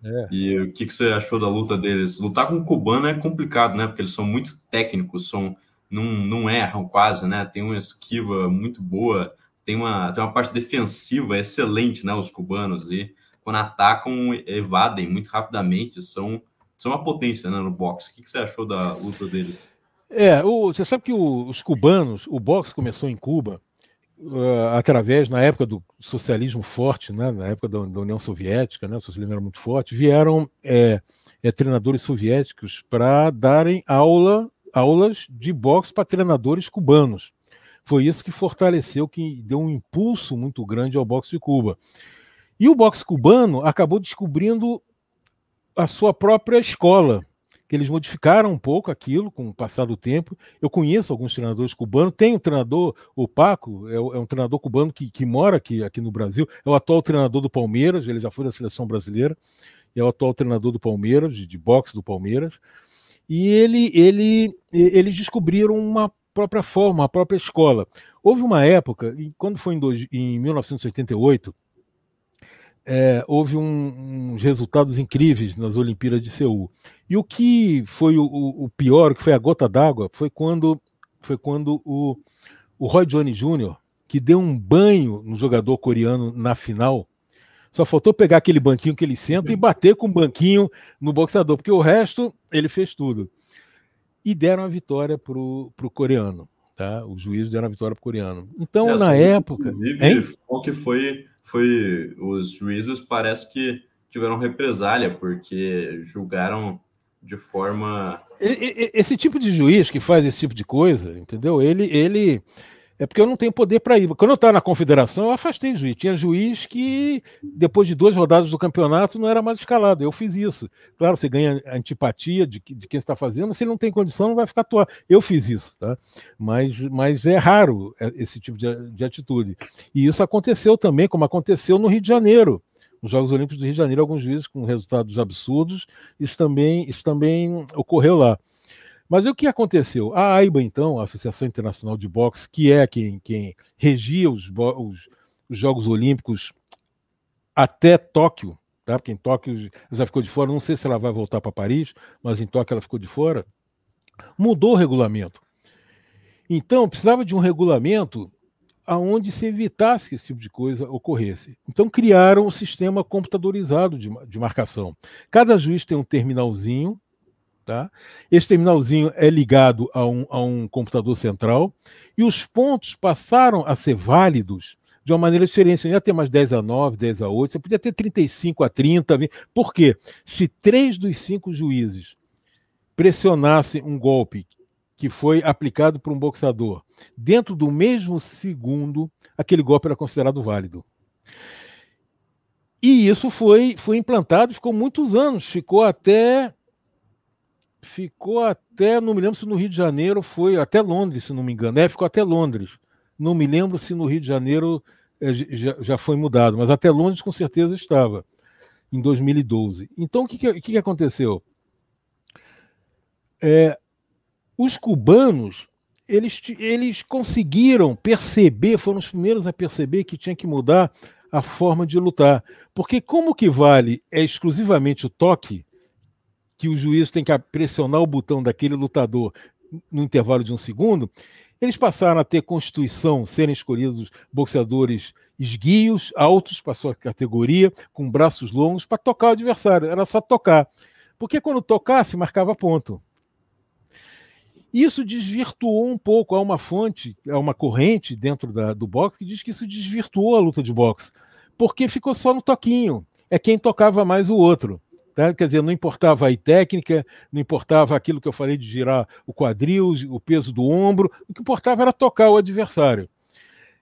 A: É. E o que, que você achou da luta deles? Lutar com o cubano é complicado, né? Porque eles são muito técnicos, são, não, não erram quase, né? Tem uma esquiva muito boa, tem uma, tem uma parte defensiva excelente, né? Os cubanos. E quando atacam, evadem muito rapidamente, são são uma potência né, no boxe. O que, que você achou da luta deles?
B: É, o, você sabe que o, os cubanos, o boxe começou em Cuba uh, através, na época do socialismo forte, né, na época da, da União Soviética, né, o socialismo era muito forte, vieram é, é, treinadores soviéticos para darem aula, aulas de boxe para treinadores cubanos. Foi isso que fortaleceu, que deu um impulso muito grande ao boxe de Cuba. E o boxe cubano acabou descobrindo a sua própria escola, que eles modificaram um pouco aquilo com o passar do tempo. Eu conheço alguns treinadores cubanos, tem um treinador, o Paco, é, é um treinador cubano que, que mora aqui, aqui no Brasil, é o atual treinador do Palmeiras, ele já foi da seleção brasileira, é o atual treinador do Palmeiras, de, de boxe do Palmeiras. E ele, ele, eles descobriram uma própria forma, a própria escola. Houve uma época, quando foi em, em 1988, é, houve um, uns resultados incríveis nas Olimpíadas de Seul. E o que foi o, o pior, o que foi a gota d'água, foi quando, foi quando o, o Roy Johnny Jr., que deu um banho no jogador coreano na final, só faltou pegar aquele banquinho que ele senta e bater com o banquinho no boxeador, porque o resto ele fez tudo. E deram a vitória para o coreano. Tá? O juiz deram a vitória para o coreano. Então, é, na época.
A: Inclusive, o que foi foi os juízes parece que tiveram represália porque julgaram de forma
B: esse tipo de juiz que faz esse tipo de coisa, entendeu? Ele ele é porque eu não tenho poder para ir. Quando eu estava na confederação, eu afastei juiz. Tinha juiz que, depois de duas rodadas do campeonato, não era mais escalado. Eu fiz isso. Claro, você ganha antipatia de, de quem está fazendo, se ele não tem condição, não vai ficar atuar. Eu fiz isso, tá? Mas, mas é raro é, esse tipo de, de atitude. E isso aconteceu também, como aconteceu no Rio de Janeiro. Nos Jogos Olímpicos do Rio de Janeiro, alguns juízes com resultados absurdos, isso também, isso também ocorreu lá. Mas o que aconteceu? A AIBA, então, a Associação Internacional de Boxe, que é quem, quem regia os, os, os Jogos Olímpicos até Tóquio, tá? porque em Tóquio já ficou de fora, não sei se ela vai voltar para Paris, mas em Tóquio ela ficou de fora, mudou o regulamento. Então, precisava de um regulamento aonde se evitasse que esse tipo de coisa ocorresse. Então, criaram um sistema computadorizado de, de marcação. Cada juiz tem um terminalzinho Tá? Esse terminalzinho é ligado a um, a um computador central e os pontos passaram a ser válidos de uma maneira diferente. Você ia ter mais 10 a 9, 10 a 8, você podia ter 35 a 30. Por quê? Se três dos cinco juízes pressionassem um golpe que foi aplicado por um boxeador dentro do mesmo segundo, aquele golpe era considerado válido. E isso foi, foi implantado, ficou muitos anos, ficou até ficou até, não me lembro se no Rio de Janeiro foi, até Londres, se não me engano. É, ficou até Londres. Não me lembro se no Rio de Janeiro é, já, já foi mudado, mas até Londres com certeza estava, em 2012. Então, o que, que, que aconteceu? É, os cubanos eles, eles conseguiram perceber, foram os primeiros a perceber que tinha que mudar a forma de lutar. Porque como que vale é exclusivamente o toque, que o juiz tem que pressionar o botão daquele lutador no intervalo de um segundo, eles passaram a ter constituição, serem escolhidos boxeadores esguios, altos para sua categoria, com braços longos, para tocar o adversário. Era só tocar. Porque quando tocasse, marcava ponto. Isso desvirtuou um pouco. Há uma fonte, há uma corrente dentro da, do boxe que diz que isso desvirtuou a luta de boxe. Porque ficou só no toquinho. É quem tocava mais o outro. Tá? Quer dizer, não importava a técnica, não importava aquilo que eu falei de girar o quadril, o peso do ombro, o que importava era tocar o adversário.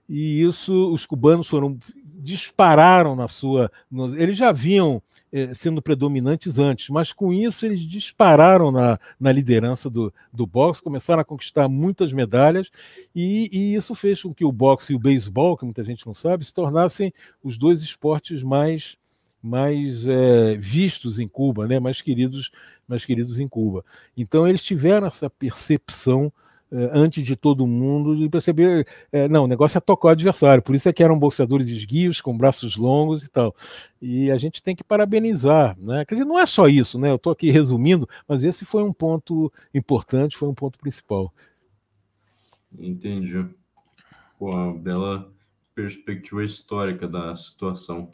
B: E isso os cubanos foram dispararam na sua. No, eles já vinham eh, sendo predominantes antes, mas com isso eles dispararam na, na liderança do, do boxe, começaram a conquistar muitas medalhas, e, e isso fez com que o boxe e o beisebol, que muita gente não sabe, se tornassem os dois esportes mais mais é, vistos em Cuba, né, mais queridos, mais queridos em Cuba. Então eles tiveram essa percepção é, antes de todo mundo de perceber, é, não, o negócio é tocar o adversário. Por isso é que eram boxeadores esguios com braços longos e tal. E a gente tem que parabenizar, né? Quer dizer, não é só isso, né? Eu estou aqui resumindo, mas esse foi um ponto importante, foi um ponto principal.
A: Entendi. Uma bela perspectiva histórica da situação.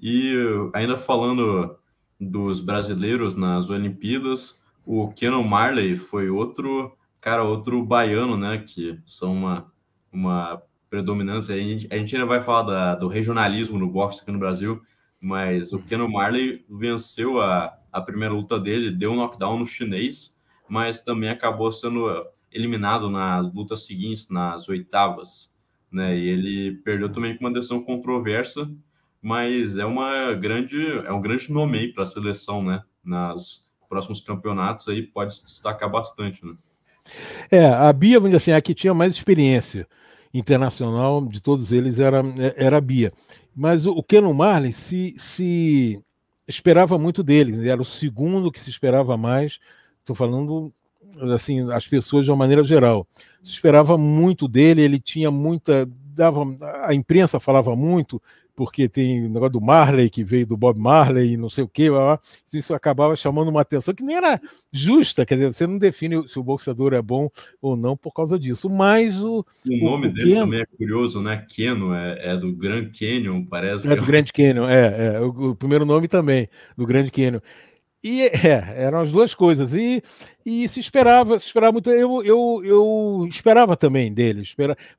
A: E ainda falando dos brasileiros nas Olimpíadas, o Kenan Marley foi outro cara, outro baiano, né? Que são uma, uma predominância. A gente, a gente ainda vai falar da, do regionalismo no boxe aqui no Brasil, mas o Kenan Marley venceu a, a primeira luta dele, deu um knockdown no chinês, mas também acabou sendo eliminado nas lutas seguintes, nas oitavas. Né? E ele perdeu também com uma decisão controversa mas é uma grande é um grande nome para a seleção, né? Nas próximos campeonatos aí pode se destacar bastante, né?
B: É, a Bia, vamos dizer assim, a que tinha mais experiência internacional de todos eles era, era a Bia. Mas o, o Kenan Marley se, se esperava muito dele, era o segundo que se esperava mais. Estou falando assim, as pessoas de uma maneira geral. Se esperava muito dele, ele tinha muita. Dava, a imprensa falava muito, porque tem o negócio do Marley, que veio do Bob Marley e não sei o quê, isso acabava chamando uma atenção que nem era justa, quer dizer, você não define se o boxeador é bom ou não por causa disso, mas o...
A: O nome o dele Keno, também é curioso, né? Keno, é, é do Grand Canyon, parece.
B: É do Grand Canyon, é, é o, o, primeiro nome também, do Grand Canyon. E é, eram as duas coisas. E, e se esperava, se esperava muito. Eu, eu, eu esperava também dele,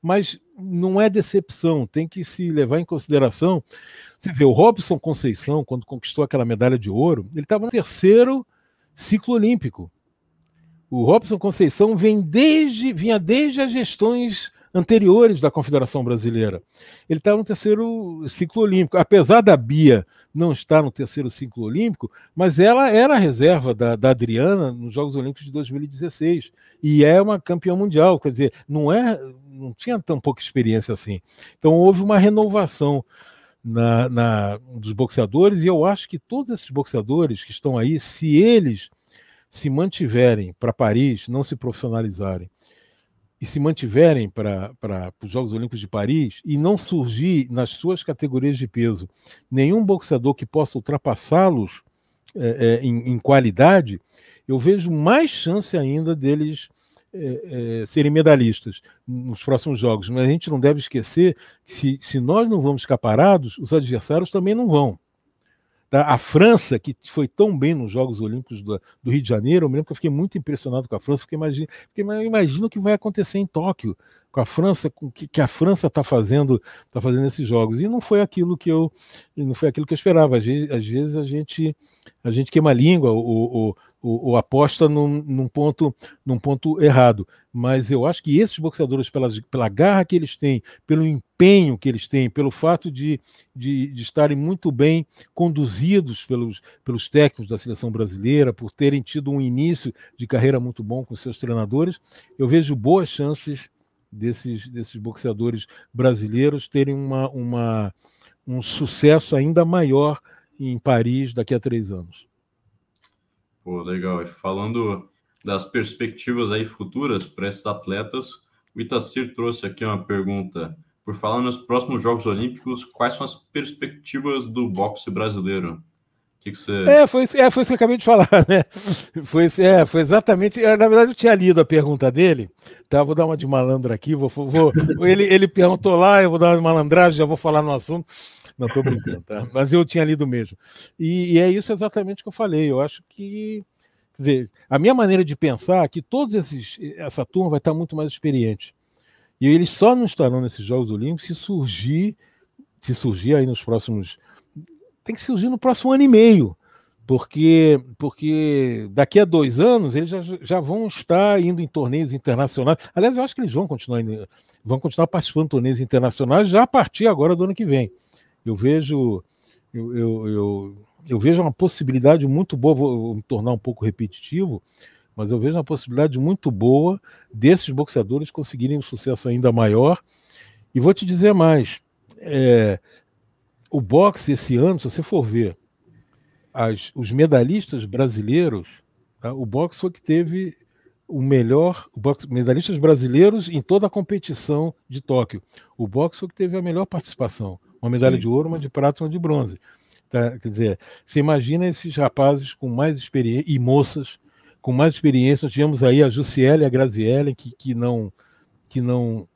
B: mas não é decepção, tem que se levar em consideração. Você vê, o Robson Conceição, quando conquistou aquela medalha de ouro, ele estava no terceiro ciclo olímpico. O Robson Conceição vem desde, vinha desde as gestões anteriores da Confederação Brasileira. Ele estava no terceiro ciclo olímpico. Apesar da Bia não estar no terceiro ciclo olímpico, mas ela era a reserva da, da Adriana nos Jogos Olímpicos de 2016 e é uma campeã mundial. Quer dizer, não é, não tinha tão pouca experiência assim. Então houve uma renovação. Na, na, dos boxeadores, e eu acho que todos esses boxeadores que estão aí, se eles se mantiverem para Paris, não se profissionalizarem, e se mantiverem para os Jogos Olímpicos de Paris e não surgir nas suas categorias de peso nenhum boxeador que possa ultrapassá-los é, é, em, em, qualidade, eu vejo mais chance ainda deles é, serem medalhistas nos próximos Jogos. Mas a gente não deve esquecer que se, se nós não vamos ficar parados, os adversários também não vão. Tá? A França, que foi tão bem nos Jogos Olímpicos do, do, Rio de Janeiro, eu me lembro que eu fiquei muito impressionado com a França, porque imagino, porque imagino o que vai acontecer em Tóquio com a França, com que, que a França está fazendo, tá fazendo esses jogos. E não foi aquilo que eu, não foi aquilo que eu esperava. Às vezes, às vezes a gente, a gente queima a língua, o, o, o, aposta num, num, ponto, num ponto errado. Mas eu acho que esses boxeadores, pela, pela garra que eles têm, pelo empenho que eles têm, pelo fato de, de, de estarem muito bem conduzidos pelos, pelos técnicos da seleção brasileira, por terem tido um início de carreira muito bom com seus treinadores, eu vejo boas chances desses, desses boxeadores brasileiros terem uma, uma, um sucesso ainda maior em Paris daqui a três anos.
A: Pô, legal. E falando das perspectivas aí futuras para esses atletas, o Itacir trouxe aqui uma pergunta. Por falar nos próximos Jogos Olímpicos, quais são as perspectivas do boxe brasileiro? Que, que você.
B: É foi, é, foi isso que eu acabei de falar, né? Foi, é, foi exatamente. Na verdade, eu tinha lido a pergunta dele, tá? Vou dar uma de malandro aqui. Vou, vou, ele, ele perguntou lá, eu vou dar uma de malandragem, já vou falar no assunto. Não estou brincando, tá? Mas eu tinha lido mesmo. E, e, é isso exatamente que eu falei. Eu acho que. Dizer, a minha maneira de pensar é que todos esses. Essa turma vai estar muito mais experiente. E eles só não estarão nesses Jogos Olímpicos se surgir, se surgir aí nos próximos tem que surgir no próximo ano e meio, porque, porque daqui a dois anos eles já, já vão estar indo em torneios internacionais. Aliás, eu acho que eles vão continuar, vão continuar participando de torneios internacionais já a partir agora do ano que vem. Eu vejo, eu, eu, eu, eu vejo uma possibilidade muito boa, vou, me tornar um pouco repetitivo, mas eu vejo uma possibilidade muito boa desses boxeadores conseguirem um sucesso ainda maior. E vou te dizer mais: é, o boxe esse ano, se você for ver as, os medalhistas brasileiros, tá? o boxe foi que teve o melhor, o boxe, medalhistas brasileiros em toda a competição de Tóquio. O boxe foi que teve a melhor participação, uma medalha Sim. de ouro, uma de prata, uma de bronze. Tá? Quer dizer, você imagina esses rapazes com mais experiência e moças com mais experiência. Nós tivemos aí a Jussiele e a Graziele que, que não que não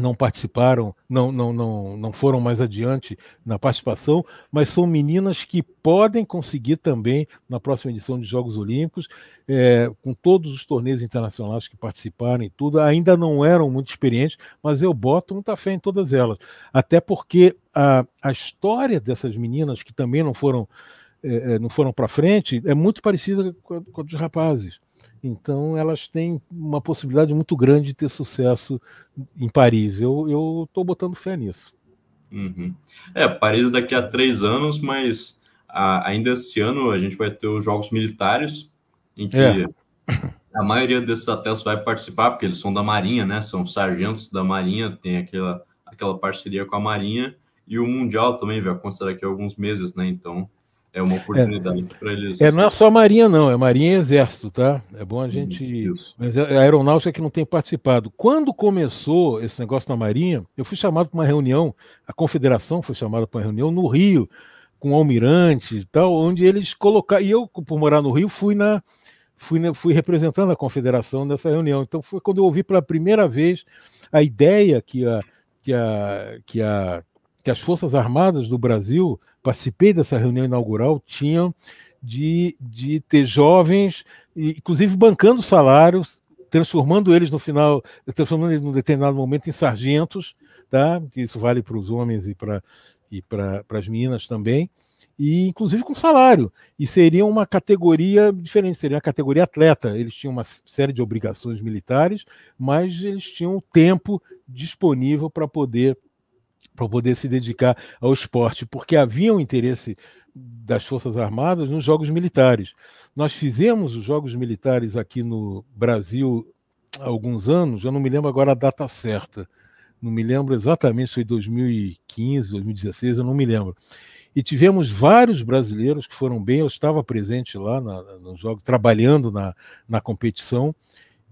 B: não participaram, não, não, não, não foram mais adiante na participação, mas são meninas que podem conseguir também na próxima edição de Jogos Olímpicos, é, com todos os torneios internacionais que participaram e tudo, ainda não eram muito experientes, mas eu boto muita fé em todas elas, até porque a, a história dessas meninas que também não foram é, é não foram para frente é muito parecida com a, com a dos rapazes. Então, elas têm uma possibilidade muito grande de ter sucesso em Paris. Eu estou botando fé nisso.
A: Uhum. É, Paris daqui a três anos, mas a, ainda esse ano a gente vai ter os Jogos Militares, em que é. a maioria desses atletas vai participar, porque eles são da Marinha, né? São sargentos da Marinha, tem aquela, aquela parceria com a Marinha, e o Mundial também vai acontecer daqui a alguns meses, né? Então, é uma oportunidade é, para eles.
B: É, não é só Marinha, não, é Marinha e Exército, tá? É bom a gente. Isso. É a aeronáutica que não tem participado. Quando começou esse negócio na Marinha, eu fui chamado para uma reunião, a Confederação foi chamada para uma reunião no Rio, com almirantes e tal, onde eles colocaram. E eu, por morar no Rio, fui na. Fui, fui representando a confederação nessa reunião. Então foi quando eu ouvi pela primeira vez a ideia que, a, que, a, que, a, que as Forças Armadas do Brasil participei dessa reunião inaugural, tinham de, de ter jovens, inclusive bancando salários, transformando eles no final, transformando eles num determinado momento em sargentos, tá? Isso vale para os homens e para e para as meninas também, e inclusive com salário. E seria uma categoria diferente, seria a categoria atleta. Eles tinham uma série de obrigações militares, mas eles tinham tempo disponível para poder para poder se dedicar ao esporte, porque havia um interesse das Forças Armadas nos Jogos Militares. Nós fizemos os Jogos Militares aqui no Brasil há alguns anos, eu não me lembro agora a data certa, não me lembro exatamente se foi 2015, 2016, eu não me lembro. E tivemos vários brasileiros que foram bem, eu estava presente lá na, no jogo, trabalhando na, na competição,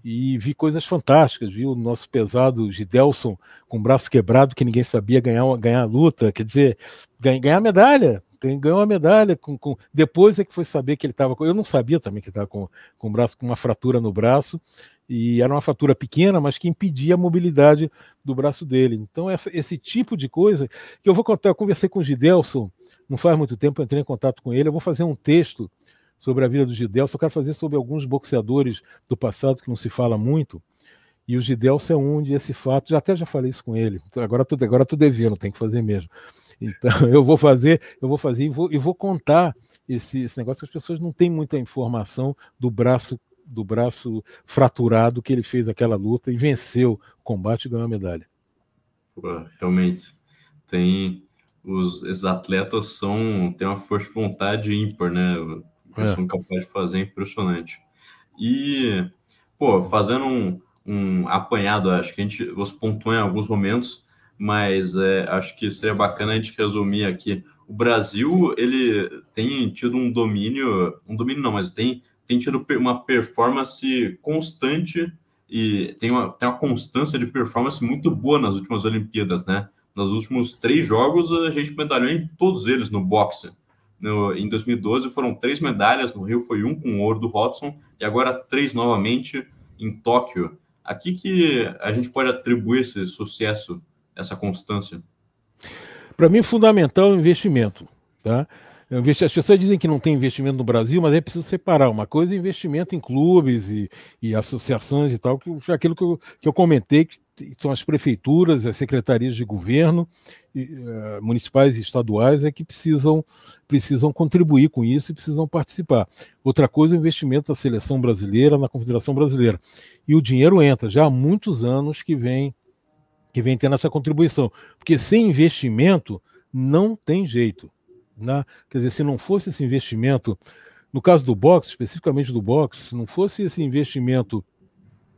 B: e vi coisas fantásticas, vi o nosso pesado Gidelson com o braço quebrado, que ninguém sabia ganhar, ganhar a luta, quer dizer, ganhar, medalha, ganhou uma medalha, com, com, depois é que foi saber que ele estava com, eu não sabia também que estava com, com braço, com uma fratura no braço, e era uma fratura pequena, mas que impedia a mobilidade do braço dele. Então, essa, esse tipo de coisa, que eu vou contar, eu conversei com o Gidelson, não faz muito tempo, entrei em contato com ele, eu vou fazer um texto sobre a vida do Gidelson. Eu quero fazer sobre alguns boxeadores do passado que não se fala muito. E o Gidelson é um de esse fato. Já até já falei isso com ele. Agora tô, agora tô devendo, tem que fazer mesmo. Então eu vou fazer, eu vou fazer e vou, e vou contar esse, esse negócio que as pessoas não têm muita informação do braço do braço fraturado que ele fez aquela luta e venceu o combate e ganhou a medalha.
A: Pô, realmente tem os, esses atletas são têm uma força de vontade ímpar, né? É. são capazes de fazer é impressionante. E, pô, fazendo um, um apanhado, acho que a gente você pontuou em alguns momentos, mas é, acho que seria bacana a gente resumir aqui. O Brasil, ele tem tido um domínio, um domínio não, mas tem, tem tido uma performance constante e tem uma, tem uma constância de performance muito boa nas últimas Olimpíadas, né? Nos últimos três jogos, a gente medalhou em todos eles no boxe. No, em 2012 foram três medalhas, no Rio foi um com ouro do Hodgson e agora três novamente em Tóquio. Aqui que a gente pode atribuir esse sucesso, essa constância?
B: Para mim, fundamental é o investimento. Tá? As pessoas dizem que não tem investimento no Brasil, mas é preciso separar. Uma coisa é investimento em clubes e, e associações e tal, que foi aquilo que eu, que eu comentei, que são as prefeituras, as secretarias de governo, municipais e estaduais, é que precisam, precisam contribuir com isso e precisam participar. Outra coisa é o investimento da seleção brasileira, na Confederação Brasileira. E o dinheiro entra, já há muitos anos que vem, que vem tendo essa contribuição. Porque sem investimento não tem jeito. Né? Quer dizer, se não fosse esse investimento, no caso do boxe, especificamente do boxe, se não fosse esse investimento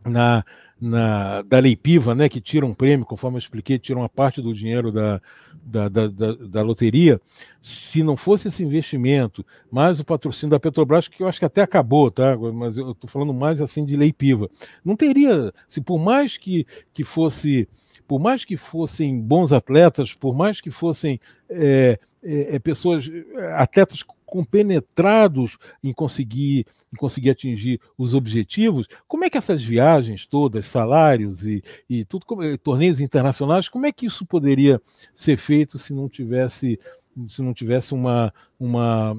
B: na, na, da Lei Piva, né, que tira um prêmio, conforme eu expliquei, tira uma parte do dinheiro da, da, da, da, da loteria, se não fosse esse investimento, mais o patrocínio da Petrobras, que eu acho que até acabou, tá? mas eu estou falando mais assim de Lei Piva, não teria, se por mais que, que fosse por mais que fossem bons atletas, por mais que fossem é, é, é pessoas, atletas compenetrados em conseguir, em conseguir atingir os objetivos, como é que essas viagens todas, salários e, e tudo, eh, torneios internacionais, como é que isso poderia ser feito se não tivesse se não tivesse uma, uma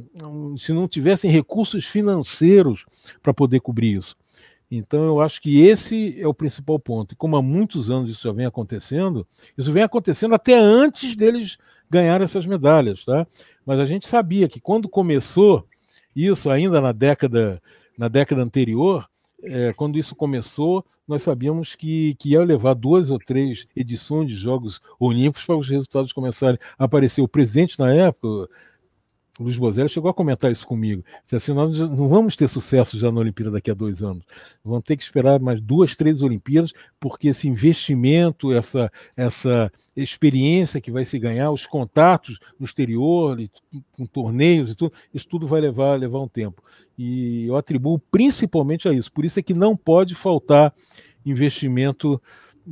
B: se não tivessem recursos financeiros para poder cobrir isso. Então, eu acho que esse é o principal ponto. E como há muitos anos isso já vem acontecendo, isso vem acontecendo até antes deles ganharem essas medalhas. Tá? Mas a gente sabia que quando começou isso, ainda na década, na década anterior, é, quando isso começou, nós sabíamos que, que ia levar duas ou três edições de Jogos Olímpicos para os resultados começarem a aparecer. O presidente, na época, o Luiz Bozelli chegou a comentar isso comigo. Disse assim, nós não vamos ter sucesso já na Olimpíada daqui a dois anos. Vamos ter que esperar mais duas, três Olimpíadas, porque esse investimento, essa, essa experiência que vai se ganhar, os contatos no exterior, com torneios e tudo, isso tudo vai levar, levar um tempo. E eu atribuo principalmente a isso. Por isso é que não pode faltar investimento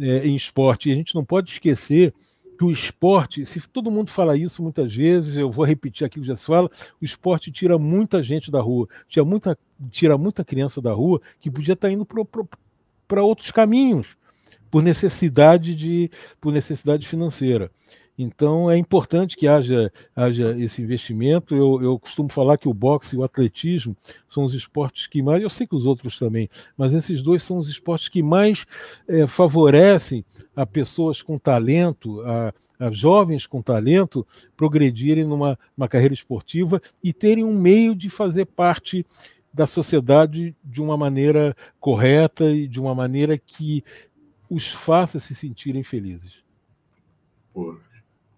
B: é, em esporte. E a gente não pode esquecer que o esporte, se todo mundo fala isso muitas vezes, eu vou repetir aquilo que já se fala, o esporte tira muita gente da rua, tira muita, tira muita criança da rua que podia estar indo para outros caminhos, por necessidade de por necessidade financeira. Então é importante que haja, haja esse investimento. Eu, eu costumo falar que o boxe e o atletismo são os esportes que mais, eu sei que os outros também, mas esses dois são os esportes que mais é, favorecem a pessoas com talento, a, a jovens com talento progredirem numa carreira esportiva e terem um meio de fazer parte da sociedade de uma maneira correta e de uma maneira que os faça se sentirem felizes.
A: Pô,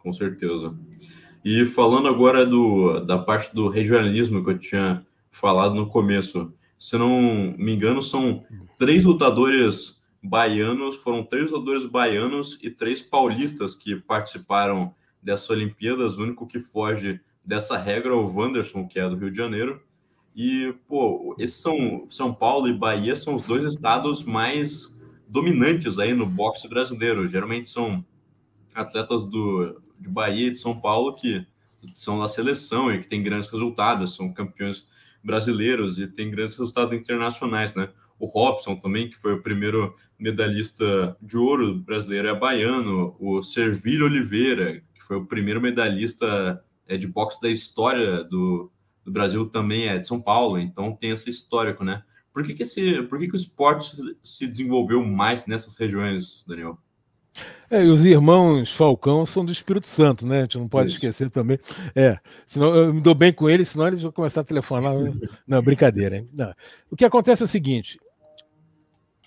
A: com certeza. E falando agora do, da parte do regionalismo que eu tinha falado no começo, se não me engano, são três lutadores baianos, foram três lutadores baianos e três paulistas que participaram dessas Olimpíadas. O único que foge dessa regra é o Wanderson, que é do Rio de Janeiro. E, pô, esses são São Paulo e Bahia são os dois estados mais dominantes aí no boxe brasileiro. Geralmente são atletas do, de Bahia e de São Paulo que são da seleção e que tem grandes resultados, são campeões brasileiros e tem grandes resultados internacionais, né? O Robson também, que foi o primeiro medalhista de ouro brasileiro, é baiano. O Servilho Oliveira, que foi o primeiro medalhista é, de boxe da história do, do Brasil, também é de São Paulo. Então tem esse histórico, né? Por que, que, esse, por que, que o esporte se desenvolveu mais nessas regiões, Daniel?
B: É, e os irmãos Falcão são do Espírito Santo, né? A gente não pode Isso. esquecer também. É, senão eu me dou bem com eles, senão eles vão começar a telefonar. não, brincadeira. Hein? Não. O que acontece é o seguinte: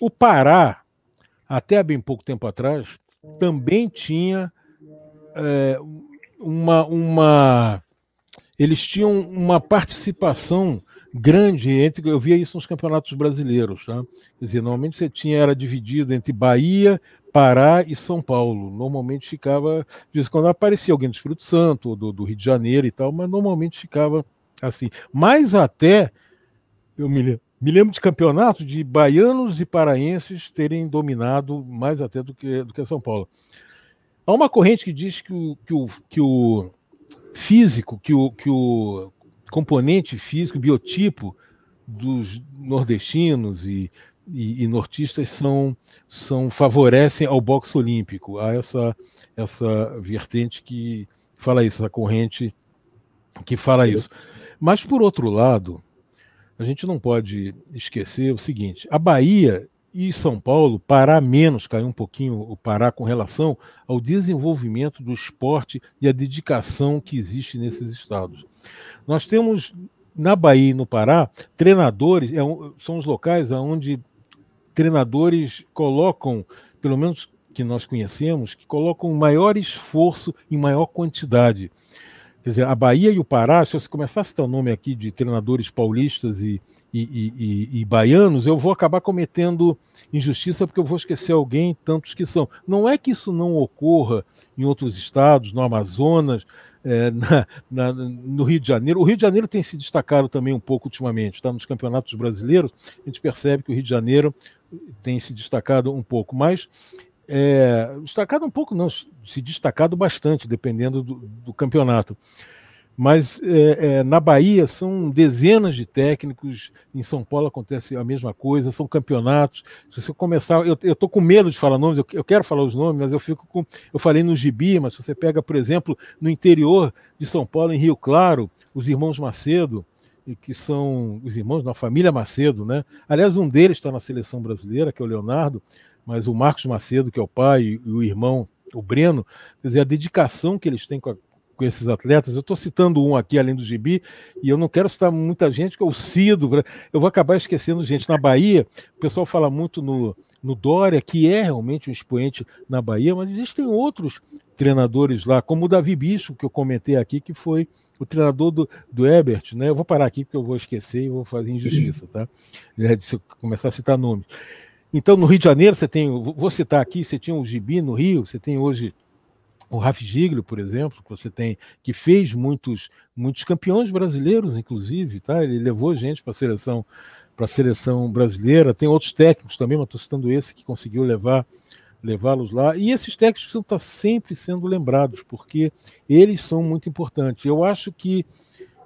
B: o Pará, até bem pouco tempo atrás, também tinha é, uma, uma. Eles tinham uma participação grande entre. Eu via isso nos campeonatos brasileiros. Tá? Quer dizer, normalmente você tinha, era dividido entre Bahia, Pará e São Paulo. Normalmente ficava, em quando aparecia alguém do Espírito Santo, do, do Rio de Janeiro e tal, mas normalmente ficava assim. Mas até, eu me lembro, me lembro de campeonatos de baianos e paraenses terem dominado mais até do que, do que São Paulo. Há uma corrente que diz que o, que o, que o físico, que o, que o componente físico, biotipo dos nordestinos e e, e, nortistas são, são favorecem ao boxe olímpico. Há essa, essa vertente que fala isso, essa corrente que fala isso. Mas, por outro lado, a gente não pode esquecer o seguinte: a Bahia e São Paulo, Pará menos, caiu um pouquinho o Pará com relação ao desenvolvimento do esporte e a dedicação que existe nesses estados. Nós temos na Bahia e no Pará treinadores, é, são os locais onde treinadores colocam, pelo menos que nós conhecemos, que colocam maior esforço em maior quantidade. Quer dizer, a Bahia e o Pará, se você começar a citar o nome aqui de treinadores paulistas e, e, e, e, baianos, eu vou acabar cometendo injustiça porque eu vou esquecer alguém, tantos que são. Não é que isso não ocorra em outros estados, no Amazonas, é, na, na, no Rio de Janeiro. O Rio de Janeiro tem se destacado também um pouco ultimamente, está nos campeonatos brasileiros, a gente percebe que o Rio de Janeiro tem se destacado um pouco, mas é, destacado um pouco, não, se destacado bastante, dependendo do, do campeonato. Mas é, é, na Bahia são dezenas de técnicos, em São Paulo acontece a mesma coisa, são campeonatos. Se você começar, eu estou com medo de falar nomes, eu, eu, quero falar os nomes, mas eu fico com. Eu falei no Gibi, mas se você pega, por exemplo, no interior de São Paulo, em Rio Claro, os irmãos Macedo, que são os irmãos da família Macedo, né? Aliás, um deles está na seleção brasileira, que é o Leonardo, mas o Marcos Macedo, que é o pai, e o irmão, o Breno, quer dizer, a dedicação que eles têm com, a, com esses atletas. Eu estou citando um aqui, além do Gibi, e eu não quero citar muita gente, que é o Cido, eu vou acabar esquecendo gente. Na Bahia, o pessoal fala muito no, no Dória, que é realmente um expoente na Bahia, mas existem outros treinadores lá, como o Davi Bicho, que eu comentei aqui, que foi o treinador do, do Ebert, né? Eu vou parar aqui porque eu vou esquecer e vou fazer injustiça, tá? É, se eu começar a citar nomes. Então, no Rio de Janeiro, você tem, vou citar aqui, você tinha o Gibi no Rio, você tem hoje o Raf Giglio, por exemplo, que você tem, que fez muitos, muitos campeões brasileiros, inclusive, tá? Ele levou gente para a seleção, para a seleção brasileira. Tem outros técnicos também, mas estou citando esse que conseguiu levar levá-los lá. E esses técnicos precisam estar sempre sendo lembrados, porque eles são muito importantes. Eu acho que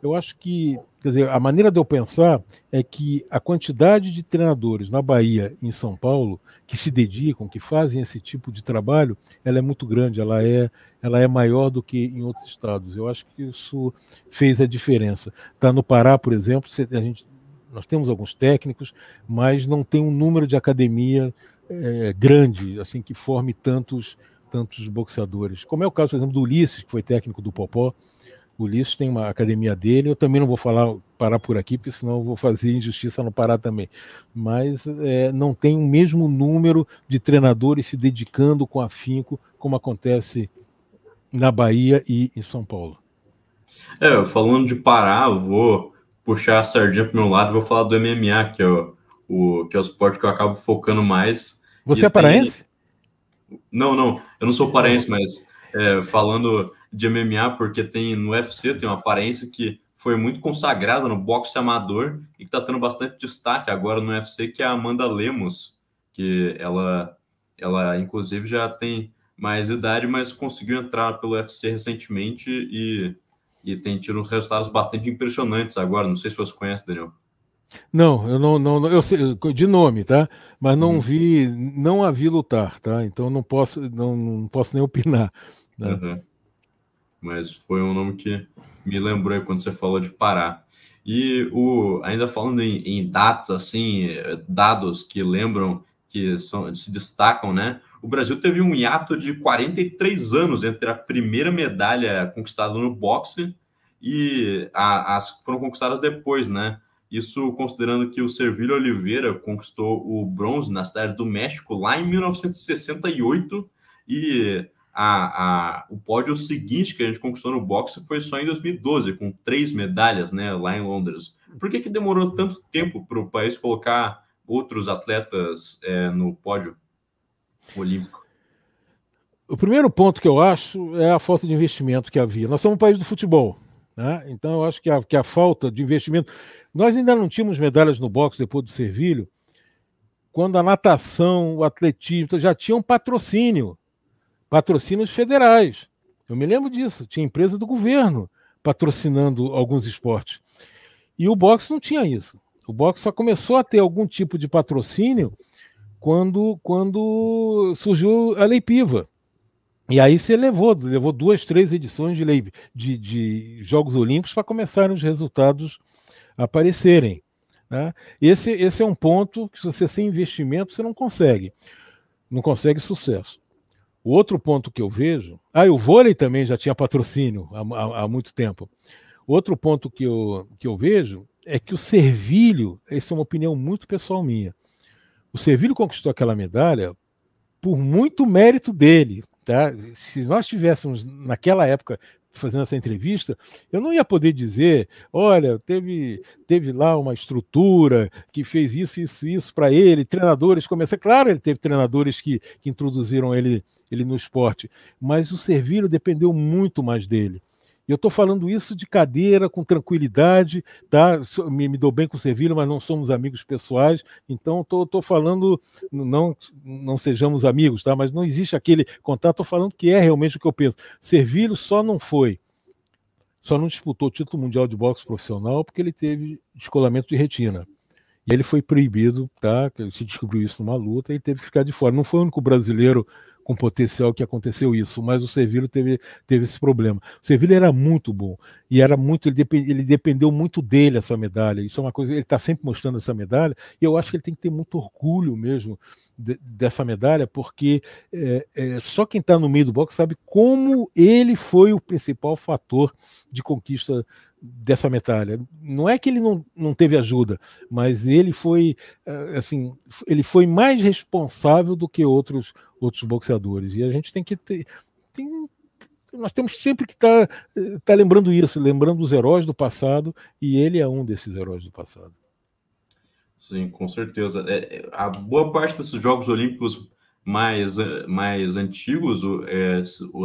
B: eu acho que, quer dizer, a maneira de eu pensar é que a quantidade de treinadores na Bahia e em São Paulo que se dedicam, que fazem esse tipo de trabalho, ela é muito grande, ela é, ela é maior do que em outros estados. Eu acho que isso fez a diferença. Tá no Pará, por exemplo, a gente, nós temos alguns técnicos, mas não tem um número de academia é, grande, assim, que forme tantos tantos boxeadores. Como é o caso, por exemplo, do Ulisses, que foi técnico do Popó, o Ulisses tem uma academia dele. Eu também não vou falar parar por aqui, porque senão eu vou fazer injustiça no Pará também. Mas é, não tem o mesmo número de treinadores se dedicando com afinco como acontece na Bahia e em São Paulo.
A: É, falando de Pará, eu vou puxar a sardinha para o meu lado e vou falar do MMA, que é o, o, que é o esporte que eu acabo focando mais.
B: Você é paraense?
A: Tem... Não, não, eu não sou paraense, mas é, falando de MMA, porque tem no UFC tem uma aparência que foi muito consagrada no boxe amador e que está tendo bastante destaque agora no UFC, que é a Amanda Lemos, que ela, ela inclusive já tem mais idade, mas conseguiu entrar pelo UFC recentemente e, e tem tido uns resultados bastante impressionantes agora. Não sei se você conhece, Daniel.
B: Não, eu não, não, eu sei, de nome, tá? Mas não uhum. vi, não a vi lutar, tá? Então não posso, não, não posso nem opinar. Né? Uhum
A: mas foi um nome que me lembrou quando você falou de Pará. E o, ainda falando em, em datas, assim, dados que lembram, que são, se destacam, né? O Brasil teve um hiato de 43 anos entre a primeira medalha conquistada no boxe e a, as que foram conquistadas depois, né? Isso considerando que o Servílio Oliveira conquistou o bronze na cidade do México lá em 1968 e a, a, o pódio seguinte que a gente conquistou no boxe foi só em 2012, com três medalhas né, lá em Londres. Por que, que demorou tanto tempo para o país colocar outros atletas é, no pódio olímpico?
B: O primeiro ponto que eu acho é a falta de investimento que havia. Nós somos um país do futebol, né? então eu acho que a, que a falta de investimento. Nós ainda não tínhamos medalhas no boxe depois do Servilho, quando a natação, o atletismo já tinham patrocínio patrocínios federais. Eu me lembro disso. Tinha empresa do governo patrocinando alguns esportes. E o boxe não tinha isso. O boxe só começou a ter algum tipo de patrocínio quando, quando surgiu a Lei Piva. E aí você levou, levou duas, três edições de, lei, de, de Jogos Olímpicos para começarem os resultados a aparecerem. Né? Esse, esse é um ponto que, se você sem investimento, você não consegue. Não consegue sucesso. O outro ponto que eu vejo. Ah, e o vôlei também já tinha patrocínio há, há, há muito tempo. Outro ponto que eu, que eu vejo é que o Servilho, essa é uma opinião muito pessoal minha, o Servilho conquistou aquela medalha por muito mérito dele. Tá? Se nós tivéssemos, naquela época, fazendo essa entrevista, eu não ia poder dizer, olha, teve, teve lá uma estrutura que fez isso, isso, isso para ele, treinadores começaram. Claro, ele teve treinadores que, que introduziram ele, ele no esporte, mas o Servilho dependeu muito mais dele. E eu estou falando isso de cadeira, com tranquilidade, tá? Me, me dou bem com o Servilho, mas não somos amigos pessoais, então estou falando, não, não sejamos amigos, tá? Mas não existe aquele contato, estou falando que é realmente o que eu penso. Servilho só não foi, só não disputou o título mundial de boxe profissional porque ele teve descolamento de retina. E ele foi proibido, tá? Se descobriu isso numa luta e teve que ficar de fora. Não foi o único brasileiro com potencial que aconteceu isso, mas o Sevilho teve, teve esse problema. O Sevilho era muito bom e era muito ele, depend, ele dependeu muito dele essa medalha. Isso é uma coisa, ele está sempre mostrando essa medalha e eu acho que ele tem que ter muito orgulho mesmo de, dessa medalha, porque é, é, só quem está no meio do boxe sabe como ele foi o principal fator de conquista dessa medalha. Não é que ele não, não teve ajuda, mas ele foi é, assim, ele foi mais responsável do que outros outros boxeadores. E a gente tem que ter, tem, nós temos sempre que estar tá, tá lembrando isso, lembrando os heróis do passado, e ele é um desses heróis do passado.
A: Sim, com certeza. É, a boa parte desses Jogos Olímpicos mais, mais antigos, é,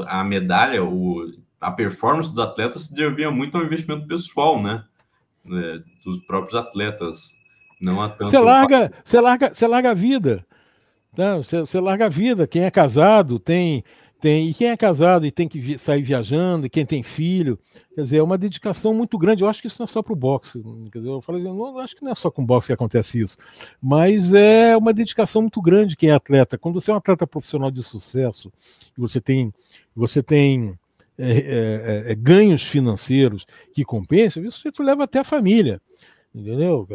A: a medalha, o, a performance dos atletas se devia muito ao investimento pessoal, né? É, dos próprios atletas. Não há tanto.
B: Você larga, você larga, você larga a vida. Tá? Você, você larga a vida. Quem é casado tem. Tem, e quem é casado e tem que vi, sair viajando, e quem tem filho, quer dizer, é uma dedicação muito grande. Eu acho que isso não é só para o boxe. Quer dizer, eu falei, não, acho que não é só com o boxe que acontece isso, mas é uma dedicação muito grande quem é atleta. Quando você é um atleta profissional de sucesso e você tem, você tem é, é, é, ganhos financeiros que compensam, isso você leva até a família. Entendeu?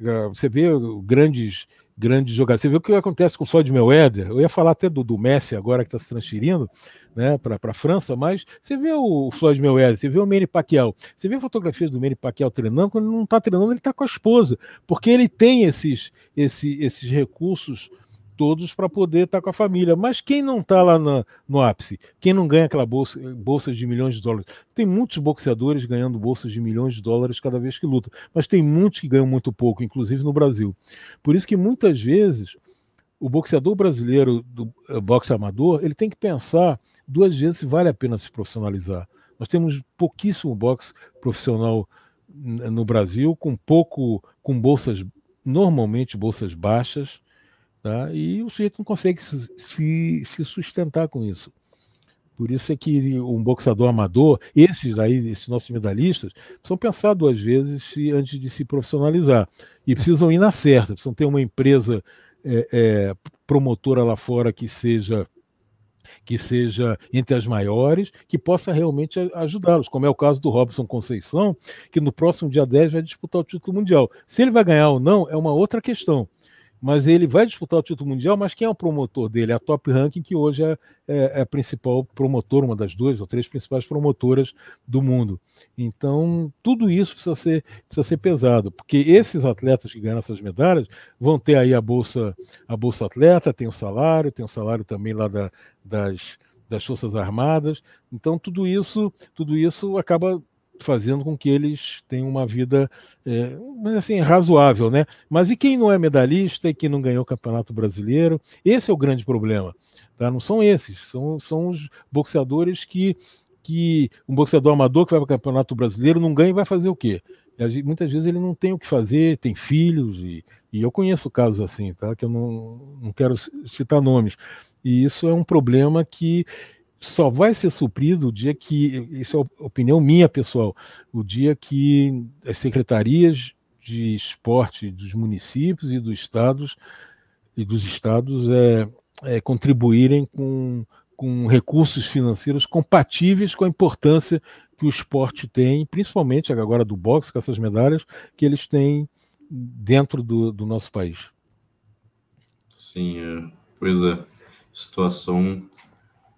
B: É, você vê grandes grandes jogadores. Você vê o que acontece com o Floyd Mayweather. Eu ia falar até do, do Messi agora que está se transferindo né, para a França, mas você vê o Floyd Mayweather, você vê o Manny Pacquiao, você vê fotografias do Manny Pacquiao treinando, quando ele não está treinando, ele está com a esposa, porque ele tem esses, esses, esses recursos todos para poder estar tá com a família. Mas quem não está lá no, no, ápice? Quem não ganha aquela bolsa, bolsa de milhões de dólares? Tem muitos boxeadores ganhando bolsas de milhões de dólares cada vez que lutam, mas tem muitos que ganham muito pouco, inclusive no Brasil. Por isso que muitas vezes o boxeador brasileiro do eh, boxe amador ele tem que pensar duas vezes se vale a pena se profissionalizar. Nós temos pouquíssimo boxe profissional no Brasil, com pouco, com bolsas normalmente bolsas baixas, Tá? E o sujeito não consegue se, se, sustentar com isso. Por isso é que um boxador amador, esses aí, esses nossos medalhistas, precisam pensar duas vezes antes de se profissionalizar. E precisam ir na certa, precisam ter uma empresa é, é, promotora lá fora que seja que seja entre as maiores, que possa realmente ajudá-los, como é o caso do Robson Conceição, que no próximo dia 10 vai disputar o título mundial. Se ele vai ganhar ou não é uma outra questão mas ele vai disputar o título mundial, mas quem é o promotor dele? A Top Ranking, que hoje é, é, é, a principal promotora, uma das duas ou três principais promotoras do mundo. Então, tudo isso precisa ser, precisa ser pesado, porque esses atletas que ganham essas medalhas vão ter aí a Bolsa, a Bolsa Atleta, tem o salário, tem o salário também lá da, das, das Forças Armadas. Então, tudo isso, tudo isso acaba fazendo com que eles tenham uma vida é, assim, razoável, né? Mas e quem não é medalhista e quem não ganhou o Campeonato Brasileiro? Esse é o grande problema. Tá? Não são esses, são, são os boxeadores que, que um boxeador amador que vai para o Campeonato Brasileiro não ganha e vai fazer o quê? muitas vezes ele não tem o que fazer, tem filhos, e, e eu conheço casos assim, tá? Que eu não, não quero citar nomes. E isso é um problema que só vai ser suprido o dia que, isso é opinião minha pessoal, o dia que as secretarias de esporte dos municípios e dos estados e dos estados é, é, contribuírem com, com recursos financeiros compatíveis com a importância que o esporte tem, principalmente agora do boxe, com essas medalhas que eles têm dentro do, do nosso país.
A: Sim, é, pois é. Situação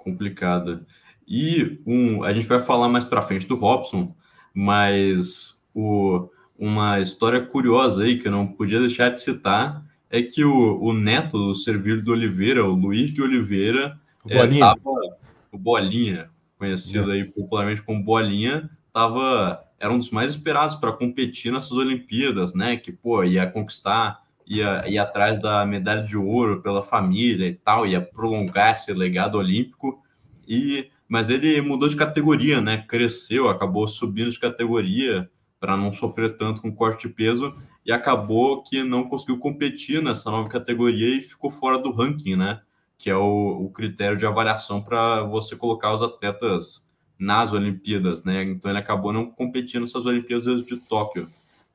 A: complicada. E um, a gente vai falar mais para frente do Robson, mas o, uma história curiosa aí que eu não podia deixar de citar é que o, o neto do Servílio de Oliveira, o Luiz de Oliveira,
B: o Bolinha, é, tava,
A: o Bolinha conhecido é. aí popularmente como Bolinha, tava, era um dos mais esperados para competir nessas Olimpíadas, né? Que pô, ia conquistar ia ir atrás da medalha de ouro pela família e tal, ia prolongar esse legado olímpico. E mas ele mudou de categoria, né? Cresceu, acabou subindo de categoria para não sofrer tanto com corte de peso e acabou que não conseguiu competir nessa nova categoria e ficou fora do ranking, né? Que é o, o critério de avaliação para você colocar os atletas nas Olimpíadas, né? Então ele acabou não competindo nessas Olimpíadas de Tóquio.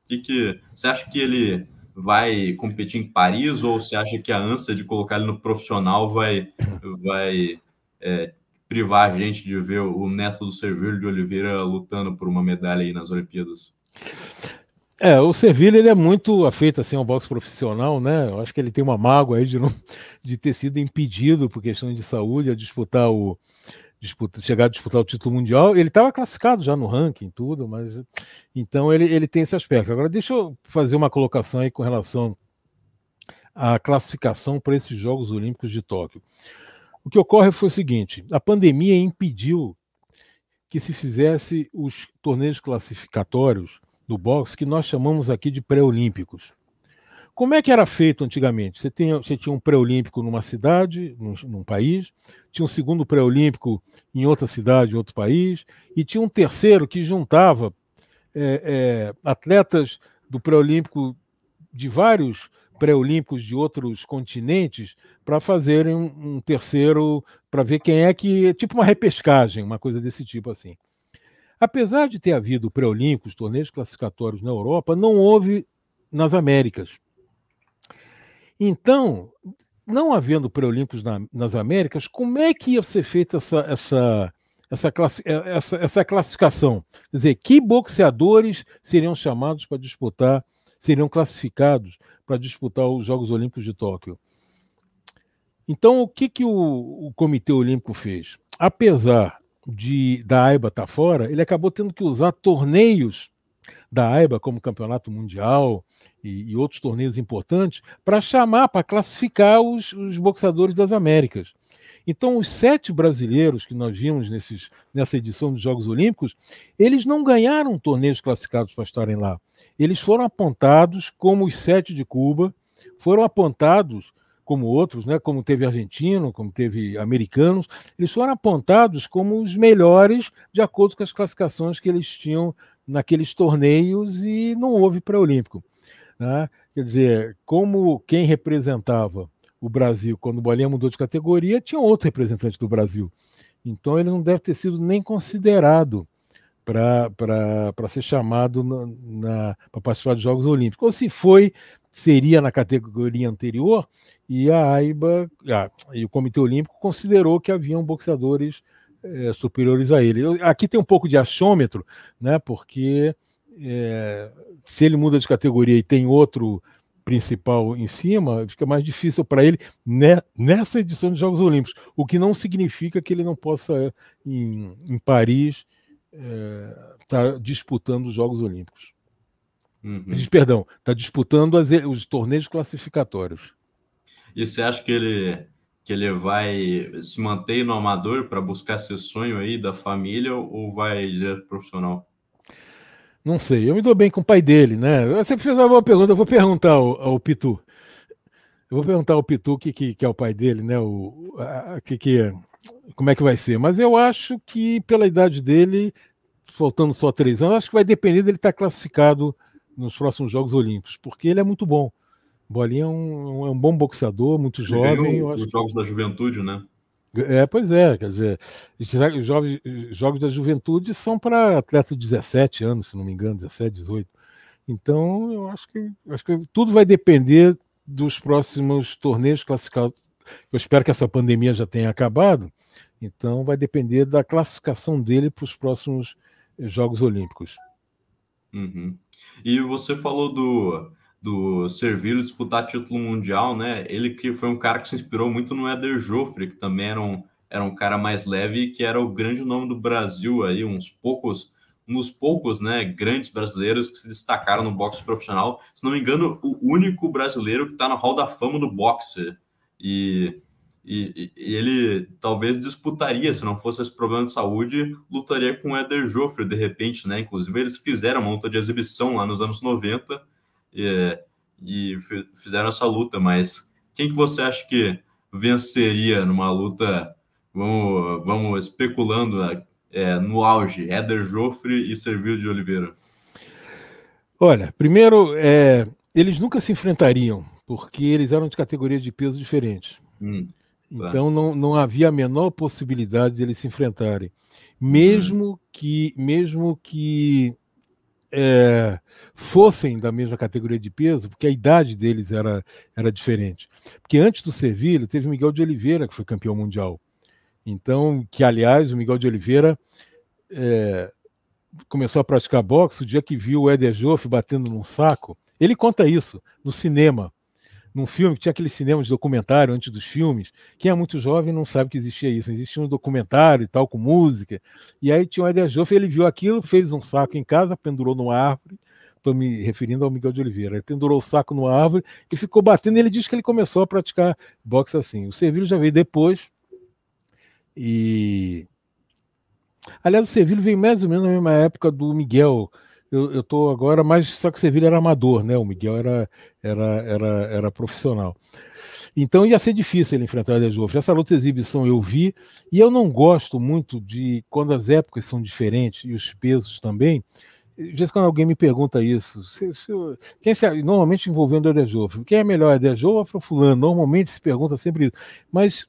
A: Que que você acha que ele vai competir em Paris ou você acha que a ânsia de colocar ele no profissional vai, vai é, privar a gente de ver o neto do Servilho de Oliveira lutando por uma medalha aí nas Olimpíadas?
B: É, o Servilho ele é muito afeito assim ao boxe profissional, né? Eu acho que ele tem uma mágoa aí de, não, de ter sido impedido por questão de saúde a disputar o, disputa, chegar a disputar o título mundial. Ele estava classificado já no ranking, tudo, mas então ele, ele tem esse aspecto. Agora, deixa eu fazer uma colocação aí com relação à classificação para esses Jogos Olímpicos de Tóquio. O que ocorre foi o seguinte: a pandemia impediu que se fizesse os torneios classificatórios do boxe, que nós chamamos aqui de pré-olímpicos. Como é que era feito antigamente? Você, tinha, você tinha um pré-olímpico numa cidade, num, num, país, tinha um segundo pré-olímpico em outra cidade, em outro país, e tinha um terceiro que juntava é, é, atletas do pré-olímpico de vários pré-olímpicos de outros continentes para fazerem um, um terceiro, para ver quem é que. Tipo uma repescagem, uma coisa desse tipo assim. Apesar de ter havido pré-olímpicos, torneios classificatórios na Europa, não houve nas Américas. Então, não havendo pré-olímpicos na, nas Américas, como é que ia ser feita essa, essa, essa, classi essa, essa classificação? Quer dizer, que boxeadores seriam chamados para disputar, seriam classificados para disputar os Jogos Olímpicos de Tóquio? Então, o que, que o, o Comitê Olímpico fez? Apesar de da AIBA estar tá fora, ele acabou tendo que usar torneios da AIBA, como Campeonato Mundial, e, e outros torneios importantes para chamar, para classificar os, os boxeadores das Américas. Então, os sete brasileiros que nós vimos nesses, nessa edição dos Jogos Olímpicos, eles não ganharam torneios classificados para estarem lá. Eles foram apontados como os sete de Cuba, foram apontados como outros, né, como teve argentino, como teve americanos, eles foram apontados como os melhores de acordo com as classificações que eles tinham naqueles torneios e não houve pré-olímpico. Né? Quer dizer, como quem representava o Brasil quando o Bolinha mudou de categoria, tinha outro representante do Brasil. Então ele não deve ter sido nem considerado para ser chamado para participar dos Jogos Olímpicos. Ou se foi, seria na categoria anterior, e a AIBA ah, e o Comitê Olímpico considerou que haviam boxeadores é, superiores a ele. Eu, aqui tem um pouco de achômetro, né, porque é, se ele muda de categoria e tem outro principal em cima, fica mais difícil para ele né, nessa edição dos Jogos Olímpicos, o que não significa que ele não possa, em, em Paris, estar é, tá disputando os Jogos Olímpicos. Uhum. Perdão, está disputando as, os torneios classificatórios.
A: E você acha que ele, que ele vai se manter no amador para buscar esse sonho aí da família ou vai ir profissional?
B: Não sei, eu me dou bem com o pai dele, né? Você fez uma boa pergunta, eu vou perguntar ao, ao Pitu. Eu vou perguntar ao Pitu o que, que, que, é o pai dele, né? O, a, que, que, é, como é que vai ser. Mas eu acho que, pela idade dele, faltando só três anos, acho que vai depender dele estar classificado nos próximos Jogos Olímpicos, porque ele é muito bom. Bolinha é um, é um bom boxeador, muito ele jovem.
A: Os Jogos da Juventude, né?
B: É, pois é, quer dizer, os jogos, jogos da juventude são para atleta de 17 anos, se não me engano, 17, 18. Então, eu acho que, acho que tudo vai depender dos próximos torneios classificados. Eu espero que essa pandemia já tenha acabado, então vai depender da classificação dele para os próximos Jogos Olímpicos.
A: Uhum. E você falou do, do Servilho disputar título mundial, né? Ele que foi um cara que se inspirou muito no Éder Joffre, que também era um, era um cara mais leve e que era o grande nome do Brasil aí, uns poucos, uns poucos, né, grandes brasileiros que se destacaram no boxe profissional. Se não me engano, o único brasileiro que está no Hall da Fama do boxe. E, e, e, ele talvez disputaria, se não fosse esse problema de saúde, lutaria com o Éder Joffre de repente, né? Inclusive, eles fizeram uma luta de exibição lá nos anos 90 e, e fizeram essa luta, mas quem que você acha que venceria numa luta, vamos, vamos especulando é, no auge, Éder Joffre e Servil de Oliveira?
B: Olha, primeiro, é, eles nunca se enfrentariam, porque eles eram de categorias de peso diferentes. Hum, tá. Então não, não havia a menor possibilidade de eles se enfrentarem. Mesmo hum. que, mesmo que é, fossem da mesma categoria de peso, porque a idade deles era, era diferente. Porque antes do Servilho, teve o Miguel de Oliveira, que foi campeão mundial. Então, que aliás, o Miguel de Oliveira é, começou a praticar boxe o dia que viu o Éder Joff batendo num saco. Ele conta isso no cinema num filme que tinha aquele cinema de documentário antes dos filmes. Quem é muito jovem não sabe que existia isso. Existia um documentário e tal, com música. E aí tinha o Eder Joff, ele viu aquilo, fez um saco em casa, pendurou numa árvore. Estou me referindo ao Miguel de Oliveira. Ele pendurou o saco numa árvore e ficou batendo. Ele diz que ele começou a praticar boxe assim. O Servilho já veio depois. E Aliás, o Sevilha veio mais ou menos na mesma época do Miguel. Eu estou agora, mas só que Sevilha era amador, né? O Miguel era, era, era, era profissional. Então ia ser difícil ele enfrentar o Adejofre. Essa luta de exibição eu vi, e eu não gosto muito de quando as épocas são diferentes e os pesos também. Às vezes, quando alguém me pergunta isso, se, se, quem se, normalmente envolvendo o Adejofre, quem é melhor, Adejofre ou Fulano? Normalmente se pergunta sempre isso. Mas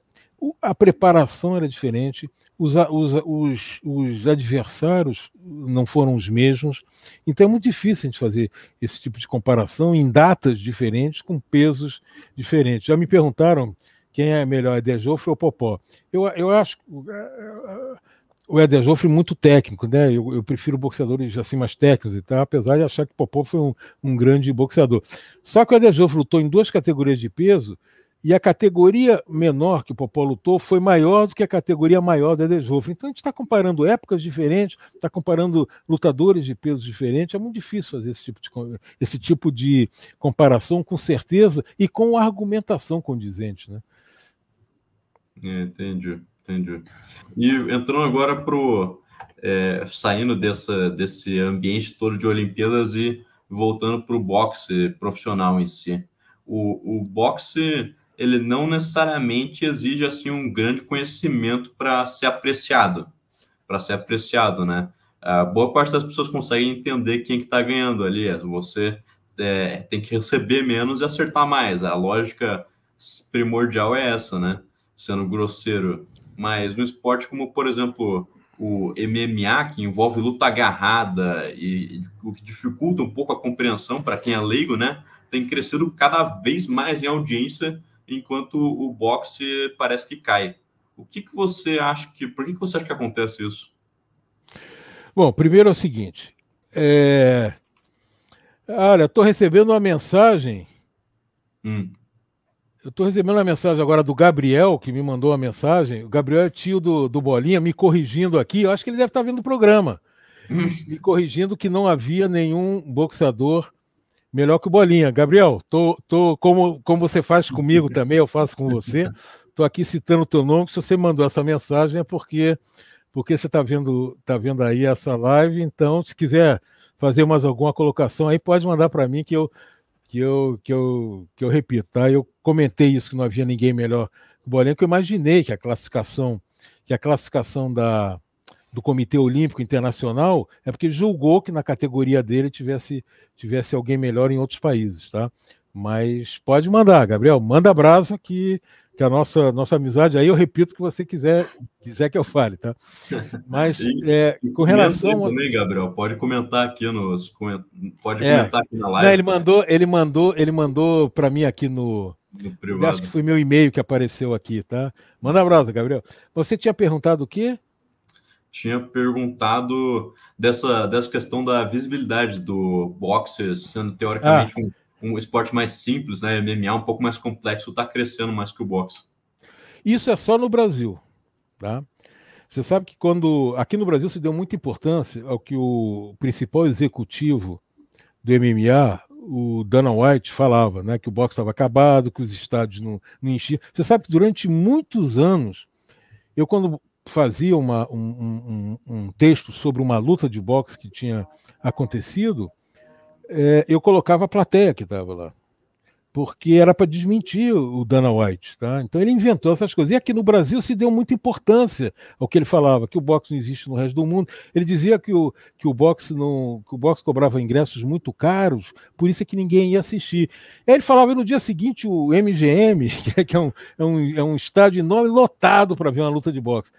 B: a preparação era diferente, os, os, os, os, adversários não foram os mesmos, então é muito difícil a gente fazer esse tipo de comparação em datas diferentes, com pesos diferentes. Já me perguntaram quem é melhor, Eder Joffre ou Popó. Eu, eu acho o Eder Joffre muito técnico, né? Eu, eu, prefiro boxeadores assim mais técnicos e tal, apesar de achar que Popó foi um, um grande boxeador. Só que o Eder Joffre lutou em duas categorias de peso e a categoria menor que o Popó lutou foi maior do que a categoria maior da Edejofre. Então a gente está comparando épocas diferentes, está comparando lutadores de pesos diferentes. É muito difícil fazer esse tipo, de, esse tipo de comparação com certeza e com argumentação condizente. Né?
A: É, entendi, entendi. E entrando agora para é, saindo dessa, desse ambiente todo de Olimpíadas e voltando para o boxe profissional em si. O, o boxe ele não necessariamente exige assim um grande conhecimento para ser apreciado, para ser apreciado, né? A boa parte das pessoas consegue entender quem que está ganhando ali. Você é, tem que receber menos e acertar mais. A lógica primordial é essa, né? Sendo grosseiro. Mas no esporte como, por exemplo, o MMA, que envolve luta agarrada e, e o que dificulta um pouco a compreensão para quem é leigo, né? Tem crescido cada vez mais em audiência enquanto o boxe parece que cai. O que, que você acha que. Por que, que você acha que acontece isso?
B: Bom, primeiro é o seguinte. É... Olha, estou recebendo uma mensagem. Hum. Eu estou recebendo uma mensagem agora do Gabriel, que me mandou uma mensagem. O Gabriel é tio do, do Bolinha, me corrigindo aqui. Eu acho que ele deve estar vendo o programa. me corrigindo que não havia nenhum boxeador melhor que o Bolinha. Gabriel, tô, tô, como, como você faz comigo também, eu faço com você. Estou aqui citando o teu nome. Se você mandou essa mensagem é porque, porque você está vendo, tá vendo aí essa live. Então, se quiser fazer mais alguma colocação aí, pode mandar para mim que eu, que, eu, que, eu, que eu repito. Tá? Eu comentei isso, que não havia ninguém melhor que o Bolinha, que eu imaginei que a classificação, que a classificação da, do Comitê Olímpico Internacional é porque julgou que na categoria dele tivesse, tivesse alguém melhor em outros países, tá? Mas pode mandar, Gabriel, manda abraço que, que a nossa, nossa amizade aí eu repito que você quiser, quiser que eu fale, tá? Mas é, com relação
A: também, Gabriel, pode comentar aqui nos pode é, comentar aqui na live.
B: Ele mandou, ele mandou, ele mandou para mim aqui no no Acho que foi meu e-mail que apareceu aqui, tá? Manda abraço, Gabriel. Você tinha perguntado o quê?
A: Tinha perguntado dessa, dessa questão da visibilidade do boxe, sendo teoricamente ah. um, um, esporte mais simples, né? MMA um pouco mais complexo, está crescendo mais que o boxe.
B: Isso é só no Brasil, tá? Você sabe que quando aqui no Brasil se deu muita importância ao que o principal executivo do MMA, o Dana White, falava, né? Que o boxe estava acabado, que os estádios não, não enchiam. Você sabe que durante muitos anos eu, quando fazia uma, um, um, um, texto sobre uma luta de boxe que tinha acontecido, é, eu colocava a plateia que estava lá. Porque era para desmentir o Dana White. Tá? Então ele inventou essas coisas. E aqui no Brasil se deu muita importância ao que ele falava, que o boxe não existe no resto do mundo. Ele dizia que o, que o, boxe, não, que o boxe cobrava ingressos muito caros, por isso é que ninguém ia assistir. Ele falava no dia seguinte o MGM, que é, um, é, um, é um estádio enorme, lotado para ver uma luta de boxe.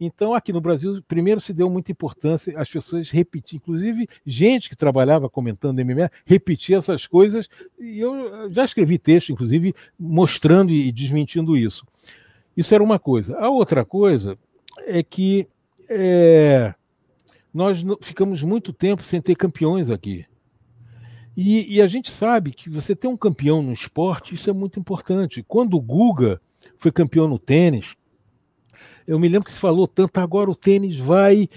B: Então, aqui no Brasil, primeiro se deu muita importância as pessoas repetir, inclusive gente que trabalhava comentando MMA, repetir essas coisas, e eu já escrevi texto, inclusive, mostrando e desmentindo isso. Isso era uma coisa. A outra coisa é que é, nós ficamos muito tempo sem ter campeões aqui. E, e, a gente sabe que você ter um campeão no esporte, isso é muito importante. Quando o Guga foi campeão no tênis, eu me lembro que se falou tanto, agora o tênis vai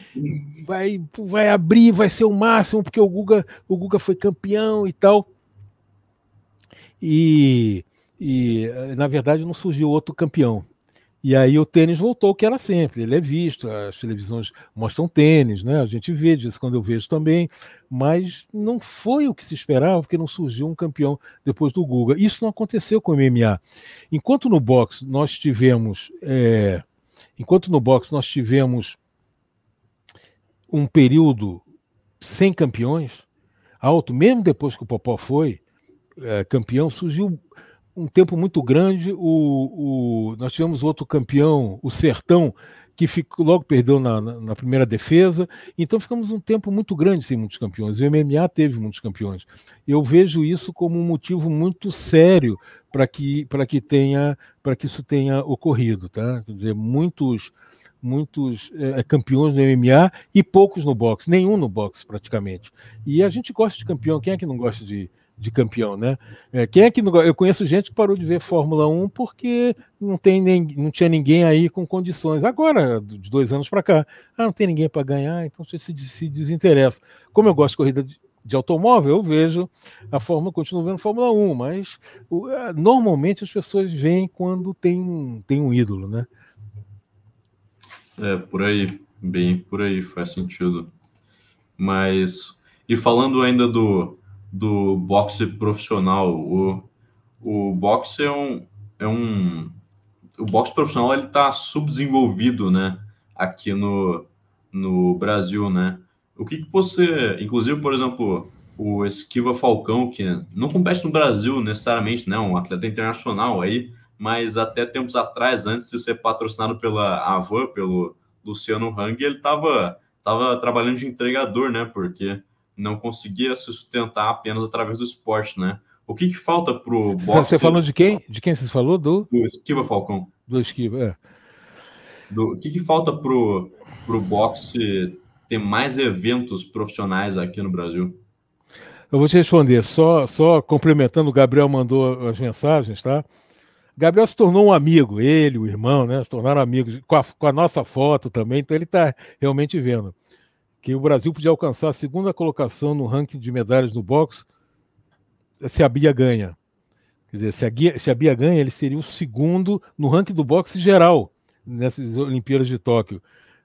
B: vai vai abrir, vai ser o máximo, porque o Guga, o Guga foi campeão e tal. E, e na verdade não surgiu outro campeão. E aí o tênis voltou, que era sempre, ele é visto, as televisões mostram tênis, né? A gente vê disso quando eu vejo também, mas não foi o que se esperava, porque não surgiu um campeão depois do Guga. Isso não aconteceu com o MMA. Enquanto no boxe nós tivemos, é, enquanto no boxe nós tivemos um período sem campeões alto, mesmo depois que o Popó foi é, campeão, surgiu um tempo muito grande. O, o, nós tivemos outro campeão, o Sertão, que ficou, logo perdeu na, na, na, primeira defesa. Então ficamos um tempo muito grande sem muitos campeões. O MMA teve muitos campeões. Eu vejo isso como um motivo muito sério para que, que, tenha, que isso tenha ocorrido. Tá? Quer dizer, muitos muitos é, campeões no MMA e poucos no boxe, nenhum no boxe praticamente. E a gente gosta de campeão, quem é que não gosta de, de campeão, né? É, quem é que não, eu conheço gente que parou de ver Fórmula 1 porque não tem nem, não tinha ninguém aí com condições. Agora, de dois anos para cá, ah, não tem ninguém para ganhar, então você se, se, desinteressa. Como eu gosto de corrida de, de automóvel, eu vejo a Fórmula, continuo vendo Fórmula 1, mas é, normalmente as pessoas veem quando tem, tem um ídolo, né?
A: É, por aí, bem por aí, faz sentido. Mas, e falando ainda do, do boxe profissional. O, o boxe é um, é um o boxe profissional ele está subdesenvolvido, né? Aqui no, no Brasil, né? O que, que você, inclusive, por exemplo, o Esquiva Falcão, que não compete no Brasil necessariamente, né? Um atleta internacional aí, mas até tempos atrás, antes de ser patrocinado pela Avan, pelo Luciano Hang, ele estava tava trabalhando de entregador, né? Porque não conseguia se sustentar apenas através do esporte, né? O que, que falta pro boxe?
B: Você falou de quem? De quem você falou? Do,
A: do Esquiva Falcão.
B: Do Esquiva, é.
A: Do, o que, que falta pro, pro boxe ter mais eventos profissionais aqui no Brasil?
B: Eu vou te responder, só, só complementando, o Gabriel mandou as mensagens, tá? Gabriel se tornou um amigo, ele, o irmão, né? Se tornaram amigos com a, com a nossa foto também, então ele está realmente vendo que o Brasil podia alcançar a segunda colocação no ranking de medalhas no boxe se a Bia ganha. Quer dizer, se a, Bia, se a Bia ganha, ele seria o segundo no ranking do boxe geral nessas Olimpíadas de Tóquio.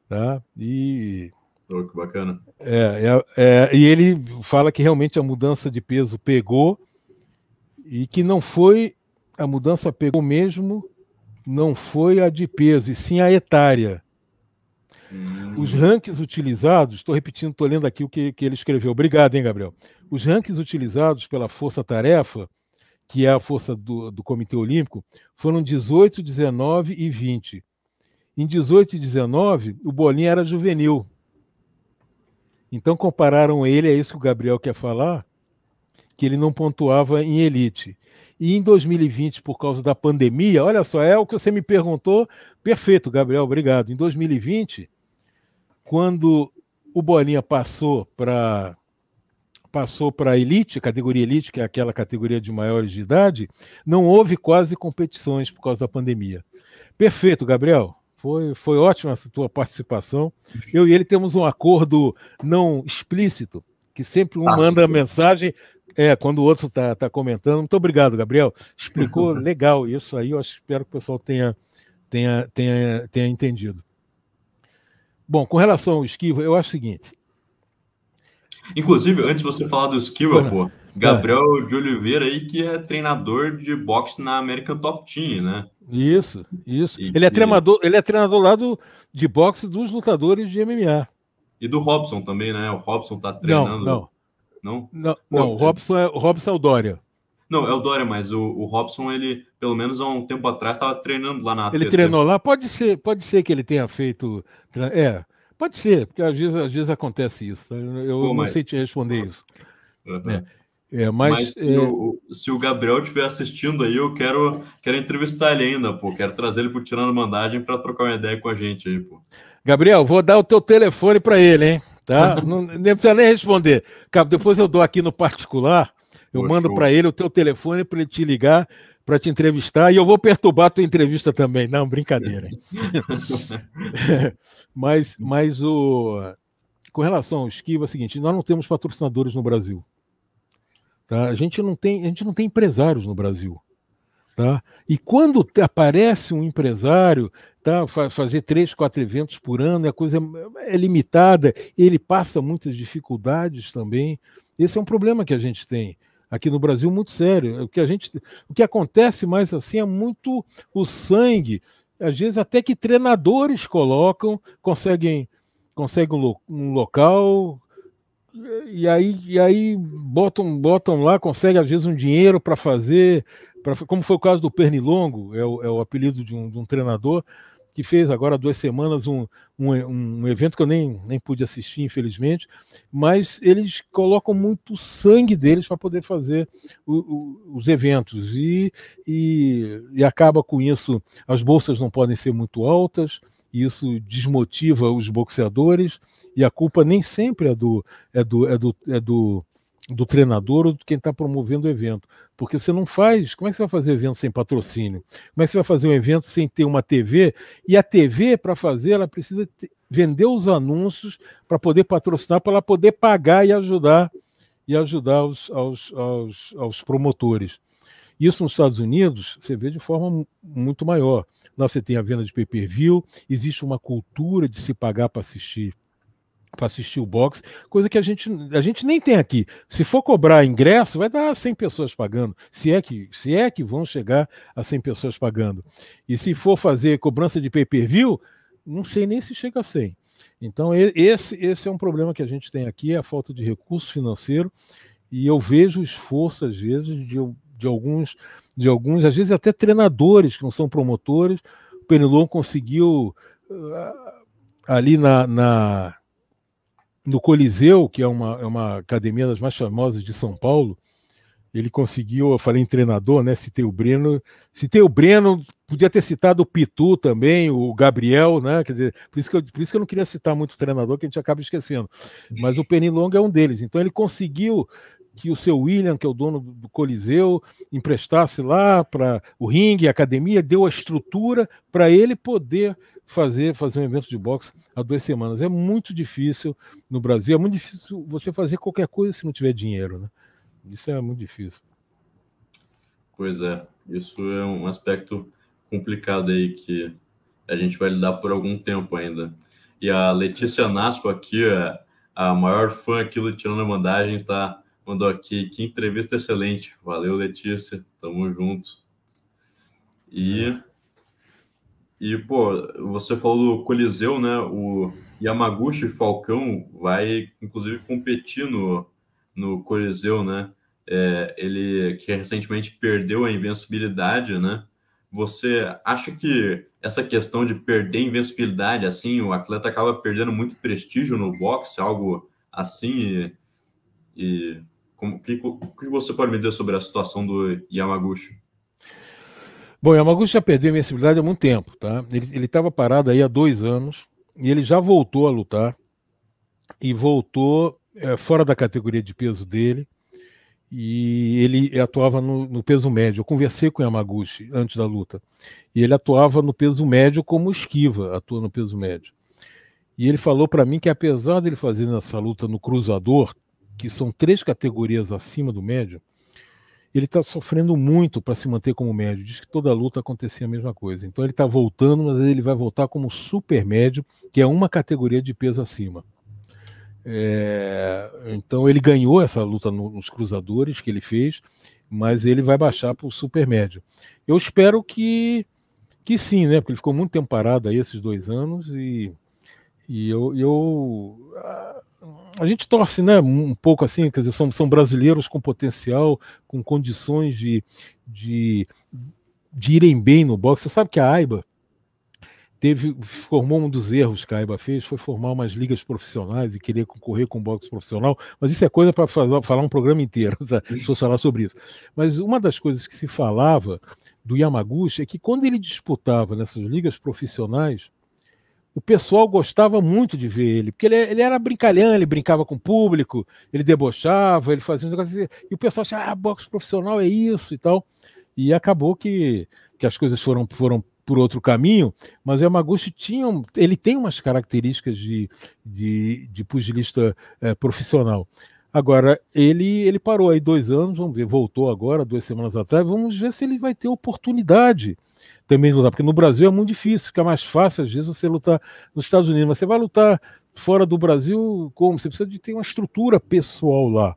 B: Tá? E.
A: Oh, que bacana.
B: É, é, é, e ele fala que realmente a mudança de peso pegou e que não foi. A mudança pegou mesmo, não foi a de peso, e sim a etária. Os rankings utilizados, estou repetindo, estou lendo aqui o que, que ele escreveu. Obrigado, hein, Gabriel. Os rankings utilizados pela Força Tarefa, que é a força do, do Comitê Olímpico, foram 18, 19 e 20. Em 18 e 19, o Bolinha era juvenil. Então compararam ele, é isso que o Gabriel quer falar, que ele não pontuava em elite. E em 2020, por causa da pandemia, olha só, é o que você me perguntou. Perfeito, Gabriel, obrigado. Em 2020, quando o Bolinha passou para passou para a elite, categoria elite, que é aquela categoria de maiores de idade, não houve quase competições por causa da pandemia. Perfeito, Gabriel. Foi, foi ótima a tua participação. Eu e ele temos um acordo não explícito, que sempre um ah, manda sim. mensagem é, quando o outro está tá comentando. Muito obrigado, Gabriel. Explicou legal isso aí. Eu espero que o pessoal tenha, tenha, tenha, tenha entendido. Bom, com relação ao Esquiva, eu acho o seguinte.
A: Inclusive, antes de você falar do Esquiva, pô, Gabriel é. de Oliveira aí, que é treinador de boxe na América Top Team, né?
B: Isso, isso. E ele, é treinador, ele é treinador lá do, de boxe dos lutadores de MMA.
A: E do Robson também, né? O Robson tá treinando.
B: Não, não. Não? Não, Pô, não o, Robson é, o Robson é o Dória.
A: Não, é o Dória, mas o, o Robson, ele, pelo menos há um tempo atrás, estava treinando lá na
B: Ele treinou lá, pode ser, pode ser que ele tenha feito. É, pode ser, porque às vezes, às vezes acontece isso. Eu Pô, não mas... sei te responder isso. Uhum. É. É, mas, mas
A: se, é... o, se, o, Gabriel estiver assistindo aí, eu quero, quero entrevistar ele ainda, pô. Quero trazer ele para Tirando Mandagem para trocar uma ideia com a gente aí, pô.
B: Gabriel, vou dar o teu telefone para ele, hein? Tá? não, não precisa nem responder. Depois eu dou aqui no particular eu mando para ele o teu telefone para ele te ligar, para te entrevistar, e eu vou perturbar a tua entrevista também. Não, brincadeira. mas, mas o, com relação ao esquiva, é o seguinte: nós não temos patrocinadores no Brasil. Tá? A, gente não tem, a gente não tem empresários no Brasil. Tá? E quando aparece um empresário, tá, fazer três, quatro eventos por ano, a coisa é limitada, ele passa muitas dificuldades também. Esse é um problema que a gente tem aqui no Brasil muito sério. O que a gente, o que acontece mais assim é muito o sangue, às vezes até que treinadores colocam, conseguem, conseguem um local e aí, e aí botam, botam lá, conseguem às vezes um dinheiro para fazer pra, como foi o caso do Pernilongo, é o, é o apelido de um, de um, treinador, que fez agora duas semanas um, um, um, evento que eu nem, nem pude assistir, infelizmente, mas eles colocam muito sangue deles para poder fazer o, o, os eventos. E, e, e acaba com isso, as bolsas não podem ser muito altas, e isso desmotiva os boxeadores, e a culpa nem sempre é do, é do, é do, é do do treinador ou de quem está promovendo o evento. Porque você não faz. Como é que você vai fazer evento sem patrocínio? Como é que você vai fazer um evento sem ter uma TV? E a TV, para fazer, ela precisa vender os anúncios para poder patrocinar, para ela poder pagar e ajudar e ajudar os, aos, aos, aos promotores. Isso nos Estados Unidos você vê de forma muito maior. Lá você tem a venda de pay-per-view, existe uma cultura de se pagar para assistir para assistir o boxe, coisa que a gente, a gente nem tem aqui. Se for cobrar ingresso, vai dar 100 pessoas pagando, se é que, se é que vão chegar a 100 pessoas pagando. E se for fazer cobrança de pay-per-view, não sei nem se chega a 100. Então esse, esse é um problema que a gente tem aqui, é a falta de recurso financeiro, e eu vejo o esforço às vezes de, de alguns de alguns, às vezes até treinadores que não são promotores. O Penilon conseguiu uh, ali na, na no Coliseu, que é uma, é uma academia das mais famosas de São Paulo, ele conseguiu, eu falei em treinador, né? Citei o Breno, citei o Breno, podia ter citado o Pitu também, o Gabriel, né? Quer dizer, por isso que eu, por isso que eu não queria citar muito treinador, que a gente acaba esquecendo. Mas o Pernilonga é um deles. Então ele conseguiu que o seu William, que é o dono do Coliseu, emprestasse lá para o ringue, a academia, deu a estrutura para ele poder fazer, fazer um evento de boxe há duas semanas. É muito difícil no Brasil, é muito difícil você fazer qualquer coisa se não tiver dinheiro, né? Isso é muito difícil.
A: Pois é, isso é um aspecto complicado aí que a gente vai lidar por algum tempo ainda. E a Letícia Naspo aqui, a maior fã aqui do Tirando a Mandagem, tá, mandou aqui, que entrevista excelente. Valeu, Letícia, tamo junto. E... E, pô, você falou do Coliseu, né? O Yamaguchi Falcão vai, inclusive, competir no, no Coliseu, né? É, ele que recentemente perdeu a invencibilidade, né? Você acha que essa questão de perder invencibilidade, assim, o atleta acaba perdendo muito prestígio no boxe, algo assim? E, e como, que, o que você pode me dizer sobre a situação do Yamaguchi?
B: Bom, Yamaguchi já perdeu a invencibilidade há muito tempo, tá? Ele estava parado aí há dois anos e ele já voltou a lutar e voltou é, fora da categoria de peso dele e ele atuava no, no, peso médio. Eu conversei com o Yamaguchi antes da luta e ele atuava no peso médio como esquiva, atua no peso médio. E ele falou para mim que apesar dele fazer essa luta no cruzador, que são três categorias acima do médio, ele está sofrendo muito para se manter como médio. Diz que toda luta acontecia a mesma coisa. Então ele está voltando, mas ele vai voltar como super médio, que é uma categoria de peso acima. É, então ele ganhou essa luta nos cruzadores que ele fez, mas ele vai baixar para o super médio. Eu espero que, que sim, né? Porque ele ficou muito tempo parado aí esses dois anos e, e eu, eu a gente torce, né, um pouco assim, quer dizer, são, são brasileiros com potencial, com condições de, de, de irem bem no boxe. Você sabe que a AIBA teve, formou um dos erros que a AIBA fez, foi formar umas ligas profissionais e querer concorrer com o boxe profissional, mas isso é coisa para falar um programa inteiro, tá? se eu falar sobre isso. Mas uma das coisas que se falava do Yamaguchi é que quando ele disputava nessas ligas profissionais, o pessoal gostava muito de ver ele, porque ele, ele, era brincalhão, ele brincava com o público, ele debochava, ele fazia um negócio assim, e o pessoal achava, ah, boxe profissional é isso e tal. E acabou que, que as coisas foram, foram por outro caminho, mas o Yamaguchi tinha, ele tem umas características de, de, de pugilista é, profissional. Agora, ele, ele parou aí dois anos, vamos ver, voltou agora, duas semanas atrás, vamos ver se ele vai ter oportunidade também lutar, porque no Brasil é muito difícil, fica mais fácil às vezes você lutar nos Estados Unidos, mas você vai lutar fora do Brasil como? Você precisa de ter uma estrutura pessoal lá.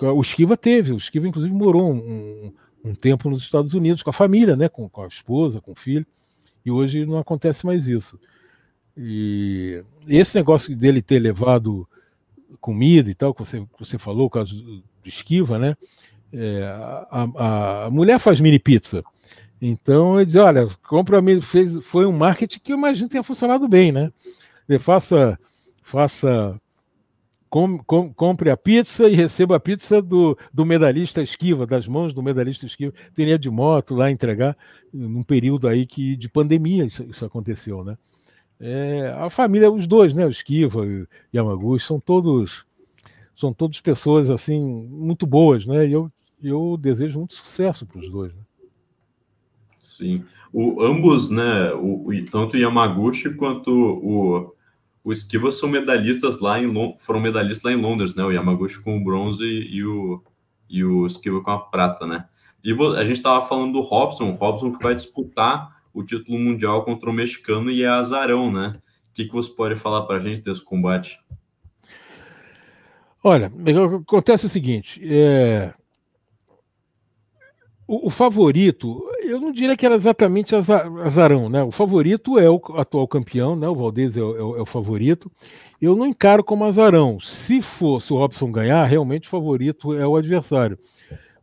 B: O Esquiva teve, o Esquiva inclusive morou um, um tempo nos Estados Unidos com a família, né, com, com a esposa, com o filho, e hoje não acontece mais isso. E esse negócio dele ter levado comida e tal, que você, que você falou, o caso do Esquiva, né? É, a, a, mulher faz mini pizza. Então ele diz: olha, compra fez, foi um marketing que eu imagino tenha funcionado bem, né? Ele faça, faça com, com, compre a pizza e receba a pizza do, do medalhista esquiva, das mãos do medalhista esquiva. Teria de moto lá entregar num período aí que de pandemia isso, isso aconteceu, né? É, a família, os dois, né, o Esquiva e Yamaguchi, são todos são todos pessoas assim muito boas, né? E eu, eu desejo muito sucesso para os dois. Né?
A: Sim, o, ambos, né? O, o, tanto o Yamaguchi quanto o, o Esquiva são medalhistas lá em foram medalhistas lá em Londres, né? O Yamaguchi com o bronze e o e o Esquiva com a prata, né? E a gente estava falando do Robson, o Robson que vai disputar o título mundial contra o mexicano e é azarão, né? O que, que você pode falar para a gente desse combate?
B: Olha, acontece o seguinte: é... o, o, favorito, eu não diria que era exatamente azarão, né? O favorito é o atual campeão, né? O Valdez é, é, é o favorito. Eu não encaro como azarão. Se fosse o Robson ganhar, realmente o favorito é o adversário.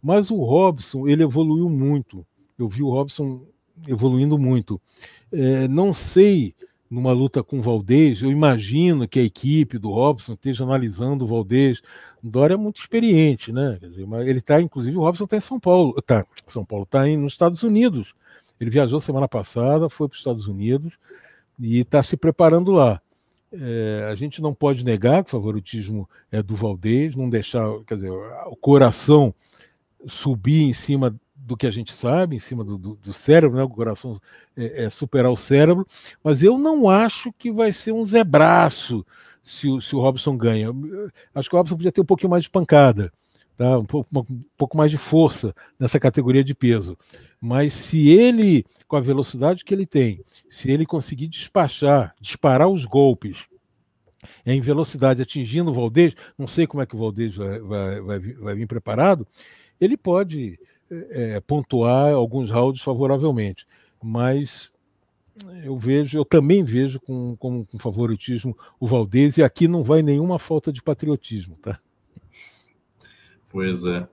B: Mas o Robson, ele evoluiu muito. Eu vi o Robson evoluindo muito. É, não sei, numa luta com o Valdez, eu imagino que a equipe do Robson esteja analisando o Valdez. Dória é muito experiente, né? Dizer, ele está, inclusive, o Robson está em São Paulo. Tá, São Paulo está nos Estados Unidos. Ele viajou semana passada, foi para os Estados Unidos e está se preparando lá. É, a gente não pode negar que o favoritismo é do Valdez, não deixar, quer dizer, o coração subir em cima do que a gente sabe, em cima do, do, do cérebro, né? o coração é, é, superar o cérebro, mas eu não acho que vai ser um zebraço se, o, se o Robson ganha. Acho que o Robson podia ter um pouquinho mais de pancada, tá? um, pouco, um pouco mais de força nessa categoria de peso. Mas se ele, com a velocidade que ele tem, se ele conseguir despachar, disparar os golpes em velocidade, atingindo o Valdez, não sei como é que o Valdez vai, vai, vai, vai vir preparado, ele pode é, pontuar alguns rounds favoravelmente, mas eu vejo, eu também vejo com, com, com favoritismo o Valdez e aqui não vai nenhuma falta de patriotismo, tá?
A: Pois é.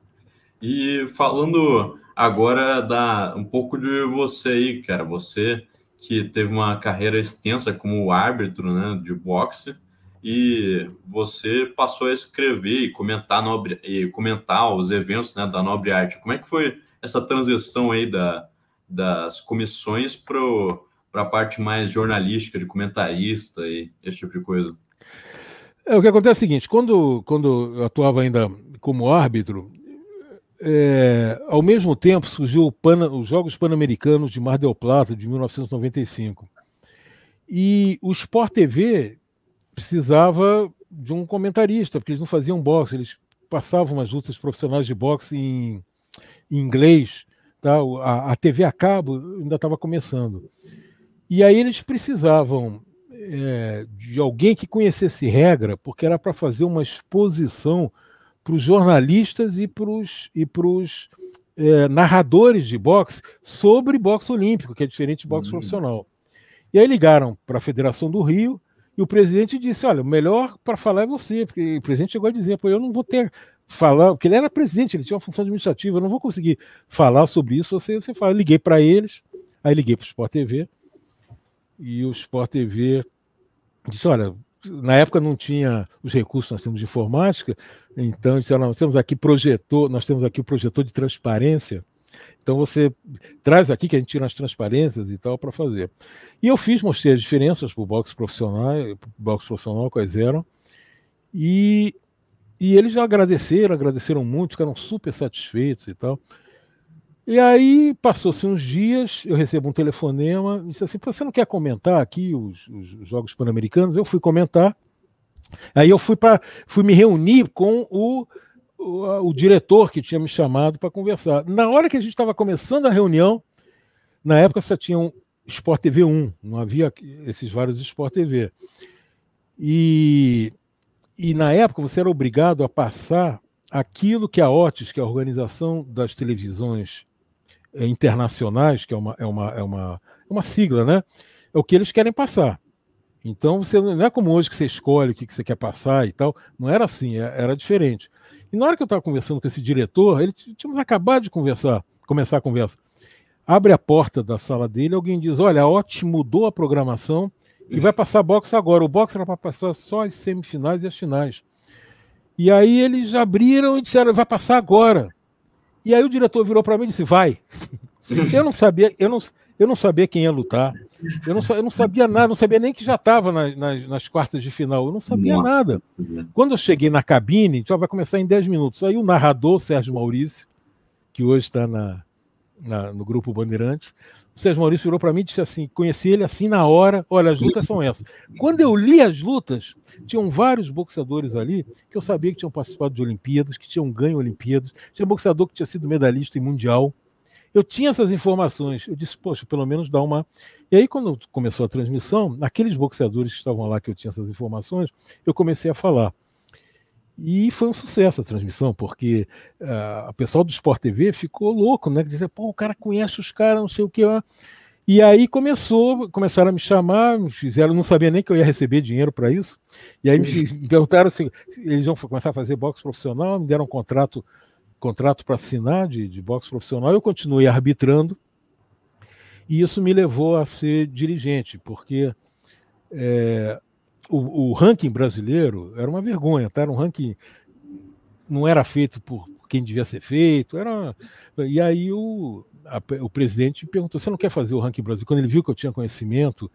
A: E falando agora da um pouco de você aí, cara, você que teve uma carreira extensa como árbitro, né, de boxe e você passou a escrever e comentar, nobre, e comentar os eventos né, da Nobre Arte. Como é que foi essa transição aí da, das comissões para a parte mais jornalística, de comentarista e esse tipo de coisa?
B: É, o que acontece é o seguinte, quando, quando eu atuava ainda como árbitro, é, ao mesmo tempo surgiu Pana, os Jogos Pan-Americanos de Mar del Plata, de 1995. E o Sport TV precisava de um comentarista, porque eles não faziam boxe, eles passavam umas lutas profissionais de boxe em, em inglês. Tá? A, a TV a cabo ainda estava começando. E aí eles precisavam é, de alguém que conhecesse regra, porque era para fazer uma exposição para os jornalistas e para os e pros, é, narradores de boxe sobre boxe olímpico, que é diferente de boxe uhum. profissional. E aí ligaram para a Federação do Rio e o presidente disse: Olha, o melhor para falar é você, porque o presidente chegou a dizer: Pô, eu não vou ter falar, porque ele era presidente, ele tinha uma função administrativa, eu não vou conseguir falar sobre isso. Você, você fala, liguei para eles, aí liguei para o Sport TV, e o Sport TV disse: Olha, na época não tinha os recursos nós temos de informática, então disseram, nós temos aqui projetor, nós temos aqui o projetor de transparência então você traz aqui que a gente tira as transparências e tal para fazer. E eu fiz, mostrei as diferenças para o boxe profissional, boxe profissional quais eram. E, e eles já agradeceram, agradeceram muito, ficaram super satisfeitos e tal. E aí passou-se uns dias, eu recebo um telefonema, disse assim: você não quer comentar aqui os, os Jogos Pan-Americanos? Eu fui comentar. Aí eu fui para fui me reunir com o, o, o diretor que tinha me chamado para conversar. Na hora que a gente estava começando a reunião, na época só tinha um Sport TV 1, não havia esses vários Sport TV. E, e na época você era obrigado a passar aquilo que a Otis, que é a organização das televisões internacionais, que é uma, é uma, é uma, é uma sigla, né? É o que eles querem passar. Então você não é como hoje que você escolhe o que você quer passar e tal. Não era assim, é, era diferente. E na hora que eu estava conversando com esse diretor, ele tínhamos acabado de conversar, começar a conversa. Abre a porta da sala dele, alguém diz: Olha, OT mudou a programação e vai passar boxe agora. O boxe era para passar só as semifinais e as finais. E aí eles abriram e disseram: Vai passar agora. E aí o diretor virou para mim e disse: Vai. eu não sabia, eu não, eu não sabia quem ia lutar. Eu não, eu não sabia nada, não sabia nem que já estava na, nas, nas, quartas de final. Eu não sabia Nossa. nada. Quando eu cheguei na cabine, já vai começar em 10 minutos. Aí o narrador, Sérgio Maurício, que hoje está na, na, no grupo Bandeirante, Sérgio Maurício virou para mim e disse assim: conheci ele assim na hora, olha, as lutas são essas. Quando eu li as lutas, tinham vários boxeadores ali que eu sabia que tinham participado de Olimpíadas, que tinham ganho Olimpíadas. Tinha boxeador que tinha sido medalhista em Mundial. Eu tinha essas informações. Eu disse, poxa, pelo menos dá uma. E aí, quando começou a transmissão, aqueles boxeadores que estavam lá, que eu tinha essas informações, eu comecei a falar. E foi um sucesso a transmissão, porque uh, o pessoal do Sport TV ficou louco, né? Dizer, pô, o cara conhece os caras, não sei o que. Ó. E aí começou, começaram a me chamar, me fizeram, não sabia nem que eu ia receber dinheiro para isso. E aí me, me perguntaram se eles vão começar a fazer boxe profissional, me deram um contrato contrato para assinar de, de boxe profissional, eu continuei arbitrando, e isso me levou a ser dirigente, porque é, o, o, ranking brasileiro era uma vergonha, tá? era um ranking não era feito por quem devia ser feito, era e aí o, a, o presidente perguntou: você não quer fazer o ranking brasileiro? Quando ele viu que eu tinha conhecimento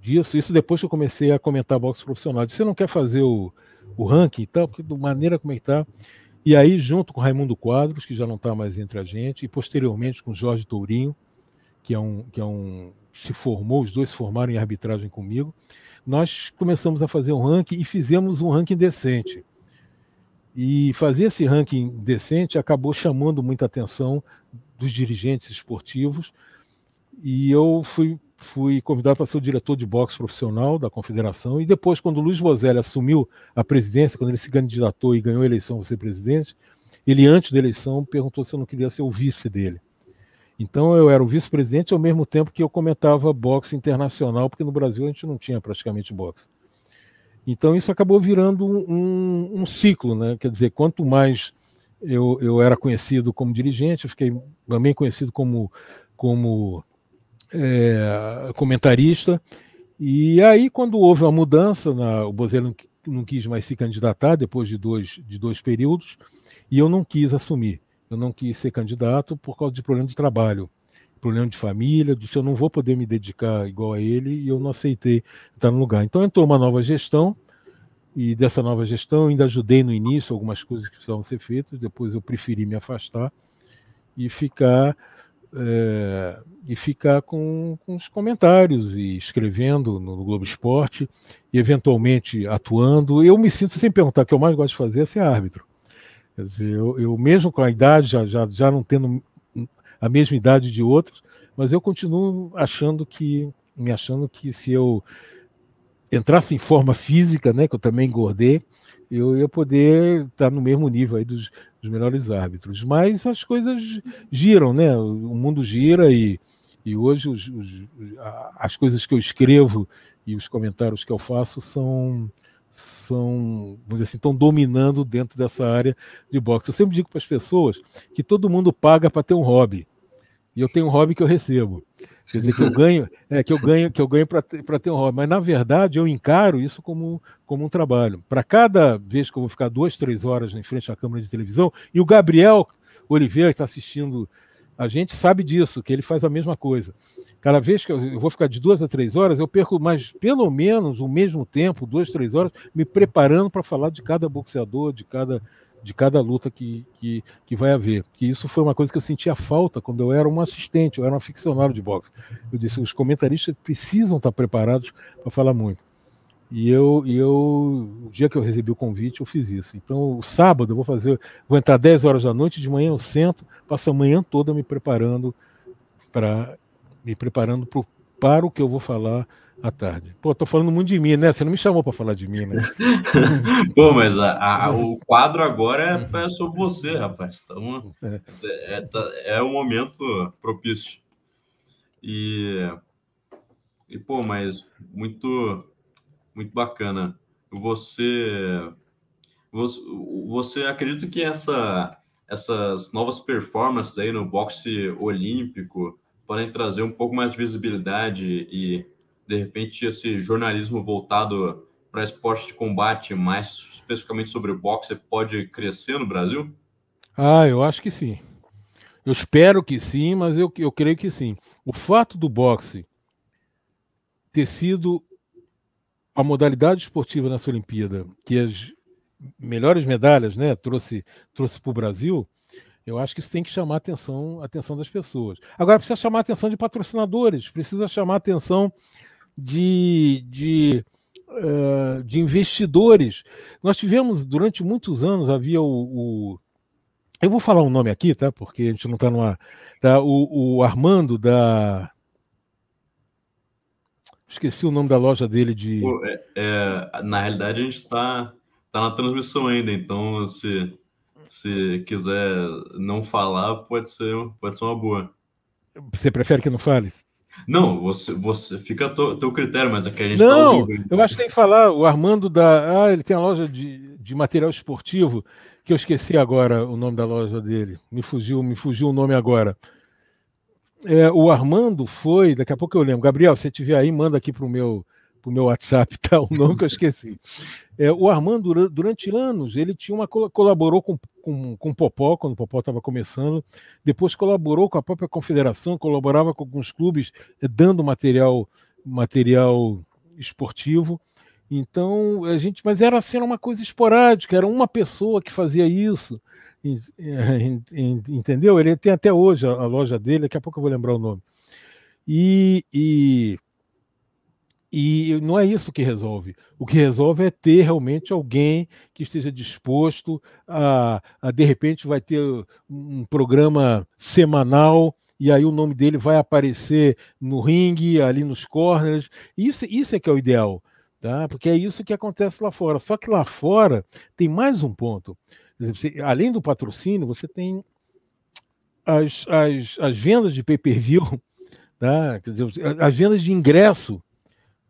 B: disso, isso depois que eu comecei a comentar boxe profissional, disse, você não quer fazer o, o ranking e tal, porque da maneira como é está e aí, junto com Raimundo Quadros, que já não está mais entre a gente, e posteriormente com Jorge Tourinho, que é um que é um se formou, os dois se formaram em arbitragem comigo, nós começamos a fazer um ranking e fizemos um ranking decente. E fazer esse ranking decente acabou chamando muita atenção dos dirigentes esportivos. E eu fui fui convidado para ser o diretor de boxe profissional da confederação. E depois, quando o Luiz Roselli assumiu a presidência, quando ele se candidatou e ganhou a eleição para ser presidente, ele, antes da eleição, perguntou se eu não queria ser o vice dele. Então, eu era o vice-presidente ao mesmo tempo que eu comentava boxe internacional, porque no Brasil a gente não tinha praticamente boxe. Então, isso acabou virando um, um, ciclo, né? Quer dizer, quanto mais eu, eu era conhecido como dirigente, eu fiquei também conhecido como, como é, comentarista. E aí, quando houve uma mudança, na, o Bozelli não, não, quis mais se candidatar depois de dois, de dois períodos, e eu não quis assumir. Eu não quis ser candidato por causa de problema de trabalho, problema de família, disse eu não vou poder me dedicar igual a ele, e eu não aceitei estar no lugar. Então entrou uma nova gestão, e dessa nova gestão ainda ajudei no início algumas coisas que precisavam ser feitas, depois eu preferi me afastar e ficar é, e ficar com, com, os comentários e escrevendo no, no Globo Esporte e eventualmente atuando. Eu me sinto, sem perguntar, o que eu mais gosto de fazer é ser árbitro. Quer dizer, eu, eu mesmo com a idade, já, já, já não tendo a mesma idade de outros, mas eu continuo achando que, me achando que se eu entrasse em forma física, né, que eu também engordei, eu ia poder estar no mesmo nível aí dos, dos melhores árbitros. Mas as coisas giram, né? O mundo gira e, e hoje os, os, as coisas que eu escrevo e os comentários que eu faço são são, vamos dizer assim, estão dominando dentro dessa área de boxe. Eu sempre digo para as pessoas que todo mundo paga para ter um hobby. E eu tenho um hobby que eu recebo. Quer dizer, que eu ganho, é, que eu ganho, que eu ganho para ter, um hobby. Mas, na verdade, eu encaro isso como, como um trabalho. Para cada vez que eu vou ficar duas, três horas em frente à câmera de televisão, e o Gabriel Oliveira, está assistindo a gente, sabe disso, que ele faz a mesma coisa. Cada vez que eu vou ficar de duas a três horas, eu perco mais, pelo menos, o mesmo tempo, duas, três horas, me preparando para falar de cada boxeador, de cada de cada luta que, que, que vai haver. Que isso foi uma coisa que eu sentia falta quando eu era um assistente, eu era um aficionado de boxe. Eu disse, os comentaristas precisam estar preparados para falar muito. E eu, eu, o dia que eu recebi o convite, eu fiz isso. Então, o sábado eu vou fazer, vou entrar 10 horas da noite, de manhã eu sento, passo a manhã toda me preparando para me preparando pro, para o que eu vou falar à tarde. Pô, tô falando muito de mim, né? Você não me chamou para falar de mim, né?
A: Pô, mas a, a, o quadro agora é, é sobre você, rapaz. Então, é, é, tá, é um momento propício. E, e pô, mas muito muito bacana. Você, você, você acredita que essa, essas novas performances aí no boxe olímpico podem trazer um pouco mais de visibilidade e, de repente, esse jornalismo voltado para esporte de combate, mais especificamente sobre o boxe, pode crescer no Brasil?
B: Ah, eu acho que sim. Eu espero que sim, mas eu, eu creio que sim. O fato do boxe ter sido a modalidade esportiva nessa Olimpíada, que as melhores medalhas né, trouxe, trouxe para o Brasil, eu acho que isso tem que chamar a atenção, a atenção das pessoas. Agora, precisa chamar a atenção de patrocinadores, precisa chamar a atenção de, de, uh, de investidores. Nós tivemos, durante muitos anos, havia o, o, Eu vou falar um nome aqui, tá? Porque a gente não está no ar. Tá? O, o Armando da Esqueci o nome da loja dele de.
A: É, é, na realidade, a gente está tá na transmissão ainda, então se, se quiser não falar, pode ser, pode ser uma boa.
B: Você prefere que não fale?
A: Não, você, você fica a teu, teu critério, mas é que a gente
B: tá Não, tá eu acho que tem que falar. O Armando da. Ah, ele tem a loja de, de material esportivo, que eu esqueci agora o nome da loja dele. Me fugiu, me fugiu o nome agora. É, o Armando foi, daqui a pouco eu lembro. Gabriel, se tiver aí, manda aqui para o meu, pro meu WhatsApp, tá? O nome que eu esqueci. É, o Armando, durante anos, ele tinha uma, colaborou com, com, com o Popó, quando o Popó estava começando, depois colaborou com a própria confederação, colaborava com alguns clubes, é, dando material, material esportivo. Então, a gente, mas era assim, era uma coisa esporádica, era uma pessoa que fazia isso. Entendeu? Ele tem até hoje a, a, loja dele, daqui a pouco eu vou lembrar o nome. E, e, e não é isso que resolve. O que resolve é ter realmente alguém que esteja disposto a, a de repente, vai ter um programa semanal e aí o nome dele vai aparecer no ringue, ali nos corners. Isso, isso é que é o ideal, tá? Porque é isso que acontece lá fora. Só que lá fora tem mais um ponto. Além do patrocínio, você tem as, as, as vendas de pay-per-view, tá? As vendas de ingresso.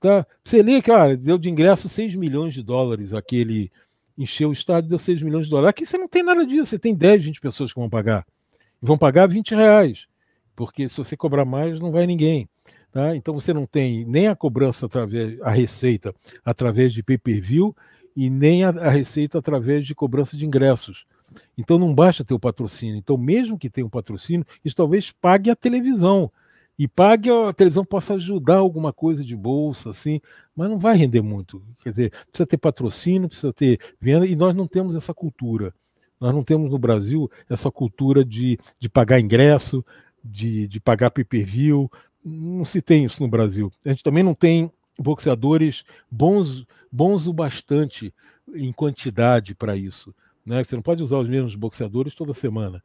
B: Tá? Você lê que ah, deu de ingresso 6 milhões de dólares, aquele encheu o estádio, deu 6 milhões de dólares. Aqui você não tem nada disso, você tem 10, 20 pessoas que vão pagar. Vão pagar 20 reais, porque se você cobrar mais, não vai ninguém. Tá? Então você não tem nem a cobrança através, a receita através de pay-per-view e nem a, a receita através de cobrança de ingressos. Então não basta ter o patrocínio. Então, mesmo que tenha um patrocínio, isso talvez pague a televisão. E pague a televisão possa ajudar alguma coisa de bolsa, assim, mas não vai render muito. Quer dizer, precisa ter patrocínio, precisa ter venda, e nós não temos essa cultura. Nós não temos no Brasil essa cultura de, de pagar ingresso, de, de pagar pay-per-view. Não se tem isso no Brasil. A gente também não tem boxeadores bons, bons o bastante em quantidade para isso. Né? Você não pode usar os mesmos boxeadores toda semana.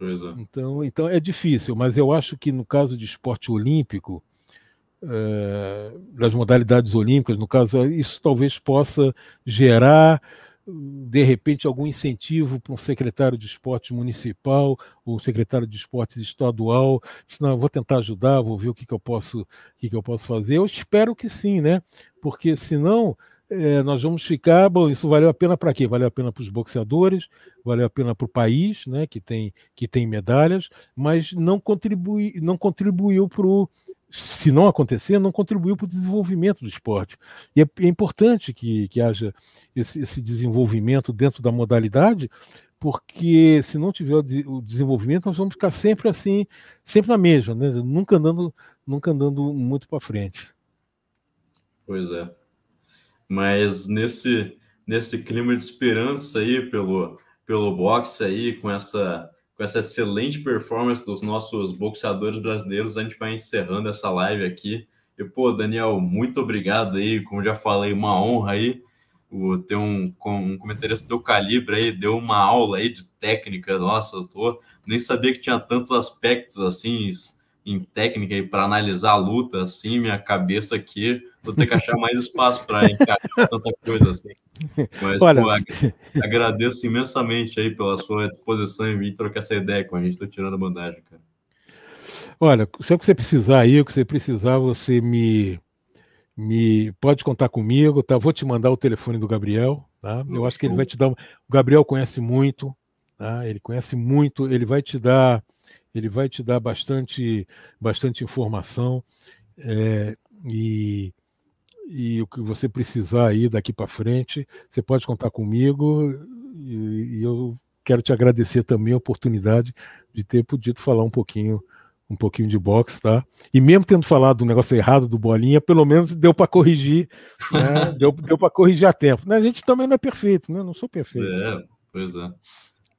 A: Pois é.
B: Então, então é difícil, mas eu acho que no caso de esporte olímpico, é, das modalidades olímpicas, no caso, isso talvez possa gerar de repente, algum incentivo para um secretário de esportes municipal ou secretário de esportes estadual. Não, vou tentar ajudar, vou ver o que, que eu posso, o que, que eu posso fazer. Eu espero que sim, né? Porque senão é, nós vamos ficar. Bom, isso valeu a pena para quê? Valeu a pena para os boxeadores, valeu a pena para o país, né? Que tem, que tem medalhas, mas não, contribui, não contribuiu para o se não acontecer, não contribuiu para o desenvolvimento do esporte. E é, é importante que, que haja esse, esse, desenvolvimento dentro da modalidade, porque se não tiver o, desenvolvimento, nós vamos ficar sempre assim, sempre na mesma, né? nunca andando, nunca andando muito para frente.
A: Pois é. Mas nesse, nesse clima de esperança aí pelo, pelo boxe aí, com essa com essa excelente performance dos nossos boxeadores brasileiros, a gente vai encerrando essa live aqui. E, pô, Daniel, muito obrigado aí. Como já falei, uma honra aí. O, ter um, um comentarista do teu calibre aí, deu uma aula aí de técnica. Nossa, eu tô, nem sabia que tinha tantos aspectos assim em técnica e para analisar a luta, assim, minha cabeça aqui, vou ter que achar mais espaço para encaixar tanta coisa assim. Mas, Olha... pô, agradeço imensamente aí pela sua disposição em vir trocar essa ideia com a gente, estou tirando a bandagem, cara.
B: Olha, se é o que você precisar aí, o que você precisar, você me, me pode contar comigo, tá? Vou te mandar o telefone do Gabriel, tá? Eu acho que ele vai te dar. O Gabriel conhece muito, tá? Ele conhece muito, ele vai te dar ele vai te dar bastante, bastante informação é, e, e o que você precisar aí daqui para frente, você pode contar comigo e, e, eu quero te agradecer também a oportunidade de ter podido falar um pouquinho um pouquinho de boxe, tá? E mesmo tendo falado do negócio errado do bolinha, pelo menos deu para corrigir, né? deu, deu para corrigir a tempo. Né? A gente também não é perfeito, né? Eu não sou perfeito.
A: É, pois é.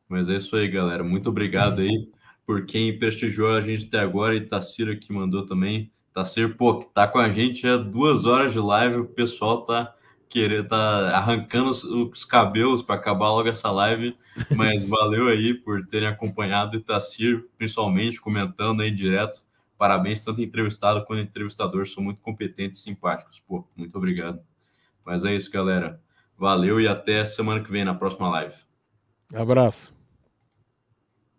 A: Mas é isso aí, galera. Muito obrigado aí por quem prestigiou a gente até agora e Tacira que mandou também. Tacir, pô, que tá com a gente há duas horas de live, o pessoal tá querendo, tá arrancando os, os cabelos para acabar logo essa live, mas valeu aí por terem acompanhado e Tacir, principalmente, comentando aí direto. Parabéns, tanto entrevistado quanto entrevistador, são muito competentes e simpáticos. Pô, muito obrigado. Mas é isso, galera. Valeu e até semana que vem na próxima live.
B: Abraço.